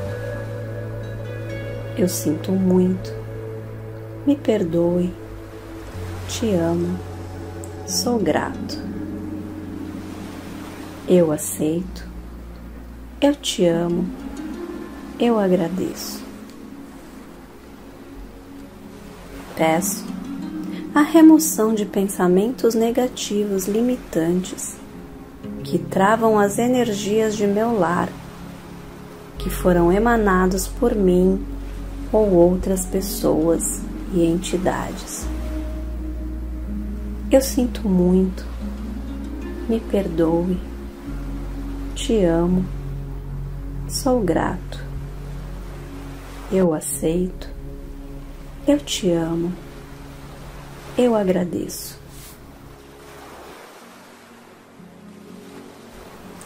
Eu sinto muito. Me perdoe. Te amo. Sou grato. Eu aceito. Eu te amo. Eu agradeço. Peço a remoção de pensamentos negativos limitantes que travam as energias de meu lar, que foram emanados por mim ou outras pessoas e entidades. Eu sinto muito, me perdoe, te amo, sou grato, eu aceito, eu te amo, eu agradeço.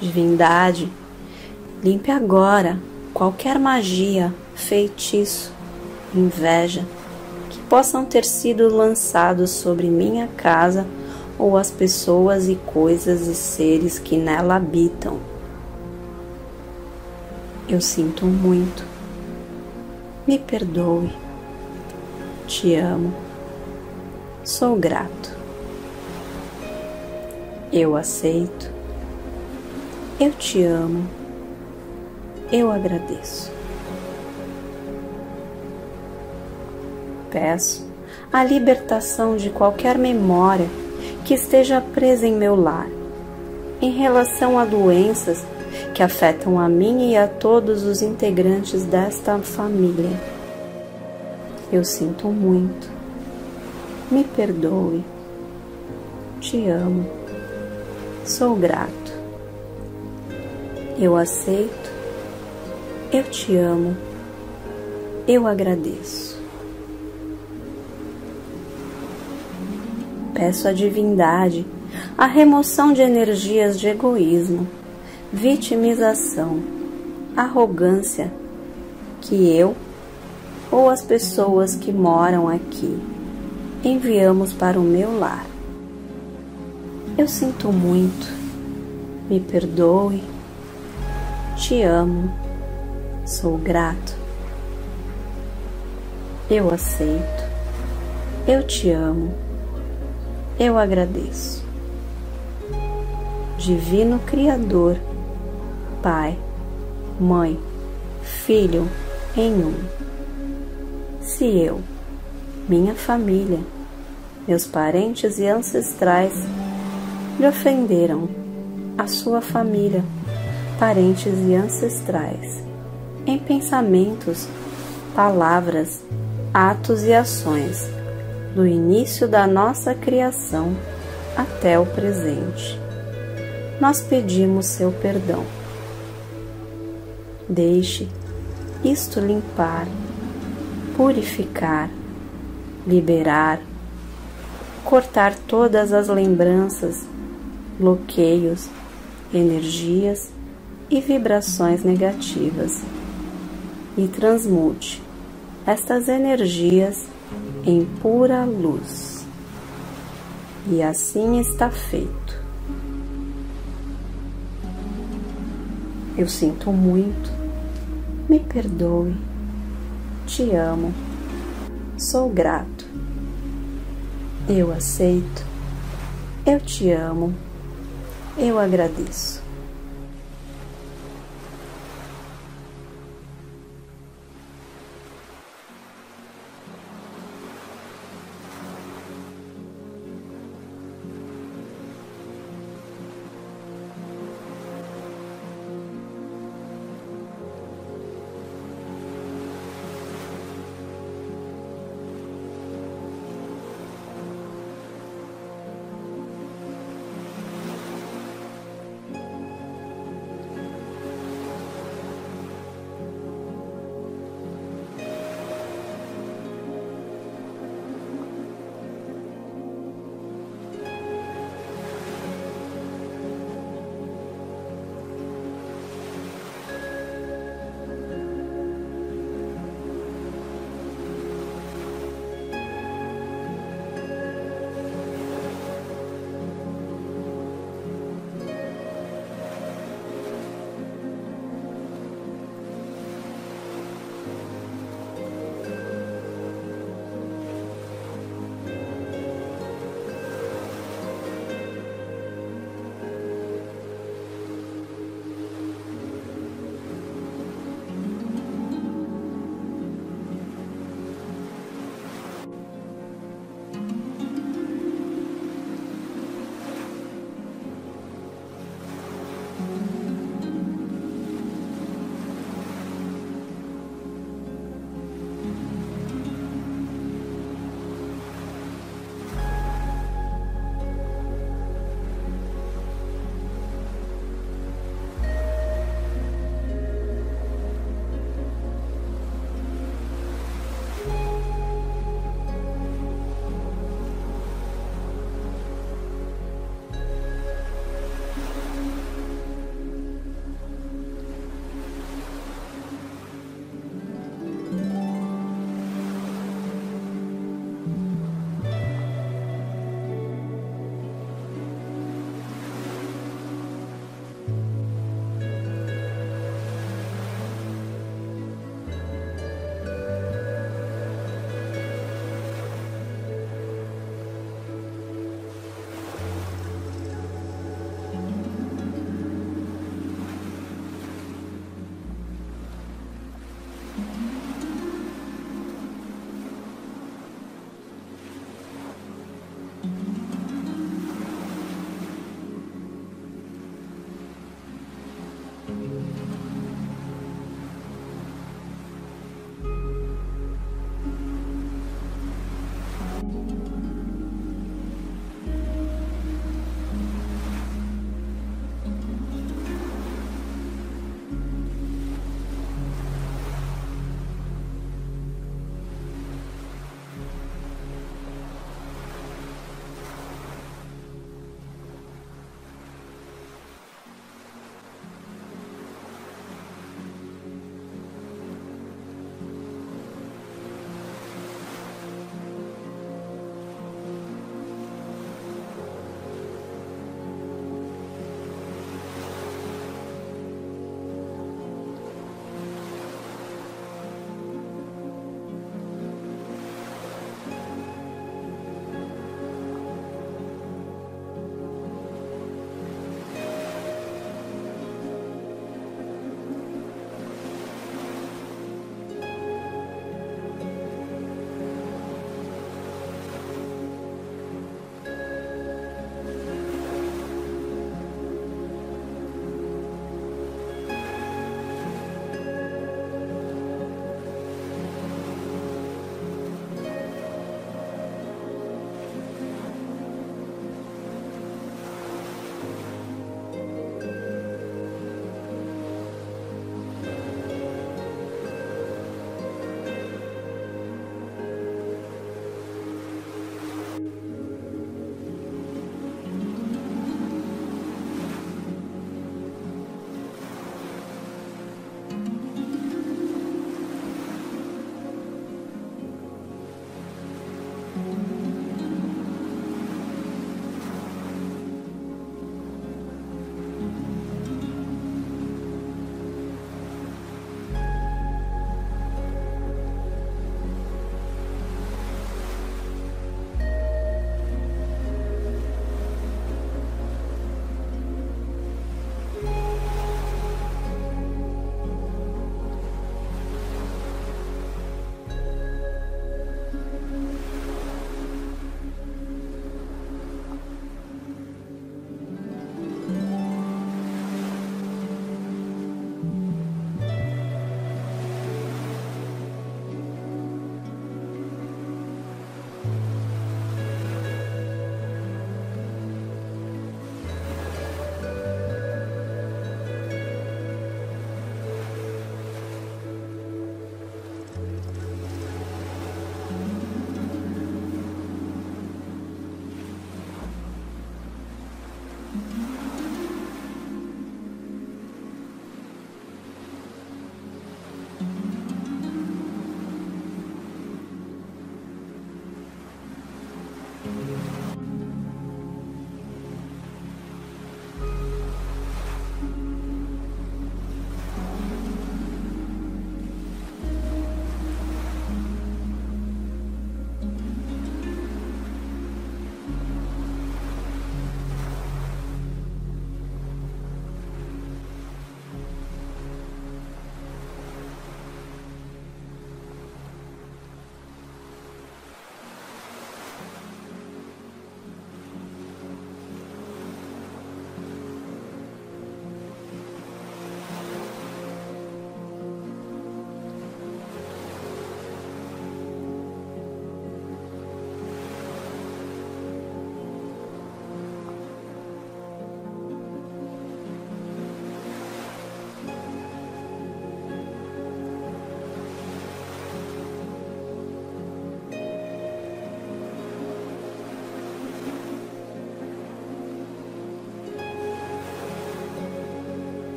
Divindade, limpe agora qualquer magia, feitiço, inveja que possam ter sido lançados sobre minha casa ou as pessoas e coisas e seres que nela habitam. Eu sinto muito. Me perdoe. Te amo. Sou grato. Eu aceito. Eu te amo. Eu agradeço. Peço a libertação de qualquer memória que esteja presa em meu lar, em relação a doenças que afetam a mim e a todos os integrantes desta família. Eu sinto muito. Me perdoe. Te amo. Sou grato. Eu aceito. Eu te amo. Eu agradeço. Peço à divindade a remoção de energias de egoísmo, vitimização, arrogância que eu ou as pessoas que moram aqui enviamos para o meu lar. Eu sinto muito, me perdoe, te amo, sou grato, eu aceito, eu te amo, eu agradeço. Divino Criador, Pai, Mãe, Filho em um. Se eu, minha família, meus parentes e ancestrais lhe ofenderam, a sua família, parentes e ancestrais, em pensamentos, palavras, atos e ações, do início da nossa criação até o presente. Nós pedimos seu perdão. Deixe isto limpar, purificar, liberar, cortar todas as lembranças, bloqueios, energias e vibrações negativas e transmute estas energias em pura luz. E assim está feito. Eu sinto muito, me perdoe, te amo, sou grato, eu aceito, eu te amo, eu agradeço.